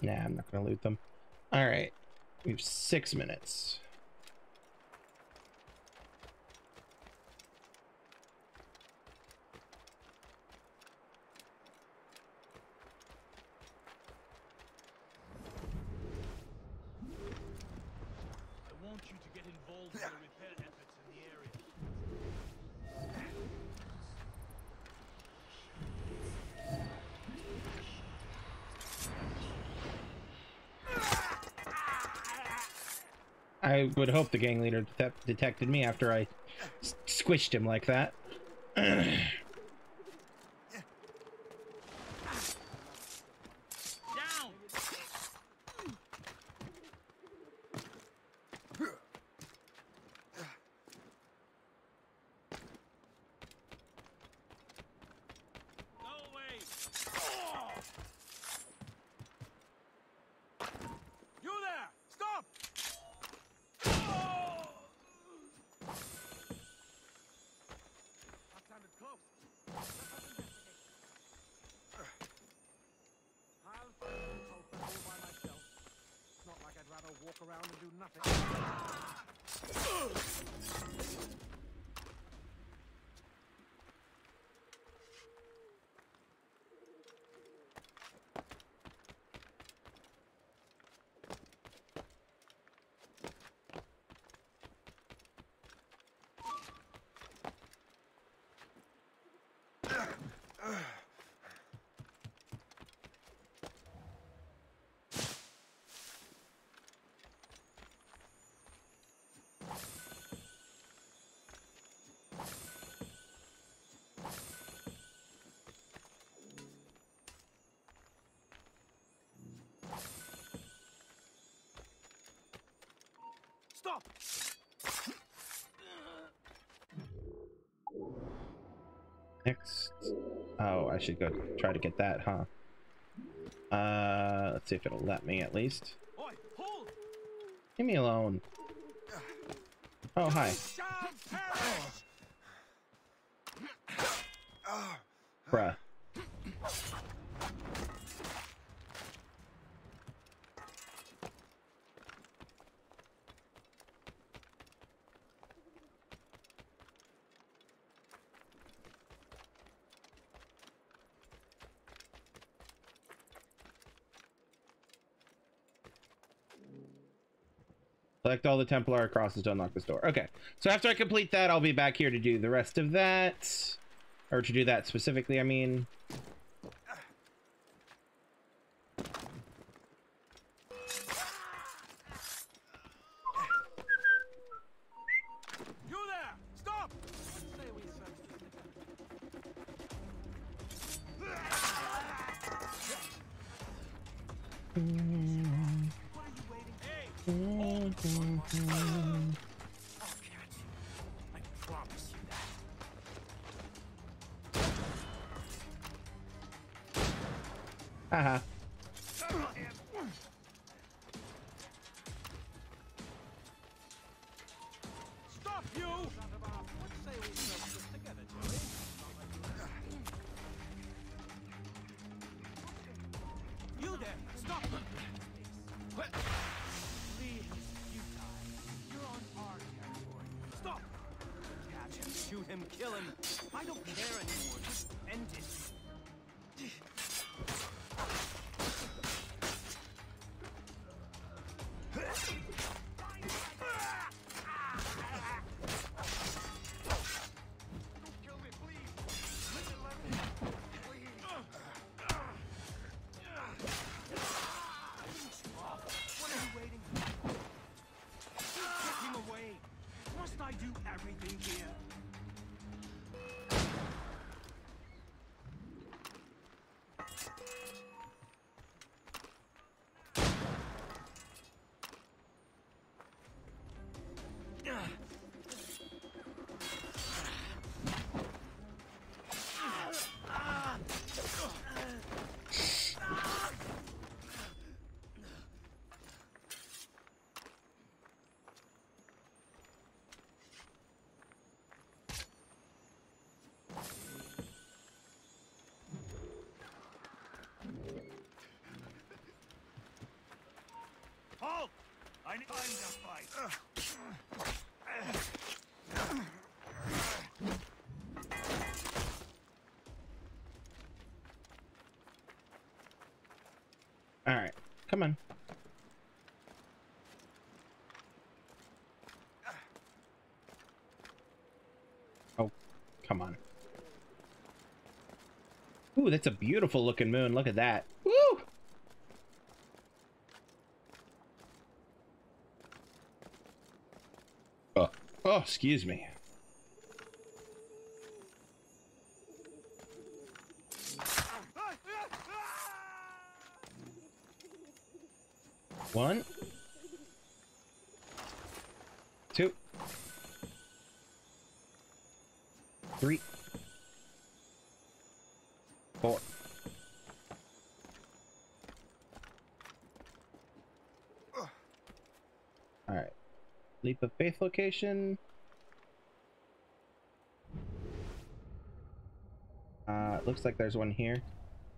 Nah, I'm not gonna loot them. Alright. We have six minutes. I want you to get involved in the repair efforts in the area. I would hope the gang leader detected me after I squished him like that. *clears throat* Down! Go away! You there! Stop! That sounded close. I'll find the culprit all by myself. It's not like I'd rather walk around and do nothing. Stop! Next. Oh, I should go try to get that, huh? Uh, let's see if it'll let me at least. Leave me alone. Oh, hi. Select all the Templar crosses to unlock this door. Okay, so after I complete that, I'll be back here to do the rest of that. Or to do that specifically, I mean. All right, come on. Oh, come on. Ooh, that's a beautiful looking moon. Look at that. Woo! Oh, oh, excuse me. One. Two. Three. Four. Alright. Leap of Faith location. Looks like there's one here.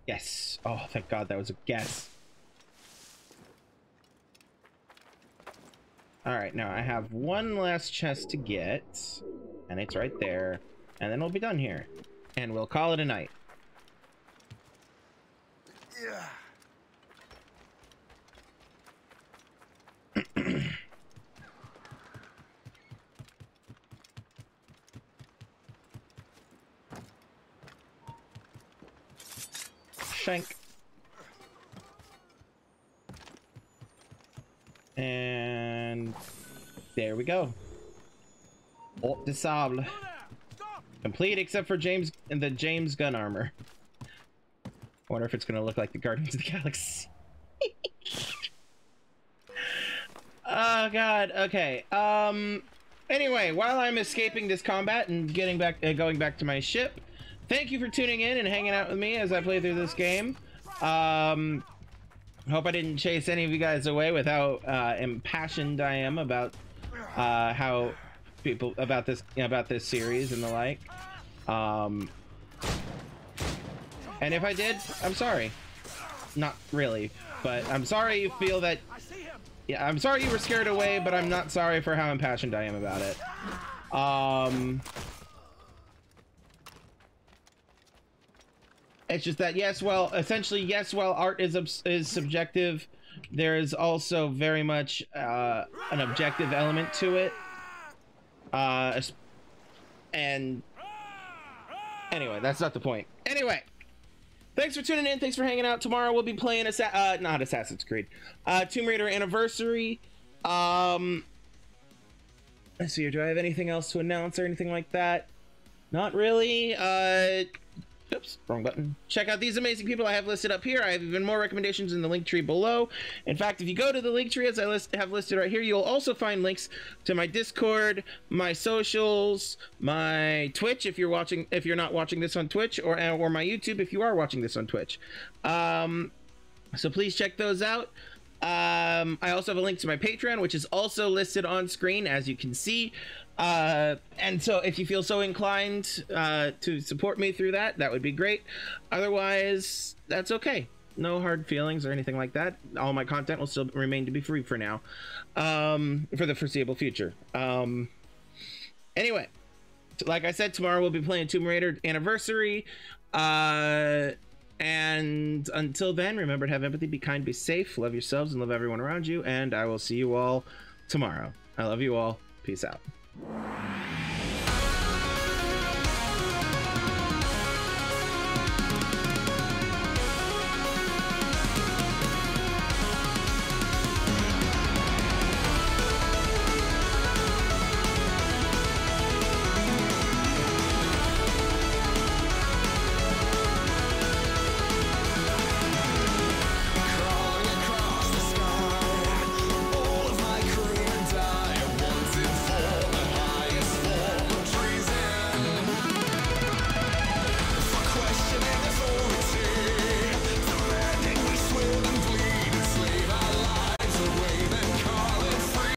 Yes. Oh, thank God that was a guess. Alright, now I have one last chest to get, and it's right there, and then we'll be done here. And we'll call it a night. Yeah. Shank. And there we go. Haute de Sable. Complete except for James and the James gun armor. I wonder if it's gonna look like the Guardians of the Galaxy. *laughs* oh god, okay. Um anyway, while I'm escaping this combat and getting back uh, going back to my ship, thank you for tuning in and hanging out with me as I play through this game. Um hope I didn't chase any of you guys away with how uh, impassioned I am about uh, how people about this about this series and the like. Um, and if I did, I'm sorry. Not really, but I'm sorry you feel that. Yeah, I'm sorry you were scared away, but I'm not sorry for how impassioned I am about it. Um, it's just that yes, well, essentially yes, well, art is is subjective, there is also very much uh, an objective element to it. Uh, and anyway, that's not the point. Anyway, thanks for tuning in. Thanks for hanging out. Tomorrow we'll be playing Assa- uh, not Assassin's Creed, uh, Tomb Raider Anniversary. Um, let's see. Do I have anything else to announce or anything like that? Not really. Uh, Oops, wrong button. Check out these amazing people I have listed up here. I have even more recommendations in the link tree below. In fact, if you go to the link tree as I list, have listed right here, you'll also find links to my Discord, my socials, my Twitch if you're watching if you're not watching this on Twitch, or or my YouTube if you are watching this on Twitch. Um, so please check those out. Um, I also have a link to my Patreon, which is also listed on screen, as you can see. Uh, and so if you feel so inclined uh, to support me through that, that would be great. Otherwise, that's okay. No hard feelings or anything like that. All my content will still remain to be free for now, um, for the foreseeable future. Um, anyway, like I said, tomorrow we'll be playing Tomb Raider Anniversary. Uh, and until then, remember to have empathy, be kind, be safe, love yourselves, and love everyone around you. And I will see you all tomorrow. I love you all. Peace out.